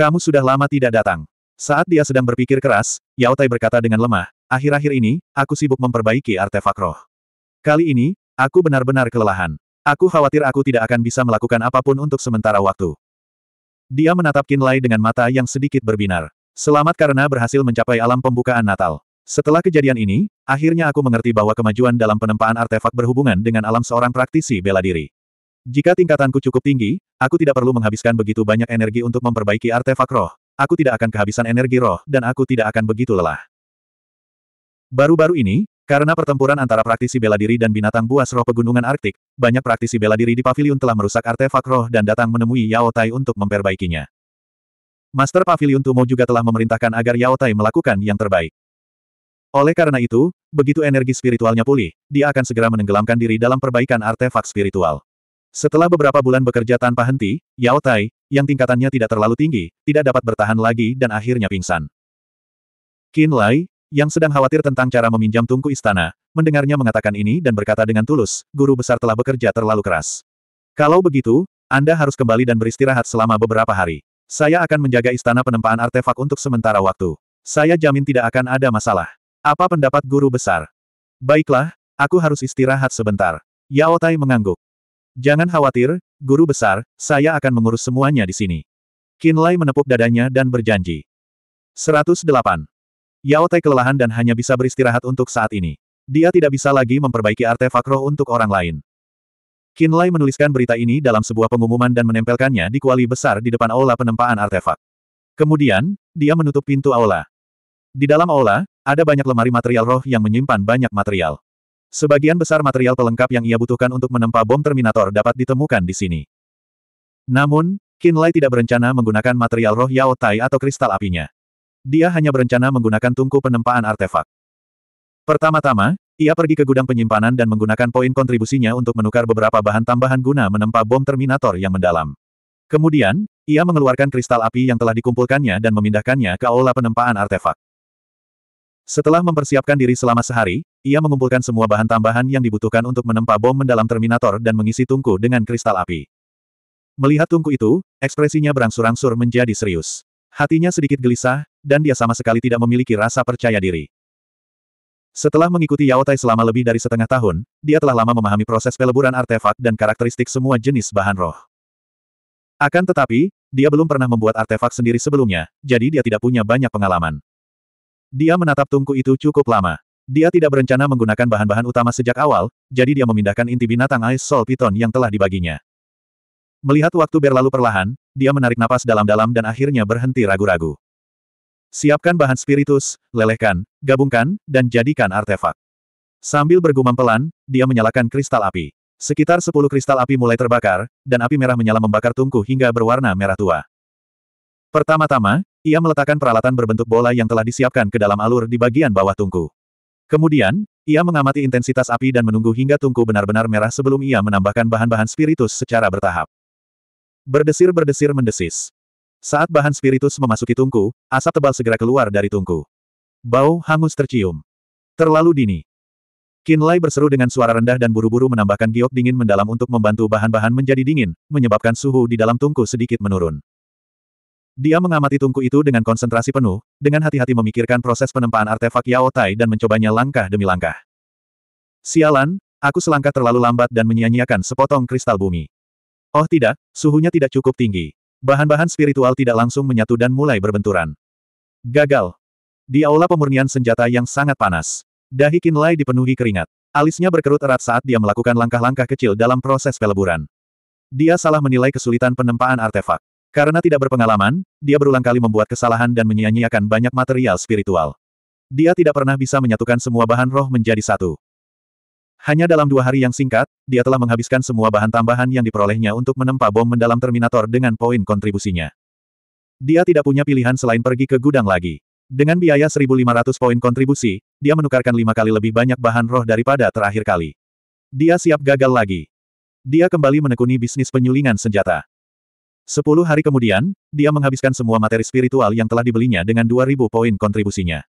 Kamu sudah lama tidak datang. Saat dia sedang berpikir keras, Yao Tai berkata dengan lemah, akhir-akhir ini, aku sibuk memperbaiki artefak roh. Kali ini, aku benar-benar kelelahan. Aku khawatir aku tidak akan bisa melakukan apa pun untuk sementara waktu. Dia menatap Qin Lai dengan mata yang sedikit berbinar. Selamat karena berhasil mencapai alam pembukaan Natal. Setelah kejadian ini, akhirnya aku mengerti bahwa kemajuan dalam penempaan artefak berhubungan dengan alam seorang praktisi bela diri. Jika tingkatanku cukup tinggi, aku tidak perlu menghabiskan begitu banyak energi untuk memperbaiki artefak roh. Aku tidak akan kehabisan energi roh, dan aku tidak akan begitu lelah. Baru-baru ini, karena pertempuran antara praktisi bela diri dan binatang buas roh pegunungan Arktik, banyak praktisi bela diri di pavilion telah merusak artefak roh dan datang menemui Yao Tai untuk memperbaikinya. Master Pavilion Tumo juga telah memerintahkan agar Yao Tai melakukan yang terbaik. Oleh karena itu, begitu energi spiritualnya pulih, dia akan segera menenggelamkan diri dalam perbaikan artefak spiritual. Setelah beberapa bulan bekerja tanpa henti, Yao Tai, yang tingkatannya tidak terlalu tinggi, tidak dapat bertahan lagi dan akhirnya pingsan. Qin Lai, yang sedang khawatir tentang cara meminjam tungku istana, mendengarnya mengatakan ini dan berkata dengan tulus, guru besar telah bekerja terlalu keras. Kalau begitu, Anda harus kembali dan beristirahat selama beberapa hari. Saya akan menjaga istana penempaan artefak untuk sementara waktu. Saya jamin tidak akan ada masalah. Apa pendapat guru besar? Baiklah, aku harus istirahat sebentar. Yao Tai mengangguk. Jangan khawatir, guru besar, saya akan mengurus semuanya di sini. Qinlai menepuk dadanya dan berjanji. 108. Yao Tai kelelahan dan hanya bisa beristirahat untuk saat ini. Dia tidak bisa lagi memperbaiki artefak roh untuk orang lain. Qinlai menuliskan berita ini dalam sebuah pengumuman dan menempelkannya di kuali besar di depan aula penempaan artefak. Kemudian, dia menutup pintu aula. Di dalam aula, ada banyak lemari material roh yang menyimpan banyak material. Sebagian besar material pelengkap yang ia butuhkan untuk menempa bom Terminator dapat ditemukan di sini. Namun, Qinlai tidak berencana menggunakan material roh Yao Tai atau kristal apinya. Dia hanya berencana menggunakan tungku penempaan artefak. Pertama-tama, ia pergi ke gudang penyimpanan dan menggunakan poin kontribusinya untuk menukar beberapa bahan tambahan guna menempa bom Terminator yang mendalam. Kemudian, ia mengeluarkan kristal api yang telah dikumpulkannya dan memindahkannya ke aula penempaan artefak. Setelah mempersiapkan diri selama sehari, ia mengumpulkan semua bahan tambahan yang dibutuhkan untuk menempa bom mendalam Terminator dan mengisi tungku dengan kristal api. Melihat tungku itu, ekspresinya berangsur-angsur menjadi serius. Hatinya sedikit gelisah, dan dia sama sekali tidak memiliki rasa percaya diri. Setelah mengikuti Yao Tai selama lebih dari setengah tahun, dia telah lama memahami proses peleburan artefak dan karakteristik semua jenis bahan roh. Akan tetapi, dia belum pernah membuat artefak sendiri sebelumnya, jadi dia tidak punya banyak pengalaman. Dia menatap tungku itu cukup lama. Dia tidak berencana menggunakan bahan-bahan utama sejak awal, jadi dia memindahkan inti binatang Ice Soul Python yang telah dibaginya. Melihat waktu berlalu perlahan, dia menarik napas dalam-dalam dan akhirnya berhenti ragu-ragu. Siapkan bahan spiritus, lelehkan, gabungkan, dan jadikan artefak. Sambil bergumam pelan, dia menyalakan kristal api. Sekitar sepuluh kristal api mulai terbakar, dan api merah menyala membakar tungku hingga berwarna merah tua. Pertama-tama, ia meletakkan peralatan berbentuk bola yang telah disiapkan ke dalam alur di bagian bawah tungku. Kemudian, ia mengamati intensitas api dan menunggu hingga tungku benar-benar merah sebelum ia menambahkan bahan-bahan spiritus secara bertahap. Berdesir-berdesir mendesis. Saat bahan spiritus memasuki tungku, asap tebal segera keluar dari tungku. Bau hangus tercium. Terlalu dini. Qinlai berseru dengan suara rendah dan buru-buru menambahkan giok dingin mendalam untuk membantu bahan-bahan menjadi dingin, menyebabkan suhu di dalam tungku sedikit menurun. Dia mengamati tungku itu dengan konsentrasi penuh, dengan hati-hati memikirkan proses penempaan artefak Yao Tai dan mencobanya langkah demi langkah. Sialan, aku selangkah terlalu lambat dan menyia-nyiakan sepotong kristal bumi. Oh tidak, suhunya tidak cukup tinggi. Bahan-bahan spiritual tidak langsung menyatu dan mulai berbenturan. Gagal. Di aula pemurnian senjata yang sangat panas. Dahi Qinlai dipenuhi keringat. Alisnya berkerut erat saat dia melakukan langkah-langkah kecil dalam proses peleburan. Dia salah menilai kesulitan penempaan artefak. Karena tidak berpengalaman, dia berulang kali membuat kesalahan dan menyia-nyiakan banyak material spiritual. Dia tidak pernah bisa menyatukan semua bahan roh menjadi satu. Hanya dalam dua hari yang singkat, dia telah menghabiskan semua bahan tambahan yang diperolehnya untuk menempa bom mendalam Terminator dengan poin kontribusinya. Dia tidak punya pilihan selain pergi ke gudang lagi. Dengan biaya 1.500 poin kontribusi, dia menukarkan lima kali lebih banyak bahan roh daripada terakhir kali. Dia siap gagal lagi. Dia kembali menekuni bisnis penyulingan senjata. Sepuluh hari kemudian, dia menghabiskan semua materi spiritual yang telah dibelinya dengan 2.000 poin kontribusinya.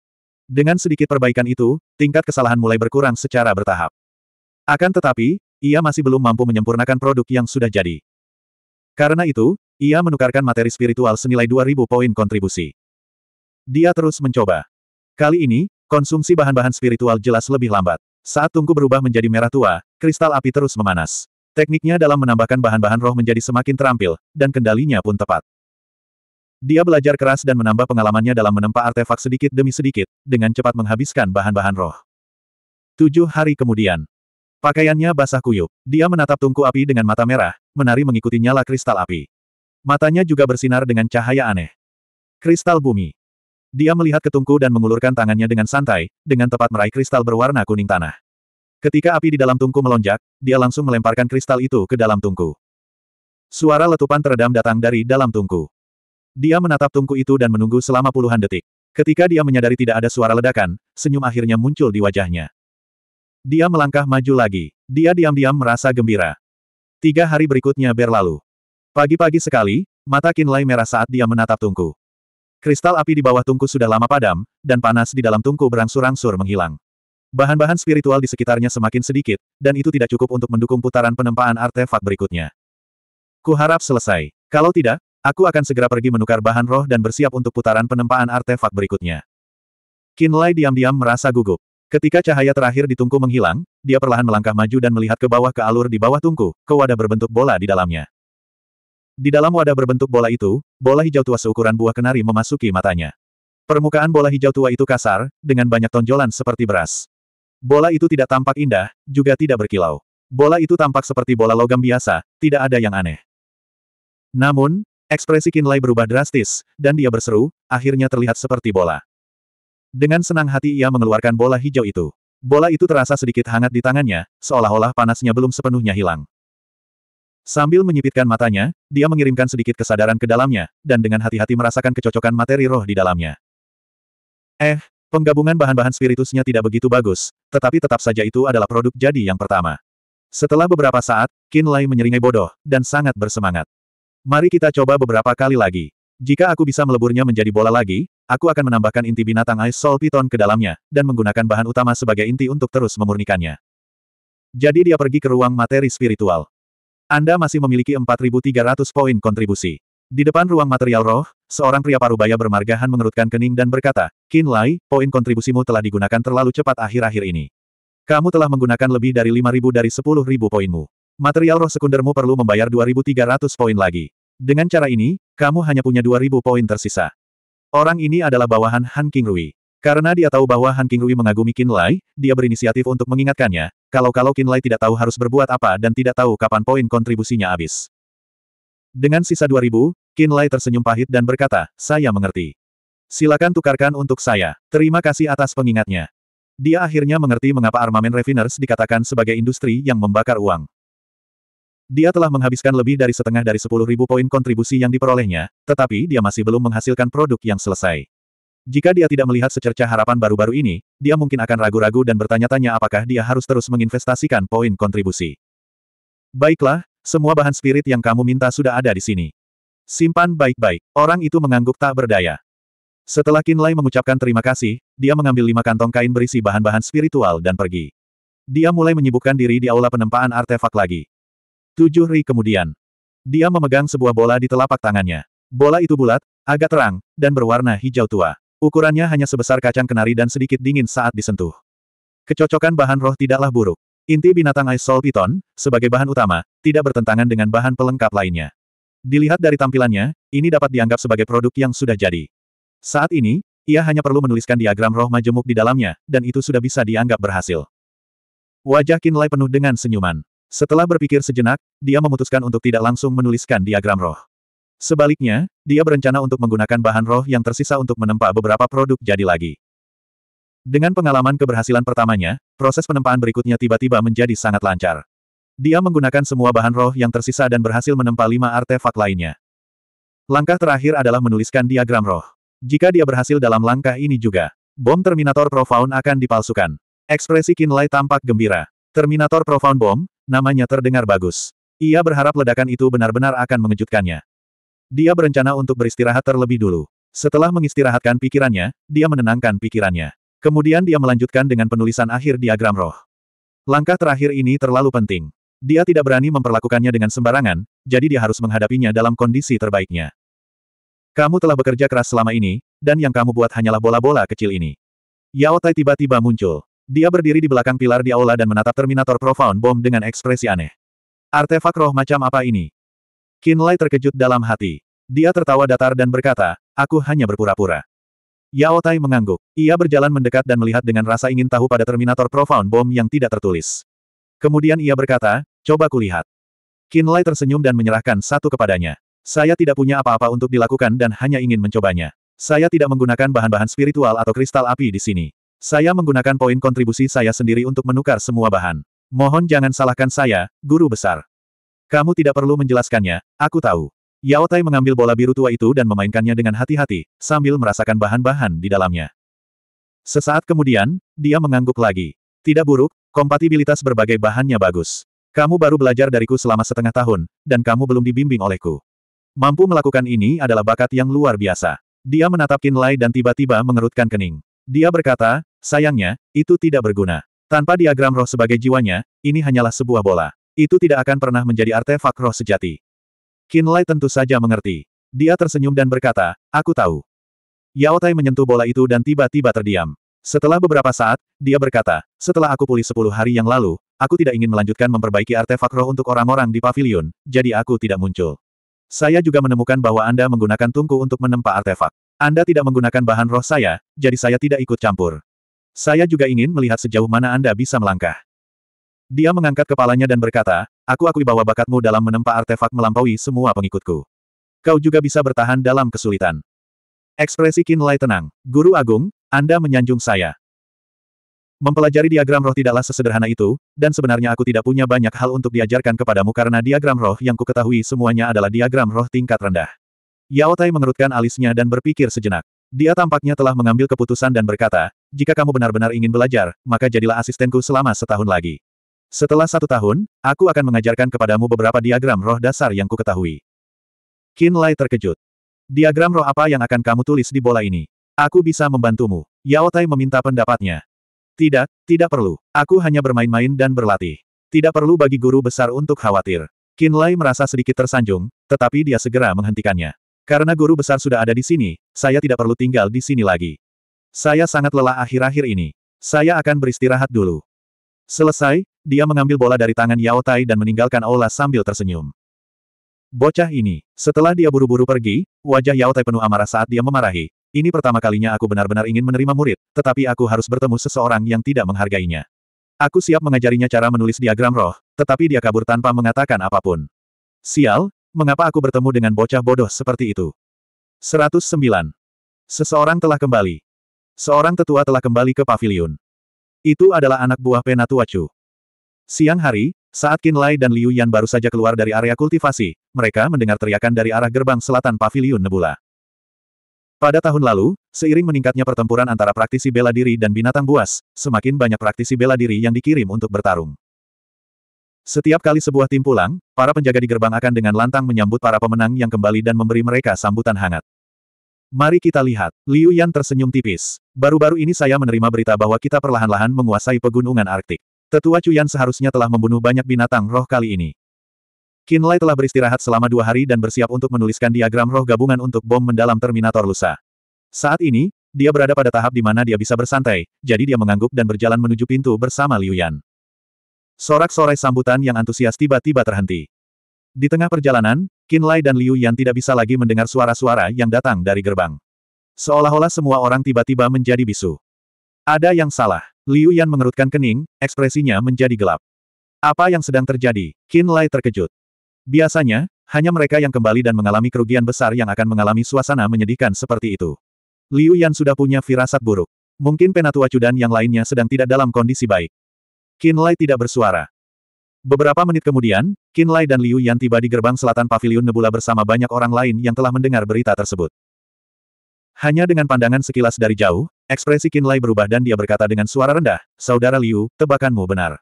Dengan sedikit perbaikan itu, tingkat kesalahan mulai berkurang secara bertahap. Akan tetapi, ia masih belum mampu menyempurnakan produk yang sudah jadi. Karena itu, ia menukarkan materi spiritual senilai 2000 poin kontribusi. Dia terus mencoba. Kali ini, konsumsi bahan-bahan spiritual jelas lebih lambat. Saat tungku berubah menjadi merah tua, kristal api terus memanas. Tekniknya dalam menambahkan bahan-bahan roh menjadi semakin terampil, dan kendalinya pun tepat. Dia belajar keras dan menambah pengalamannya dalam menempa artefak sedikit demi sedikit, dengan cepat menghabiskan bahan-bahan roh. Tujuh hari kemudian, Pakaiannya basah kuyup. Dia menatap tungku api dengan mata merah, menari mengikuti nyala kristal api. Matanya juga bersinar dengan cahaya aneh. Kristal bumi. Dia melihat ke tungku dan mengulurkan tangannya dengan santai, dengan tepat meraih kristal berwarna kuning tanah. Ketika api di dalam tungku melonjak, dia langsung melemparkan kristal itu ke dalam tungku. Suara letupan teredam datang dari dalam tungku. Dia menatap tungku itu dan menunggu selama puluhan detik. Ketika dia menyadari tidak ada suara ledakan, senyum akhirnya muncul di wajahnya. Dia melangkah maju lagi. Dia diam-diam merasa gembira. Tiga hari berikutnya berlalu. Pagi-pagi sekali, mata Kinlay merah saat dia menatap tungku. Kristal api di bawah tungku sudah lama padam, dan panas di dalam tungku berangsur-angsur menghilang. Bahan-bahan spiritual di sekitarnya semakin sedikit, dan itu tidak cukup untuk mendukung putaran penempaan artefak berikutnya. Kuharap selesai. Kalau tidak, aku akan segera pergi menukar bahan roh dan bersiap untuk putaran penempaan artefak berikutnya. Kinlay diam-diam merasa gugup. Ketika cahaya terakhir di tungku menghilang, dia perlahan melangkah maju dan melihat ke bawah ke alur di bawah tungku, ke wadah berbentuk bola di dalamnya. Di dalam wadah berbentuk bola itu, bola hijau tua seukuran buah kenari memasuki matanya. Permukaan bola hijau tua itu kasar, dengan banyak tonjolan seperti beras. Bola itu tidak tampak indah, juga tidak berkilau. Bola itu tampak seperti bola logam biasa, tidak ada yang aneh. Namun, ekspresi Kinlay berubah drastis, dan dia berseru, akhirnya terlihat seperti bola. Dengan senang hati ia mengeluarkan bola hijau itu. Bola itu terasa sedikit hangat di tangannya, seolah-olah panasnya belum sepenuhnya hilang. Sambil menyipitkan matanya, dia mengirimkan sedikit kesadaran ke dalamnya, dan dengan hati-hati merasakan kecocokan materi roh di dalamnya. Eh, penggabungan bahan-bahan spiritusnya tidak begitu bagus, tetapi tetap saja itu adalah produk jadi yang pertama. Setelah beberapa saat, Qin Lai menyeringai bodoh, dan sangat bersemangat. Mari kita coba beberapa kali lagi. Jika aku bisa meleburnya menjadi bola lagi, aku akan menambahkan inti binatang Ice Soul Python ke dalamnya, dan menggunakan bahan utama sebagai inti untuk terus memurnikannya. Jadi dia pergi ke ruang materi spiritual. Anda masih memiliki 4.300 poin kontribusi. Di depan ruang material roh, seorang pria parubaya bermargahan mengerutkan kening dan berkata, Qin Lai, poin kontribusimu telah digunakan terlalu cepat akhir-akhir ini. Kamu telah menggunakan lebih dari 5.000 dari 10.000 poinmu. Material roh sekundermu perlu membayar 2.300 poin lagi. Dengan cara ini, kamu hanya punya 2.000 poin tersisa. Orang ini adalah bawahan Han Qingrui. Karena dia tahu bahwa Han Qingrui mengagumi Qin Lai, dia berinisiatif untuk mengingatkannya, kalau-kalau Qin Lai tidak tahu harus berbuat apa dan tidak tahu kapan poin kontribusinya habis. Dengan sisa 2000, Qin Lai tersenyum pahit dan berkata, saya mengerti. Silakan tukarkan untuk saya. Terima kasih atas pengingatnya. Dia akhirnya mengerti mengapa armamen refiners dikatakan sebagai industri yang membakar uang. Dia telah menghabiskan lebih dari setengah dari 10.000 poin kontribusi yang diperolehnya, tetapi dia masih belum menghasilkan produk yang selesai. Jika dia tidak melihat secercah harapan baru-baru ini, dia mungkin akan ragu-ragu dan bertanya-tanya apakah dia harus terus menginvestasikan poin kontribusi. Baiklah, semua bahan spirit yang kamu minta sudah ada di sini. Simpan baik-baik. Orang itu mengangguk tak berdaya. Setelah Kinlay mengucapkan terima kasih, dia mengambil lima kantong kain berisi bahan-bahan spiritual dan pergi. Dia mulai menyibukkan diri di aula penempaan artefak lagi. Tujuh ri kemudian. Dia memegang sebuah bola di telapak tangannya. Bola itu bulat, agak terang, dan berwarna hijau tua. Ukurannya hanya sebesar kacang kenari dan sedikit dingin saat disentuh. Kecocokan bahan roh tidaklah buruk. Inti binatang Ice Soul Python, sebagai bahan utama, tidak bertentangan dengan bahan pelengkap lainnya. Dilihat dari tampilannya, ini dapat dianggap sebagai produk yang sudah jadi. Saat ini, ia hanya perlu menuliskan diagram roh majemuk di dalamnya, dan itu sudah bisa dianggap berhasil. Wajah Kinlay penuh dengan senyuman. Setelah berpikir sejenak, dia memutuskan untuk tidak langsung menuliskan diagram roh. Sebaliknya, dia berencana untuk menggunakan bahan roh yang tersisa untuk menempa beberapa produk jadi lagi. Dengan pengalaman keberhasilan pertamanya, proses penempaan berikutnya tiba-tiba menjadi sangat lancar. Dia menggunakan semua bahan roh yang tersisa dan berhasil menempa lima artefak lainnya. Langkah terakhir adalah menuliskan diagram roh. Jika dia berhasil dalam langkah ini juga, bom Terminator Profound akan dipalsukan. Ekspresi Kinlay tampak gembira. Terminator Profound Bomb, namanya terdengar bagus. Ia berharap ledakan itu benar-benar akan mengejutkannya. Dia berencana untuk beristirahat terlebih dulu. Setelah mengistirahatkan pikirannya, dia menenangkan pikirannya. Kemudian dia melanjutkan dengan penulisan akhir diagram roh. Langkah terakhir ini terlalu penting. Dia tidak berani memperlakukannya dengan sembarangan, jadi dia harus menghadapinya dalam kondisi terbaiknya. Kamu telah bekerja keras selama ini, dan yang kamu buat hanyalah bola-bola kecil ini. Yao Tai tiba-tiba muncul. Dia berdiri di belakang pilar di aula dan menatap Terminator Profound Bomb dengan ekspresi aneh. Artefak roh macam apa ini? Kinlay terkejut dalam hati. Dia tertawa datar dan berkata, aku hanya berpura-pura. Yao Tai mengangguk. Ia berjalan mendekat dan melihat dengan rasa ingin tahu pada Terminator Profound Bomb yang tidak tertulis. Kemudian ia berkata, coba kulihat. Kinlay tersenyum dan menyerahkan satu kepadanya. Saya tidak punya apa-apa untuk dilakukan dan hanya ingin mencobanya. Saya tidak menggunakan bahan-bahan spiritual atau kristal api di sini. Saya menggunakan poin kontribusi saya sendiri untuk menukar semua bahan. Mohon jangan salahkan saya, guru besar. Kamu tidak perlu menjelaskannya, aku tahu. Yao Tai mengambil bola biru tua itu dan memainkannya dengan hati-hati, sambil merasakan bahan-bahan di dalamnya. Sesaat kemudian, dia mengangguk lagi. Tidak buruk, kompatibilitas berbagai bahannya bagus. Kamu baru belajar dariku selama setengah tahun, dan kamu belum dibimbing olehku. Mampu melakukan ini adalah bakat yang luar biasa. Dia menatap Kinlay dan tiba-tiba mengerutkan kening. Dia berkata, sayangnya, itu tidak berguna. Tanpa diagram roh sebagai jiwanya, ini hanyalah sebuah bola. Itu tidak akan pernah menjadi artefak roh sejati. Kinlay tentu saja mengerti. Dia tersenyum dan berkata, aku tahu. Yao Tai menyentuh bola itu dan tiba-tiba terdiam. Setelah beberapa saat, dia berkata, setelah aku pulih sepuluh hari yang lalu, Aku tidak ingin melanjutkan memperbaiki artefak roh untuk orang-orang di pavilion, jadi aku tidak muncul. Saya juga menemukan bahwa Anda menggunakan tungku untuk menempa artefak. Anda tidak menggunakan bahan roh saya, jadi saya tidak ikut campur. Saya juga ingin melihat sejauh mana Anda bisa melangkah. Dia mengangkat kepalanya dan berkata, aku akui bahwa bakatmu dalam menempa artefak melampaui semua pengikutku. Kau juga bisa bertahan dalam kesulitan. Ekspresi Kinlay tenang. Guru Agung, Anda menyanjung saya. Mempelajari diagram roh tidaklah sesederhana itu, dan sebenarnya aku tidak punya banyak hal untuk diajarkan kepadamu karena diagram roh yang ku ketahui semuanya adalah diagram roh tingkat rendah. Yao Tai mengerutkan alisnya dan berpikir sejenak. Dia tampaknya telah mengambil keputusan dan berkata, jika kamu benar-benar ingin belajar, maka jadilah asistenku selama setahun lagi. Setelah satu tahun, aku akan mengajarkan kepadamu beberapa diagram roh dasar yang ku ketahui. Qin Lai terkejut. Diagram roh apa yang akan kamu tulis di bola ini? Aku bisa membantumu. Yao Tai meminta pendapatnya. Tidak, tidak perlu. Aku hanya bermain-main dan berlatih. Tidak perlu bagi guru besar untuk khawatir. Kinlay merasa sedikit tersanjung, tetapi dia segera menghentikannya. Karena guru besar sudah ada di sini, saya tidak perlu tinggal di sini lagi. Saya sangat lelah akhir-akhir ini. Saya akan beristirahat dulu. Selesai, dia mengambil bola dari tangan Yao Tai dan meninggalkan aula sambil tersenyum. Bocah ini, setelah dia buru-buru pergi, wajah Yao Tai penuh amarah saat dia memarahi, ini pertama kalinya aku benar-benar ingin menerima murid, tetapi aku harus bertemu seseorang yang tidak menghargainya. Aku siap mengajarinya cara menulis diagram roh, tetapi dia kabur tanpa mengatakan apa pun. Sial, mengapa aku bertemu dengan bocah bodoh seperti itu? 109. Seseorang telah kembali. Seorang tetua telah kembali ke pavilion. Itu adalah anak buah Penatua Chu. Siang hari, saat Qin Lai dan Liu Yan baru saja keluar dari area kultivasi, mereka mendengar teriakan dari arah gerbang selatan pavilion Nebula. Pada tahun lalu, seiring meningkatnya pertempuran antara praktisi bela diri dan binatang buas, semakin banyak praktisi bela diri yang dikirim untuk bertarung. Setiap kali sebuah tim pulang, para penjaga di gerbang akan dengan lantang menyambut para pemenang yang kembali dan memberi mereka sambutan hangat. Mari kita lihat. Liu Yan tersenyum tipis. Baru-baru ini saya menerima berita bahwa kita perlahan-lahan menguasai pegunungan Arktik. Tetua Cuyan seharusnya telah membunuh banyak binatang roh kali ini. Kinlay telah beristirahat selama dua hari dan bersiap untuk menuliskan diagram roh gabungan untuk bom mendalam Terminator lusa. Saat ini, dia berada pada tahap di mana dia bisa bersantai, jadi dia mengangguk dan berjalan menuju pintu bersama Liu Yan. Sorak-sorai sambutan yang antusias tiba-tiba terhenti. Di tengah perjalanan, Kinlay dan Liu Yan tidak bisa lagi mendengar suara-suara yang datang dari gerbang. Seolah-olah semua orang tiba-tiba menjadi bisu. Ada yang salah. Liu Yan mengerutkan kening, ekspresinya menjadi gelap. Apa yang sedang terjadi? Kinlay terkejut. Biasanya, hanya mereka yang kembali dan mengalami kerugian besar yang akan mengalami suasana menyedihkan seperti itu. Liu Yan sudah punya firasat buruk. Mungkin Penatua Cu dan yang lainnya sedang tidak dalam kondisi baik. Qin Lai tidak bersuara. Beberapa menit kemudian, Qin Lai dan Liu Yan tiba di gerbang selatan Pavilion Nebula bersama banyak orang lain yang telah mendengar berita tersebut. Hanya dengan pandangan sekilas dari jauh, ekspresi Qin Lai berubah dan dia berkata dengan suara rendah, Saudara Liu, tebakanmu benar.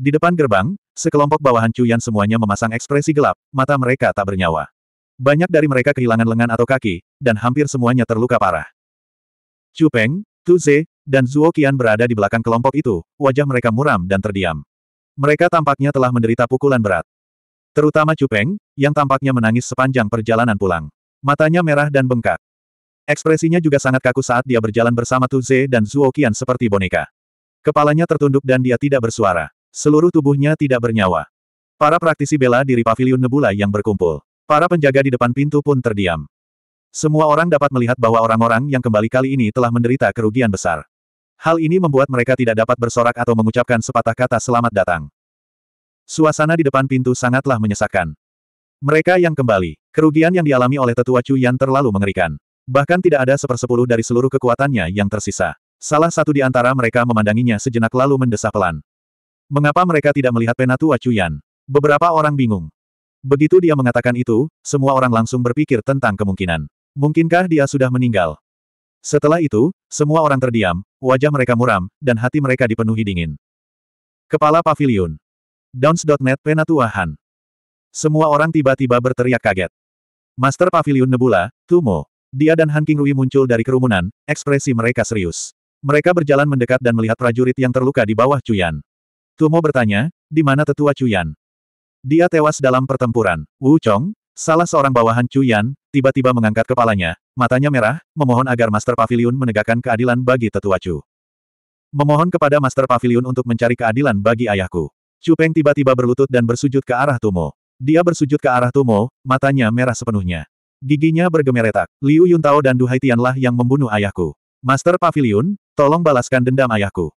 Di depan gerbang, sekelompok bawahan Cuyan semuanya memasang ekspresi gelap, mata mereka tak bernyawa. Banyak dari mereka kehilangan lengan atau kaki, dan hampir semuanya terluka parah. Chu Peng, Tu Ze, dan Zuo Qian berada di belakang kelompok itu, wajah mereka muram dan terdiam. Mereka tampaknya telah menderita pukulan berat. Terutama Chu Peng, yang tampaknya menangis sepanjang perjalanan pulang. Matanya merah dan bengkak. Ekspresinya juga sangat kaku saat dia berjalan bersama Tu Ze dan Zuo Qian seperti boneka. Kepalanya tertunduk dan dia tidak bersuara. Seluruh tubuhnya tidak bernyawa. Para praktisi bela diri pavilion nebula yang berkumpul. Para penjaga di depan pintu pun terdiam. Semua orang dapat melihat bahwa orang-orang yang kembali kali ini telah menderita kerugian besar. Hal ini membuat mereka tidak dapat bersorak atau mengucapkan sepatah kata selamat datang. Suasana di depan pintu sangatlah menyesakkan. Mereka yang kembali. Kerugian yang dialami oleh tetua Chu Yan terlalu mengerikan. Bahkan tidak ada sepersepuluh dari seluruh kekuatannya yang tersisa. Salah satu di antara mereka memandanginya sejenak lalu mendesah pelan. Mengapa mereka tidak melihat penatua Chu Yan? Beberapa orang bingung. Begitu dia mengatakan itu, semua orang langsung berpikir tentang kemungkinan. Mungkinkah dia sudah meninggal? Setelah itu, semua orang terdiam, wajah mereka muram, dan hati mereka dipenuhi dingin. Kepala Pavilion Downs.net Penatuahan. Semua orang tiba-tiba berteriak kaget. Master Pavilion Nebula, Tumo. Dia dan Han Qingrui muncul dari kerumunan, ekspresi mereka serius. Mereka berjalan mendekat dan melihat prajurit yang terluka di bawah Cuyan. Tumo bertanya, di mana tetua Cuyan? Dia tewas dalam pertempuran. Wu Chong, salah seorang bawahan Cuyan, tiba-tiba mengangkat kepalanya, matanya merah, memohon agar Master Pavilion menegakkan keadilan bagi tetua Chu. Memohon kepada Master Pavilion untuk mencari keadilan bagi ayahku. Chu Peng tiba-tiba berlutut dan bersujud ke arah Tumo. Dia bersujud ke arah Tumo, matanya merah sepenuhnya. Giginya bergemeretak. Liu Yuntao dan Du Haitianlah yang membunuh ayahku. Master Pavilion, tolong balaskan dendam ayahku.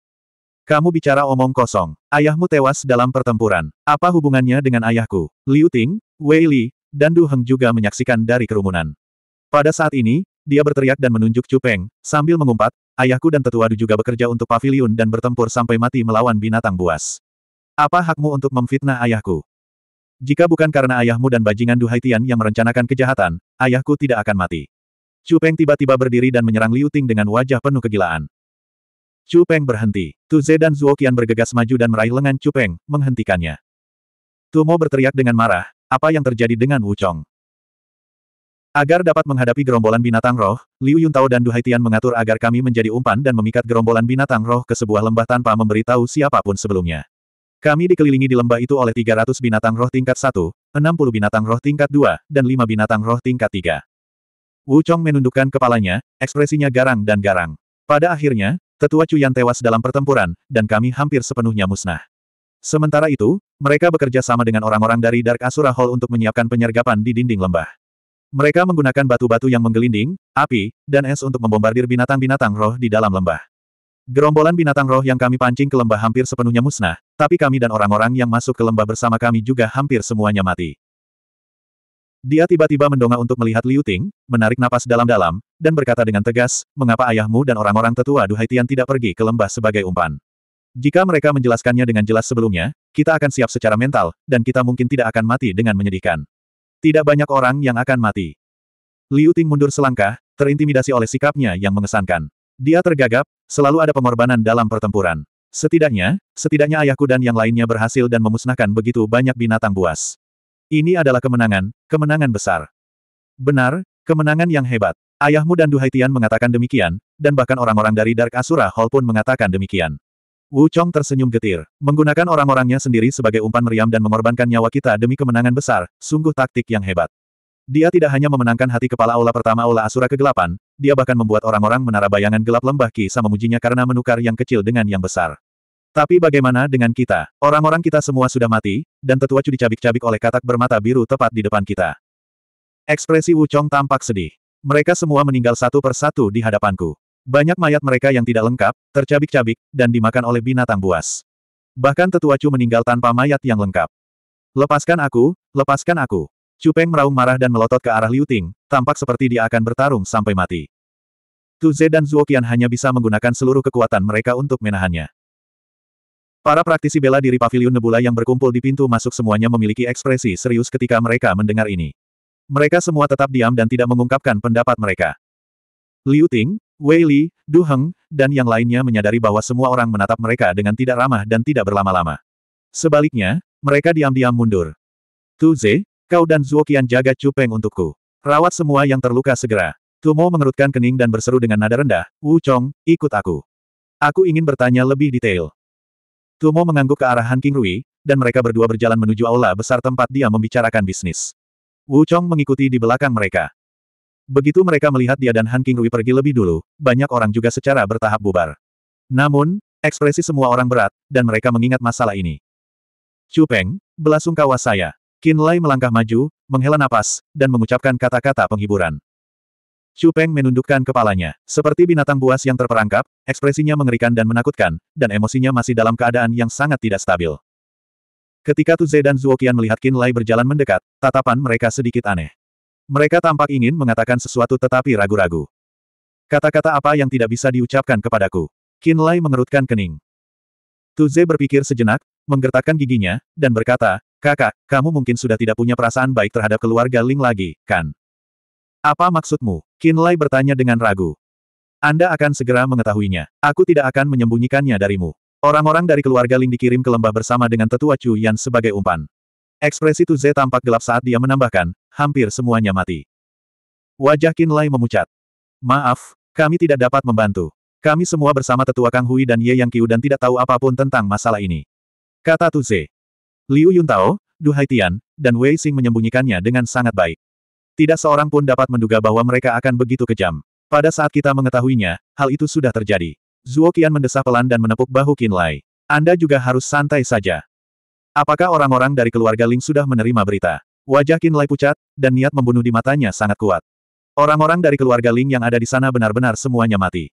Kamu bicara omong kosong. Ayahmu tewas dalam pertempuran. Apa hubungannya dengan ayahku? Liu Ting, Wei Li, dan Du Heng juga menyaksikan dari kerumunan. Pada saat ini, dia berteriak dan menunjuk Chu Peng, sambil mengumpat, ayahku dan tetua Du juga bekerja untuk pavilion dan bertempur sampai mati melawan binatang buas. Apa hakmu untuk memfitnah ayahku? Jika bukan karena ayahmu dan bajingan Du Haitian yang merencanakan kejahatan, ayahku tidak akan mati. Chu Peng tiba-tiba berdiri dan menyerang Liu Ting dengan wajah penuh kegilaan. Chu Peng berhenti. Tu Ze dan Zuo Qian bergegas maju dan meraih lengan Chu Peng, menghentikannya. Tu Mo berteriak dengan marah, apa yang terjadi dengan Wu Chong? Agar dapat menghadapi gerombolan binatang roh, Liu Yuntao dan Du Haitian mengatur agar kami menjadi umpan dan memikat gerombolan binatang roh ke sebuah lembah tanpa memberitahu siapa pun sebelumnya. Kami dikelilingi di lembah itu oleh 300 binatang roh tingkat 1, 60 binatang roh tingkat 2, dan 5 binatang roh tingkat 3. Wu Chong menundukkan kepalanya, ekspresinya garang dan garang. Pada akhirnya, tetua Chu Yan tewas dalam pertempuran, dan kami hampir sepenuhnya musnah. Sementara itu, mereka bekerja sama dengan orang-orang dari Dark Asura Hall untuk menyiapkan penyergapan di dinding lembah. Mereka menggunakan batu-batu yang menggelinding, api, dan es untuk membombardir binatang-binatang roh di dalam lembah. Gerombolan binatang roh yang kami pancing ke lembah hampir sepenuhnya musnah, tapi kami dan orang-orang yang masuk ke lembah bersama kami juga hampir semuanya mati. Dia tiba-tiba mendongak untuk melihat Liu Ting, menarik napas dalam-dalam, dan berkata dengan tegas, mengapa ayahmu dan orang-orang tetua Duhaitian tidak pergi ke lembah sebagai umpan? Jika mereka menjelaskannya dengan jelas sebelumnya, kita akan siap secara mental, dan kita mungkin tidak akan mati dengan menyedihkan. Tidak banyak orang yang akan mati. Liu Ting mundur selangkah, terintimidasi oleh sikapnya yang mengesankan. Dia tergagap, selalu ada pengorbanan dalam pertempuran. Setidaknya, setidaknya ayahku dan yang lainnya berhasil dan memusnahkan begitu banyak binatang buas. Ini adalah kemenangan, kemenangan besar. Benar, kemenangan yang hebat. Ayahmu dan Duhaitian mengatakan demikian, dan bahkan orang-orang dari Dark Asura Hall pun mengatakan demikian. Wu Chong tersenyum getir, menggunakan orang-orangnya sendiri sebagai umpan meriam dan mengorbankan nyawa kita demi kemenangan besar, sungguh taktik yang hebat. Dia tidak hanya memenangkan hati kepala aula pertama aula Asura kegelapan, dia bahkan membuat orang-orang menara bayangan gelap lembah Ki sama memujinya karena menukar yang kecil dengan yang besar. Tapi bagaimana dengan kita? Orang-orang kita semua sudah mati, dan tetua Cu dicabik-cabik oleh katak bermata biru tepat di depan kita. Ekspresi Wu Chong tampak sedih. Mereka semua meninggal satu persatu di hadapanku. Banyak mayat mereka yang tidak lengkap, tercabik-cabik, dan dimakan oleh binatang buas. Bahkan tetua Cu meninggal tanpa mayat yang lengkap. Lepaskan aku, lepaskan aku. Chu Peng meraung marah dan melotot ke arah Liu Ting, tampak seperti dia akan bertarung sampai mati. Tu Ze dan Zuo Qian hanya bisa menggunakan seluruh kekuatan mereka untuk menahannya. Para praktisi bela diri pavilion nebula yang berkumpul di pintu masuk semuanya memiliki ekspresi serius ketika mereka mendengar ini. Mereka semua tetap diam dan tidak mengungkapkan pendapat mereka. Liu Ting, Wei Li, Du Heng, dan yang lainnya menyadari bahwa semua orang menatap mereka dengan tidak ramah dan tidak berlama-lama. Sebaliknya, mereka diam-diam mundur. Tu Ze, Kau dan Zuo Qian jaga Cupeng untukku. Rawat semua yang terluka segera. Tumo mengerutkan kening dan berseru dengan nada rendah, Wu Chong, ikut aku. Aku ingin bertanya lebih detail. Tumo mengangguk ke arah Han King Rui, dan mereka berdua berjalan menuju aula besar tempat dia membicarakan bisnis. Wu Chong mengikuti di belakang mereka. Begitu mereka melihat dia dan Han King Rui pergi lebih dulu, banyak orang juga secara bertahap bubar. Namun, ekspresi semua orang berat, dan mereka mengingat masalah ini. Cupeng, belasungkawa saya. Qin Lai melangkah maju, menghela napas, dan mengucapkan kata-kata penghiburan. Chu Peng menundukkan kepalanya. Seperti binatang buas yang terperangkap, ekspresinya mengerikan dan menakutkan, dan emosinya masih dalam keadaan yang sangat tidak stabil. Ketika Tu Ze dan Zuoqian melihat Qin Lai berjalan mendekat, tatapan mereka sedikit aneh. Mereka tampak ingin mengatakan sesuatu tetapi ragu-ragu. Kata-kata apa yang tidak bisa diucapkan kepadaku? Qin Lai mengerutkan kening. Tu Ze berpikir sejenak, menggertakkan giginya, dan berkata, Kakak, kamu mungkin sudah tidak punya perasaan baik terhadap keluarga Ling lagi, kan? Apa maksudmu? Qin Lai bertanya dengan ragu. Anda akan segera mengetahuinya. Aku tidak akan menyembunyikannya darimu. Orang-orang dari keluarga Ling dikirim ke lembah bersama dengan tetua Chu Yan sebagai umpan. Ekspresi Tu Ze tampak gelap saat dia menambahkan, hampir semuanya mati. Wajah Qin Lai memucat. Maaf, kami tidak dapat membantu. Kami semua bersama tetua Kang Hui dan Ye Yang Qiu dan tidak tahu apa pun tentang masalah ini. Kata Tu Ze. Liu Yuntao, Du Haitian, dan Wei Xing menyembunyikannya dengan sangat baik. Tidak seorang pun dapat menduga bahwa mereka akan begitu kejam. Pada saat kita mengetahuinya, hal itu sudah terjadi. Zuo Qian mendesah pelan dan menepuk bahu Qin Lai. Anda juga harus santai saja. Apakah orang-orang dari keluarga Ling sudah menerima berita? Wajah Qin Lai pucat, dan niat membunuh di matanya sangat kuat. Orang-orang dari keluarga Ling yang ada di sana benar-benar semuanya mati.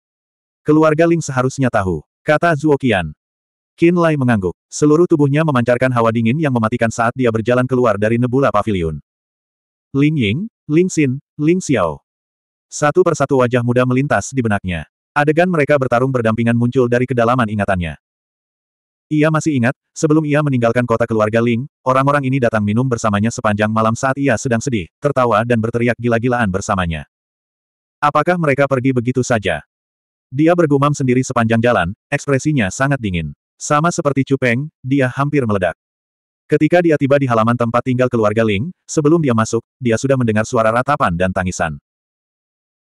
Keluarga Ling seharusnya tahu, kata Zuo Qian. Qin Lai mengangguk. Seluruh tubuhnya memancarkan hawa dingin yang mematikan saat dia berjalan keluar dari nebula pavilion. Ling Ying, Ling Xin, Ling Xiao. Satu persatu wajah muda melintas di benaknya. Adegan mereka bertarung berdampingan muncul dari kedalaman ingatannya. Ia masih ingat, sebelum ia meninggalkan kota keluarga Ling, orang-orang ini datang minum bersamanya sepanjang malam saat ia sedang sedih, tertawa dan berteriak gila-gilaan bersamanya. Apakah mereka pergi begitu saja? Dia bergumam sendiri sepanjang jalan, ekspresinya sangat dingin. Sama seperti Cupeng, dia hampir meledak. Ketika dia tiba di halaman tempat tinggal keluarga Ling, sebelum dia masuk, dia sudah mendengar suara ratapan dan tangisan.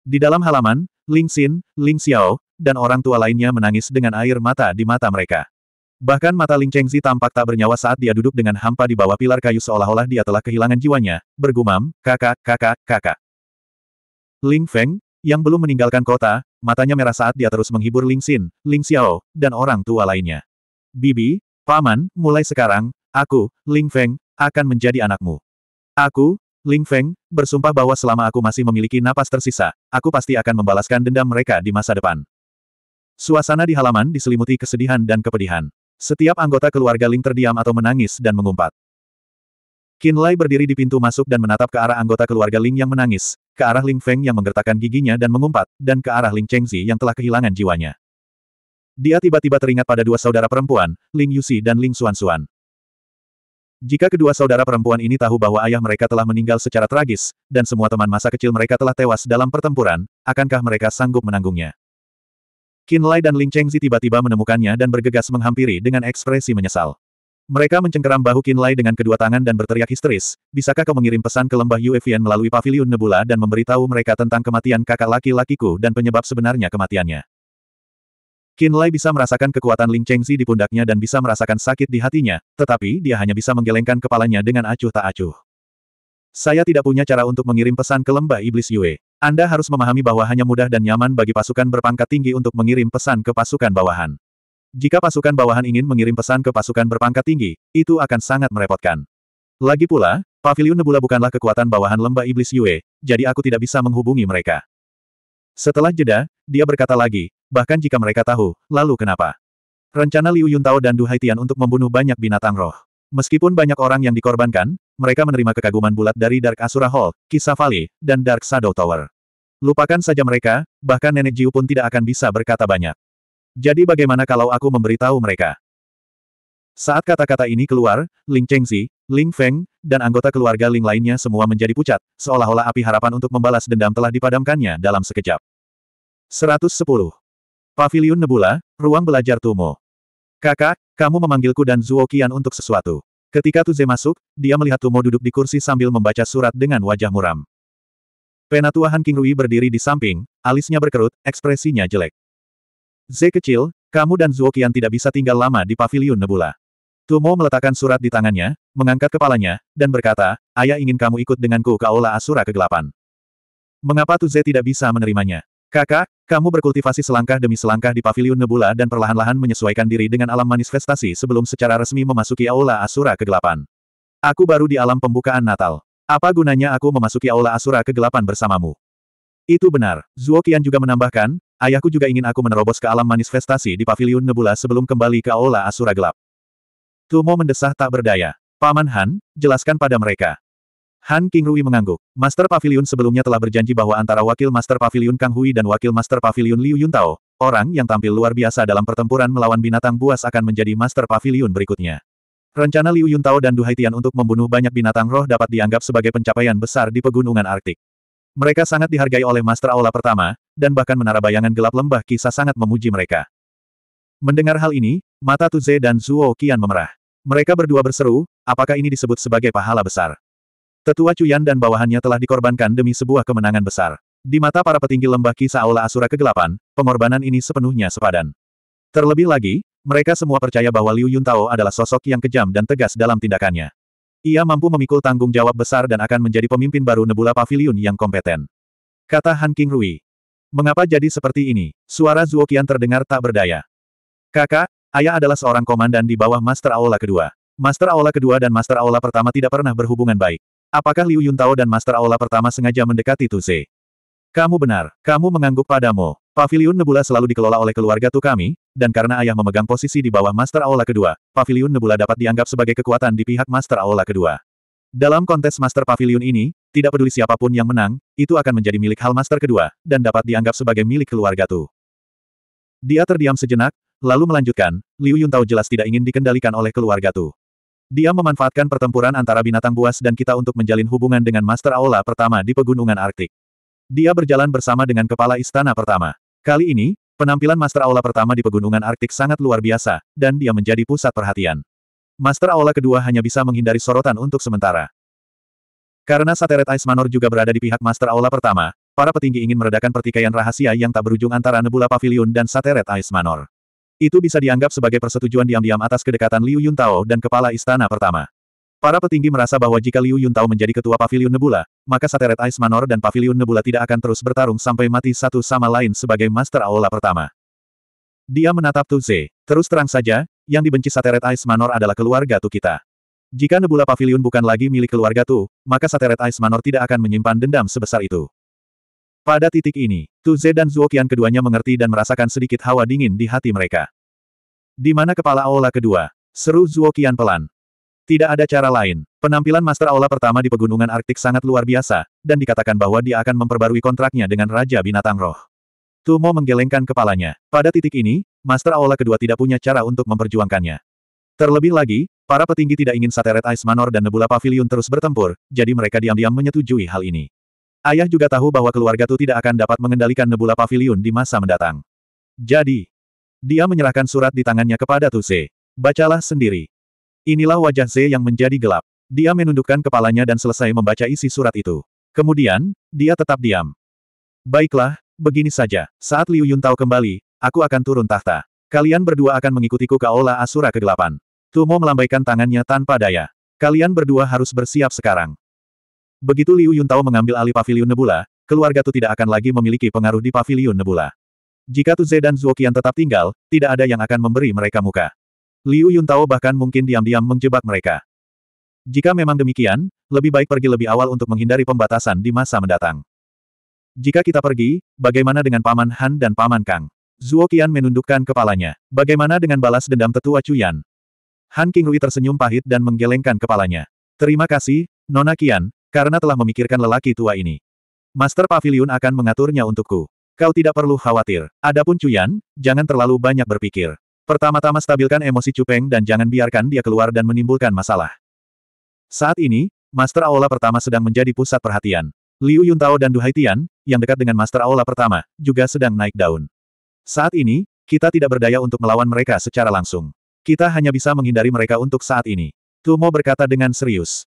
Di dalam halaman, Ling Xin, Ling Xiao, dan orang tua lainnya menangis dengan air mata di mata mereka. Bahkan mata Ling Chengzi tampak tak bernyawa saat dia duduk dengan hampa di bawah pilar kayu seolah-olah dia telah kehilangan jiwanya, bergumam, kakak, kakak, kakak. Ling Feng, yang belum meninggalkan kota, matanya merah saat dia terus menghibur Ling Xin, Ling Xiao, dan orang tua lainnya. Bibi, Paman, mulai sekarang, aku, Ling Feng, akan menjadi anakmu. Aku, Ling Feng, bersumpah bahwa selama aku masih memiliki napas tersisa, aku pasti akan membalaskan dendam mereka di masa depan. Suasana di halaman diselimuti kesedihan dan kepedihan. Setiap anggota keluarga Ling terdiam atau menangis dan mengumpat. Qin Lai berdiri di pintu masuk dan menatap ke arah anggota keluarga Ling yang menangis, ke arah Ling Feng yang menggertakkan giginya dan mengumpat, dan ke arah Ling Chengzi yang telah kehilangan jiwanya. Dia tiba-tiba teringat pada dua saudara perempuan, Ling Yusi dan Ling Xuanxuan. Jika kedua saudara perempuan ini tahu bahwa ayah mereka telah meninggal secara tragis, dan semua teman masa kecil mereka telah tewas dalam pertempuran, akankah mereka sanggup menanggungnya? Qin Lai dan Ling Chengzi tiba-tiba menemukannya dan bergegas menghampiri dengan ekspresi menyesal. Mereka mencengkeram bahu Qin Lai dengan kedua tangan dan berteriak histeris, bisakah kau mengirim pesan ke lembah Yuevian melalui pavilion Nebula dan memberitahu mereka tentang kematian kakak laki-lakiku dan penyebab sebenarnya kematiannya? Qin Lai bisa merasakan kekuatan Ling Chengzi di pundaknya dan bisa merasakan sakit di hatinya, tetapi dia hanya bisa menggelengkan kepalanya dengan acuh tak acuh. Saya tidak punya cara untuk mengirim pesan ke lembah iblis Yue. Anda harus memahami bahwa hanya mudah dan nyaman bagi pasukan berpangkat tinggi untuk mengirim pesan ke pasukan bawahan. Jika pasukan bawahan ingin mengirim pesan ke pasukan berpangkat tinggi, itu akan sangat merepotkan. Lagi pula, Pavilion Nebula bukanlah kekuatan bawahan lembah iblis Yue, jadi aku tidak bisa menghubungi mereka. Setelah jeda, dia berkata lagi, Bahkan jika mereka tahu, lalu kenapa? Rencana Liu Yuntao dan Du Haitian untuk membunuh banyak binatang roh. Meskipun banyak orang yang dikorbankan, mereka menerima kekaguman bulat dari Dark Asura Hall, Kisah dan Dark Shadow Tower. Lupakan saja mereka, bahkan Nenek Jiu pun tidak akan bisa berkata banyak. Jadi bagaimana kalau aku memberitahu mereka? Saat kata-kata ini keluar, Ling Chengzi, Ling Feng, dan anggota keluarga Ling lainnya semua menjadi pucat, seolah-olah api harapan untuk membalas dendam telah dipadamkannya dalam sekejap. 110. Paviliun Nebula, ruang belajar Tumo. Kakak, kamu memanggilku dan Zuo Qian untuk sesuatu. Ketika Tuze masuk, dia melihat Tumo duduk di kursi sambil membaca surat dengan wajah muram. Penatuahan King Rui berdiri di samping, alisnya berkerut, ekspresinya jelek. Z kecil, kamu dan Zuo Qian tidak bisa tinggal lama di Paviliun Nebula. Tumo meletakkan surat di tangannya, mengangkat kepalanya, dan berkata, ayah ingin kamu ikut denganku ke Aula Asura Kegelapan. Mengapa Tuze tidak bisa menerimanya? Kakak, kamu berkultivasi selangkah demi selangkah di Paviliun Nebula dan perlahan-lahan menyesuaikan diri dengan alam manifestasi sebelum secara resmi memasuki Aula Asura Kegelapan. Aku baru di alam pembukaan Natal. Apa gunanya aku memasuki Aula Asura Kegelapan bersamamu? Itu benar. Zuo Qian juga menambahkan, ayahku juga ingin aku menerobos ke alam manifestasi di Paviliun Nebula sebelum kembali ke Aula Asura Gelap. Tumo mendesah tak berdaya. Paman Han, jelaskan pada mereka. Han Qingrui mengangguk. Master Pavilion sebelumnya telah berjanji bahwa antara Wakil Master Pavilion Kang Hui dan Wakil Master Pavilion Liu Yuntao, orang yang tampil luar biasa dalam pertempuran melawan binatang buas akan menjadi Master Pavilion berikutnya. Rencana Liu Yuntao dan Du Haitian untuk membunuh banyak binatang roh dapat dianggap sebagai pencapaian besar di pegunungan Arktik. Mereka sangat dihargai oleh Master Aula pertama, dan bahkan menara bayangan gelap lembah kisah sangat memuji mereka. Mendengar hal ini, mata Tuze dan Zuo Qian memerah. Mereka berdua berseru, apakah ini disebut sebagai pahala besar? Tetua Cuyan dan bawahannya telah dikorbankan demi sebuah kemenangan besar. Di mata para petinggi lembah kisah Aula Asura Kegelapan, pengorbanan ini sepenuhnya sepadan. Terlebih lagi, mereka semua percaya bahwa Liu Yuntao adalah sosok yang kejam dan tegas dalam tindakannya. Ia mampu memikul tanggung jawab besar dan akan menjadi pemimpin baru Nebula Pavilion yang kompeten. Kata Han King Rui. Mengapa jadi seperti ini? Suara Zuokian terdengar tak berdaya. Kakak, ayah adalah seorang komandan di bawah Master Aula kedua. Master Aula kedua dan Master Aula pertama tidak pernah berhubungan baik. Apakah Liu Yuntao dan Master Aula pertama sengaja mendekati Tuze? Kamu benar, kamu mengangguk padamu. Paviliun Nebula selalu dikelola oleh keluarga Tu kami, dan karena ayah memegang posisi di bawah Master Aula kedua, Paviliun Nebula dapat dianggap sebagai kekuatan di pihak Master Aula kedua. Dalam kontes Master Pavilion ini, tidak peduli siapa pun yang menang, itu akan menjadi milik Hal Master kedua, dan dapat dianggap sebagai milik keluarga Tu. Dia terdiam sejenak, lalu melanjutkan, Liu Yuntao jelas tidak ingin dikendalikan oleh keluarga Tu. Dia memanfaatkan pertempuran antara binatang buas dan kita untuk menjalin hubungan dengan Master Aula pertama di pegunungan Arktik. Dia berjalan bersama dengan kepala istana pertama. Kali ini, penampilan Master Aula pertama di pegunungan Arktik sangat luar biasa, dan dia menjadi pusat perhatian. Master Aula kedua hanya bisa menghindari sorotan untuk sementara. Karena Sateret Ice Manor juga berada di pihak Master Aula pertama, para petinggi ingin meredakan pertikaian rahasia yang tak berujung antara Nebula Pavilion dan Sateret Ice Manor. Itu bisa dianggap sebagai persetujuan diam-diam atas kedekatan Liu Yuntao dan kepala istana pertama. Para petinggi merasa bahwa jika Liu Yuntao menjadi ketua Pavilion Nebula, maka Sateret Ice Manor dan Pavilion Nebula tidak akan terus bertarung sampai mati satu sama lain sebagai Master Aula pertama. Dia menatap Tu Ze. Terus terang saja, yang dibenci Sateret Ice Manor adalah keluarga Tu kita. Jika Nebula Pavilion bukan lagi milik keluarga Tu, maka Sateret Ice Manor tidak akan menyimpan dendam sebesar itu. Pada titik ini, Tu Ze dan Zuoqian keduanya mengerti dan merasakan sedikit hawa dingin di hati mereka. Di mana kepala Aula kedua? Seru Zuoqian pelan. Tidak ada cara lain. Penampilan Master Aula pertama di pegunungan Arktik sangat luar biasa, dan dikatakan bahwa dia akan memperbarui kontraknya dengan Raja Binatang Roh. Tumo menggelengkan kepalanya. Pada titik ini, Master Aula kedua tidak punya cara untuk memperjuangkannya. Terlebih lagi, para petinggi tidak ingin Sateret Ice Manor dan Nebula Pavilion terus bertempur, jadi mereka diam-diam menyetujui hal ini. Ayah juga tahu bahwa keluarga Tu tidak akan dapat mengendalikan Nebula Pavilion di masa mendatang. Jadi, dia menyerahkan surat di tangannya kepada Tu Ze. Bacalah sendiri. Inilah wajah Ze yang menjadi gelap. Dia menundukkan kepalanya dan selesai membaca isi surat itu. Kemudian, dia tetap diam. Baiklah, begini saja. Saat Liu Yuntao kembali, aku akan turun tahta. Kalian berdua akan mengikutiku ke Aula Asura kegelapan. Tumo melambaikan tangannya tanpa daya. Kalian berdua harus bersiap sekarang. Begitu Liu Yuntao mengambil alih Pavilion Nebula, keluarga Tu tidak akan lagi memiliki pengaruh di Pavilion Nebula. Jika Tu Ze dan Zuoqian tetap tinggal, tidak ada yang akan memberi mereka muka. Liu Yuntao bahkan mungkin diam-diam menjebak mereka. Jika memang demikian, lebih baik pergi lebih awal untuk menghindari pembatasan di masa mendatang. Jika kita pergi, bagaimana dengan Paman Han dan Paman Kang? Zuoqian menundukkan kepalanya. Bagaimana dengan balas dendam tetua Chuyan? Han Qingrui tersenyum pahit dan menggelengkan kepalanya. Terima kasih, Nona Qian, karena telah memikirkan lelaki tua ini. Master Pavilion akan mengaturnya untukku. Kau tidak perlu khawatir. Adapun Cuyan, jangan terlalu banyak berpikir. Pertama-tama stabilkan emosi Cupeng dan jangan biarkan dia keluar dan menimbulkan masalah. Saat ini, Master Aula pertama sedang menjadi pusat perhatian. Liu Yuntao dan Du Haitian, yang dekat dengan Master Aula pertama, juga sedang naik daun. Saat ini, kita tidak berdaya untuk melawan mereka secara langsung. Kita hanya bisa menghindari mereka untuk saat ini. Tumo berkata dengan serius.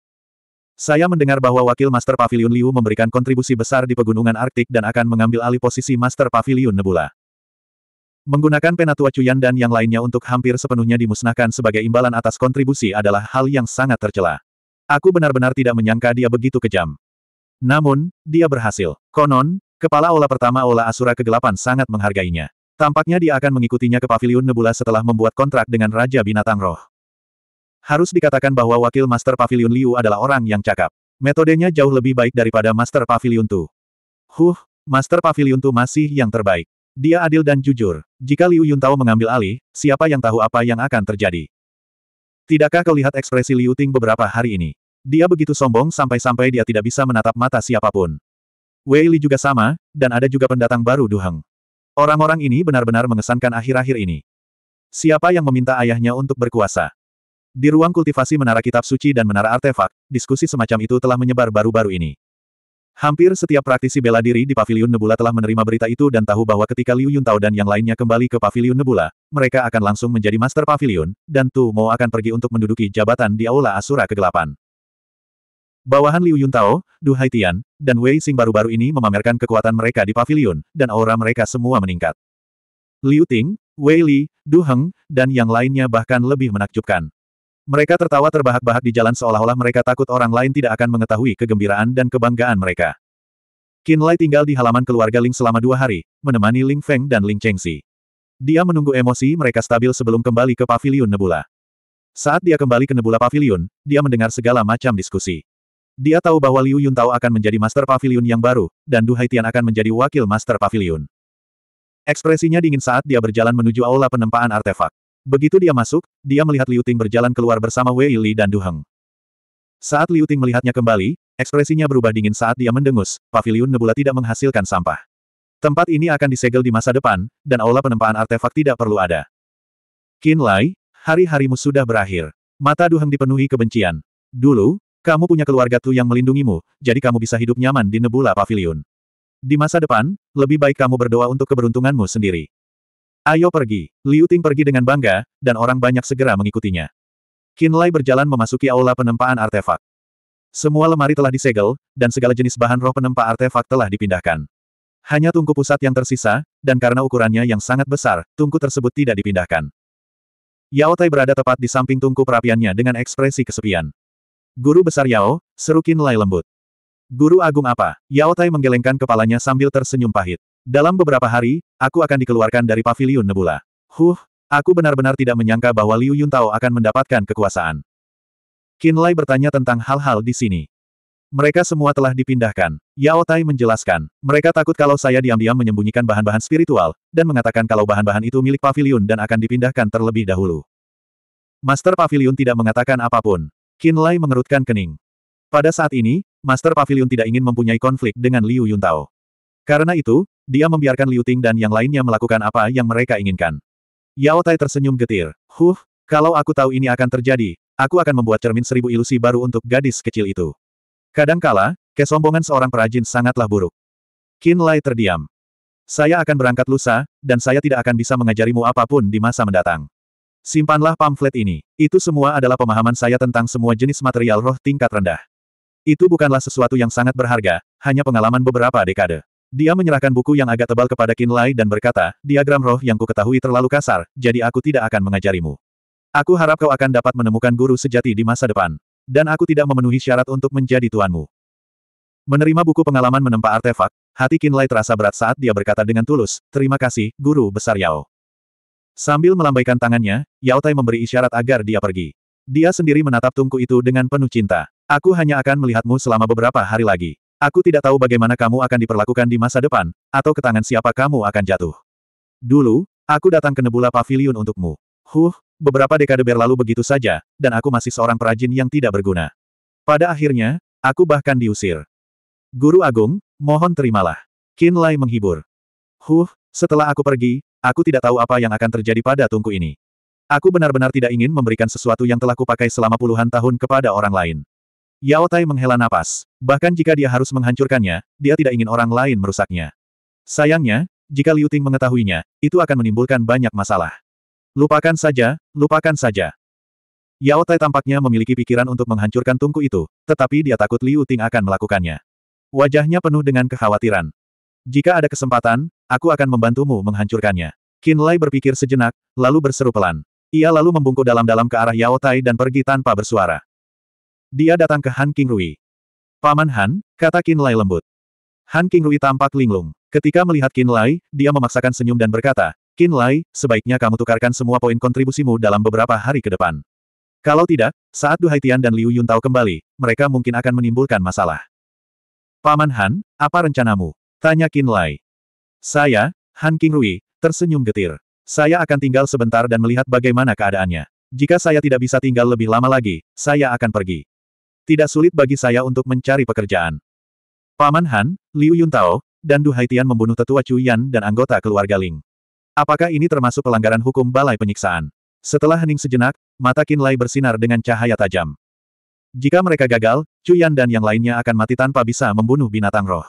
Saya mendengar bahwa wakil Master Pavilion Liu memberikan kontribusi besar di pegunungan Arktik dan akan mengambil alih posisi Master Pavilion Nebula. Menggunakan penatua Cuyan dan yang lainnya untuk hampir sepenuhnya dimusnahkan sebagai imbalan atas kontribusi adalah hal yang sangat tercela. Aku benar-benar tidak menyangka dia begitu kejam. Namun, dia berhasil. Konon, kepala Aula pertama Aula Asura Kegelapan sangat menghargainya. Tampaknya dia akan mengikutinya ke Pavilion Nebula setelah membuat kontrak dengan Raja Binatang Roh. Harus dikatakan bahwa wakil Master Pavilion Liu adalah orang yang cakap. Metodenya jauh lebih baik daripada Master Pavilion Tu. Huh, Master Pavilion Tu masih yang terbaik. Dia adil dan jujur. Jika Liu Yuntao mengambil alih, siapa yang tahu apa yang akan terjadi? Tidakkah kau lihat ekspresi Liu Ting beberapa hari ini? Dia begitu sombong sampai-sampai dia tidak bisa menatap mata siapa pun. Wei Li juga sama, dan ada juga pendatang baru Duheng. Orang-orang ini benar-benar mengesankan akhir-akhir ini. Siapa yang meminta ayahnya untuk berkuasa? Di ruang kultivasi menara kitab suci dan menara artefak, diskusi semacam itu telah menyebar baru-baru ini. Hampir setiap praktisi bela diri di Paviliun Nebula telah menerima berita itu dan tahu bahwa ketika Liu Yuntao dan yang lainnya kembali ke Paviliun Nebula, mereka akan langsung menjadi Master Pavilion, dan Tu Mo akan pergi untuk menduduki jabatan di Aula Asura Kegelapan. Bawahan Liu Yuntao, Du Haitian, dan Wei Xing baru-baru ini memamerkan kekuatan mereka di pavilion, dan aura mereka semua meningkat. Liu Ting, Wei Li, Du Heng, dan yang lainnya bahkan lebih menakjubkan. Mereka tertawa terbahak-bahak di jalan seolah-olah mereka takut orang lain tidak akan mengetahui kegembiraan dan kebanggaan mereka. Qin Lai tinggal di halaman keluarga Ling selama dua hari, menemani Ling Feng dan Ling Chengxi. Dia menunggu emosi mereka stabil sebelum kembali ke Pavilion Nebula. Saat dia kembali ke Nebula Pavilion, dia mendengar segala macam diskusi. Dia tahu bahwa Liu Yuntao akan menjadi Master Pavilion yang baru, dan Du Haitian akan menjadi Wakil Master Pavilion. Ekspresinya dingin saat dia berjalan menuju aula penempaan artefak. Begitu dia masuk, dia melihat Liu Ting berjalan keluar bersama Wei Li dan Du Heng. Saat Liu Ting melihatnya kembali, ekspresinya berubah dingin saat dia mendengus, pavilion nebula tidak menghasilkan sampah. Tempat ini akan disegel di masa depan, dan aula penempaan artefak tidak perlu ada. Qin Lai, hari-harimu sudah berakhir. Mata Du Heng dipenuhi kebencian. Dulu, kamu punya keluarga Tu yang melindungimu, jadi kamu bisa hidup nyaman di nebula pavilion. Di masa depan, lebih baik kamu berdoa untuk keberuntunganmu sendiri. Ayo pergi. Liu Ting pergi dengan bangga, dan orang banyak segera mengikutinya. Qin Lai berjalan memasuki aula penempaan artefak. Semua lemari telah disegel, dan segala jenis bahan roh penempa artefak telah dipindahkan. Hanya tungku pusat yang tersisa, dan karena ukurannya yang sangat besar, tungku tersebut tidak dipindahkan. Yao Tai berada tepat di samping tungku perapiannya dengan ekspresi kesepian. Guru besar Yao, seru Qin Lai lembut. Guru agung apa? Yao Tai menggelengkan kepalanya sambil tersenyum pahit. Dalam beberapa hari, aku akan dikeluarkan dari Pavilion Nebula. Huh, aku benar-benar tidak menyangka bahwa Liu Yuntao akan mendapatkan kekuasaan. Qin Lai bertanya tentang hal-hal di sini. Mereka semua telah dipindahkan. Yao Tai menjelaskan, mereka takut kalau saya diam-diam menyembunyikan bahan-bahan spiritual, dan mengatakan kalau bahan-bahan itu milik pavilion dan akan dipindahkan terlebih dahulu. Master Pavilion tidak mengatakan apa pun. Qin Lai mengerutkan kening. Pada saat ini, Master Pavilion tidak ingin mempunyai konflik dengan Liu Yuntao. Karena itu, dia membiarkan Liu Ting dan yang lainnya melakukan apa yang mereka inginkan. Yao Tai tersenyum getir. Huh, kalau aku tahu ini akan terjadi, aku akan membuat cermin seribu ilusi baru untuk gadis kecil itu. Kadangkala, kesombongan seorang perajin sangatlah buruk. Qin Lai terdiam. Saya akan berangkat lusa, dan saya tidak akan bisa mengajarimu apa pun di masa mendatang. Simpanlah pamflet ini. Itu semua adalah pemahaman saya tentang semua jenis material roh tingkat rendah. Itu bukanlah sesuatu yang sangat berharga, hanya pengalaman beberapa dekade. Dia menyerahkan buku yang agak tebal kepada Qin Lai dan berkata, diagram roh yang ku ketahui terlalu kasar, jadi aku tidak akan mengajarimu. Aku harap kau akan dapat menemukan guru sejati di masa depan. Dan aku tidak memenuhi syarat untuk menjadi tuanmu. Menerima buku pengalaman menempa artefak, hati Qin Lai terasa berat saat dia berkata dengan tulus, terima kasih, guru besar Yao. Sambil melambaikan tangannya, Yao Tai memberi isyarat agar dia pergi. Dia sendiri menatap tungku itu dengan penuh cinta. Aku hanya akan melihatmu selama beberapa hari lagi. Aku tidak tahu bagaimana kamu akan diperlakukan di masa depan, atau ke tangan siapa kamu akan jatuh. Dulu, aku datang ke Nebula Pavilion untukmu. Huh, beberapa dekade berlalu begitu saja, dan aku masih seorang perajin yang tidak berguna. Pada akhirnya, aku bahkan diusir. Guru Agung, mohon terimalah. Qin Lai menghibur. Huh, setelah aku pergi, aku tidak tahu apa yang akan terjadi pada tungku ini. Aku benar-benar tidak ingin memberikan sesuatu yang telah kupakai selama puluhan tahun kepada orang lain. Yao Tai menghela napas. Bahkan jika dia harus menghancurkannya, dia tidak ingin orang lain merusaknya. Sayangnya, jika Liu Ting mengetahuinya, itu akan menimbulkan banyak masalah. Lupakan saja, lupakan saja. Yao Tai tampaknya memiliki pikiran untuk menghancurkan tungku itu, tetapi dia takut Liu Ting akan melakukannya. Wajahnya penuh dengan kekhawatiran. Jika ada kesempatan, aku akan membantumu menghancurkannya. Qin Lai berpikir sejenak, lalu berseru pelan. Ia lalu membungkuk dalam-dalam ke arah Yao Tai dan pergi tanpa bersuara. Dia datang ke Han King Rui. Paman Han, kata Qin Lai lembut. Han King Rui tampak linglung. Ketika melihat Qin Lai, dia memaksakan senyum dan berkata, Qin Lai, sebaiknya kamu tukarkan semua poin kontribusimu dalam beberapa hari ke depan. Kalau tidak, saat Du Haitian dan Liu Yuntao kembali, mereka mungkin akan menimbulkan masalah. Paman Han, apa rencanamu? Tanya Qin Lai. Saya, Han King Rui, tersenyum getir. Saya akan tinggal sebentar dan melihat bagaimana keadaannya. Jika saya tidak bisa tinggal lebih lama lagi, saya akan pergi. Tidak sulit bagi saya untuk mencari pekerjaan. Paman Han, Liu Yuntao, dan Du Haitian membunuh tetua Chu Yan dan anggota keluarga Ling. Apakah ini termasuk pelanggaran hukum balai penyiksaan? Setelah hening sejenak, mata Qin Lai bersinar dengan cahaya tajam. Jika mereka gagal, Chu Yan dan yang lainnya akan mati tanpa bisa membunuh binatang roh.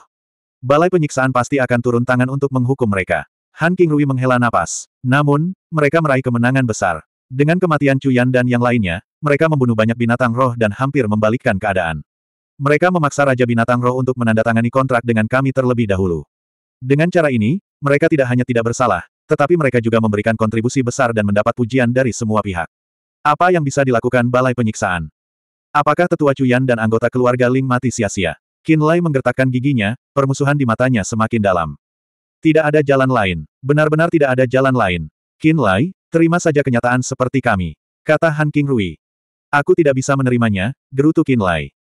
Balai penyiksaan pasti akan turun tangan untuk menghukum mereka. Han King Rui menghela napas. Namun, mereka meraih kemenangan besar. Dengan kematian Chu Yan dan yang lainnya, mereka membunuh banyak binatang roh dan hampir membalikkan keadaan. Mereka memaksa Raja Binatang Roh untuk menandatangani kontrak dengan kami terlebih dahulu. Dengan cara ini, mereka tidak hanya tidak bersalah, tetapi mereka juga memberikan kontribusi besar dan mendapat pujian dari semua pihak. Apa yang bisa dilakukan Balai Penyiksaan? Apakah tetua Cuyan dan anggota keluarga Ling mati sia-sia? Qin Lai menggertakkan giginya, permusuhan di matanya semakin dalam. Tidak ada jalan lain. Benar-benar tidak ada jalan lain. Qin Lai, terima saja kenyataan seperti kami. Kata Han King Rui. Aku tidak bisa menerimanya, gerutu Qin Lai.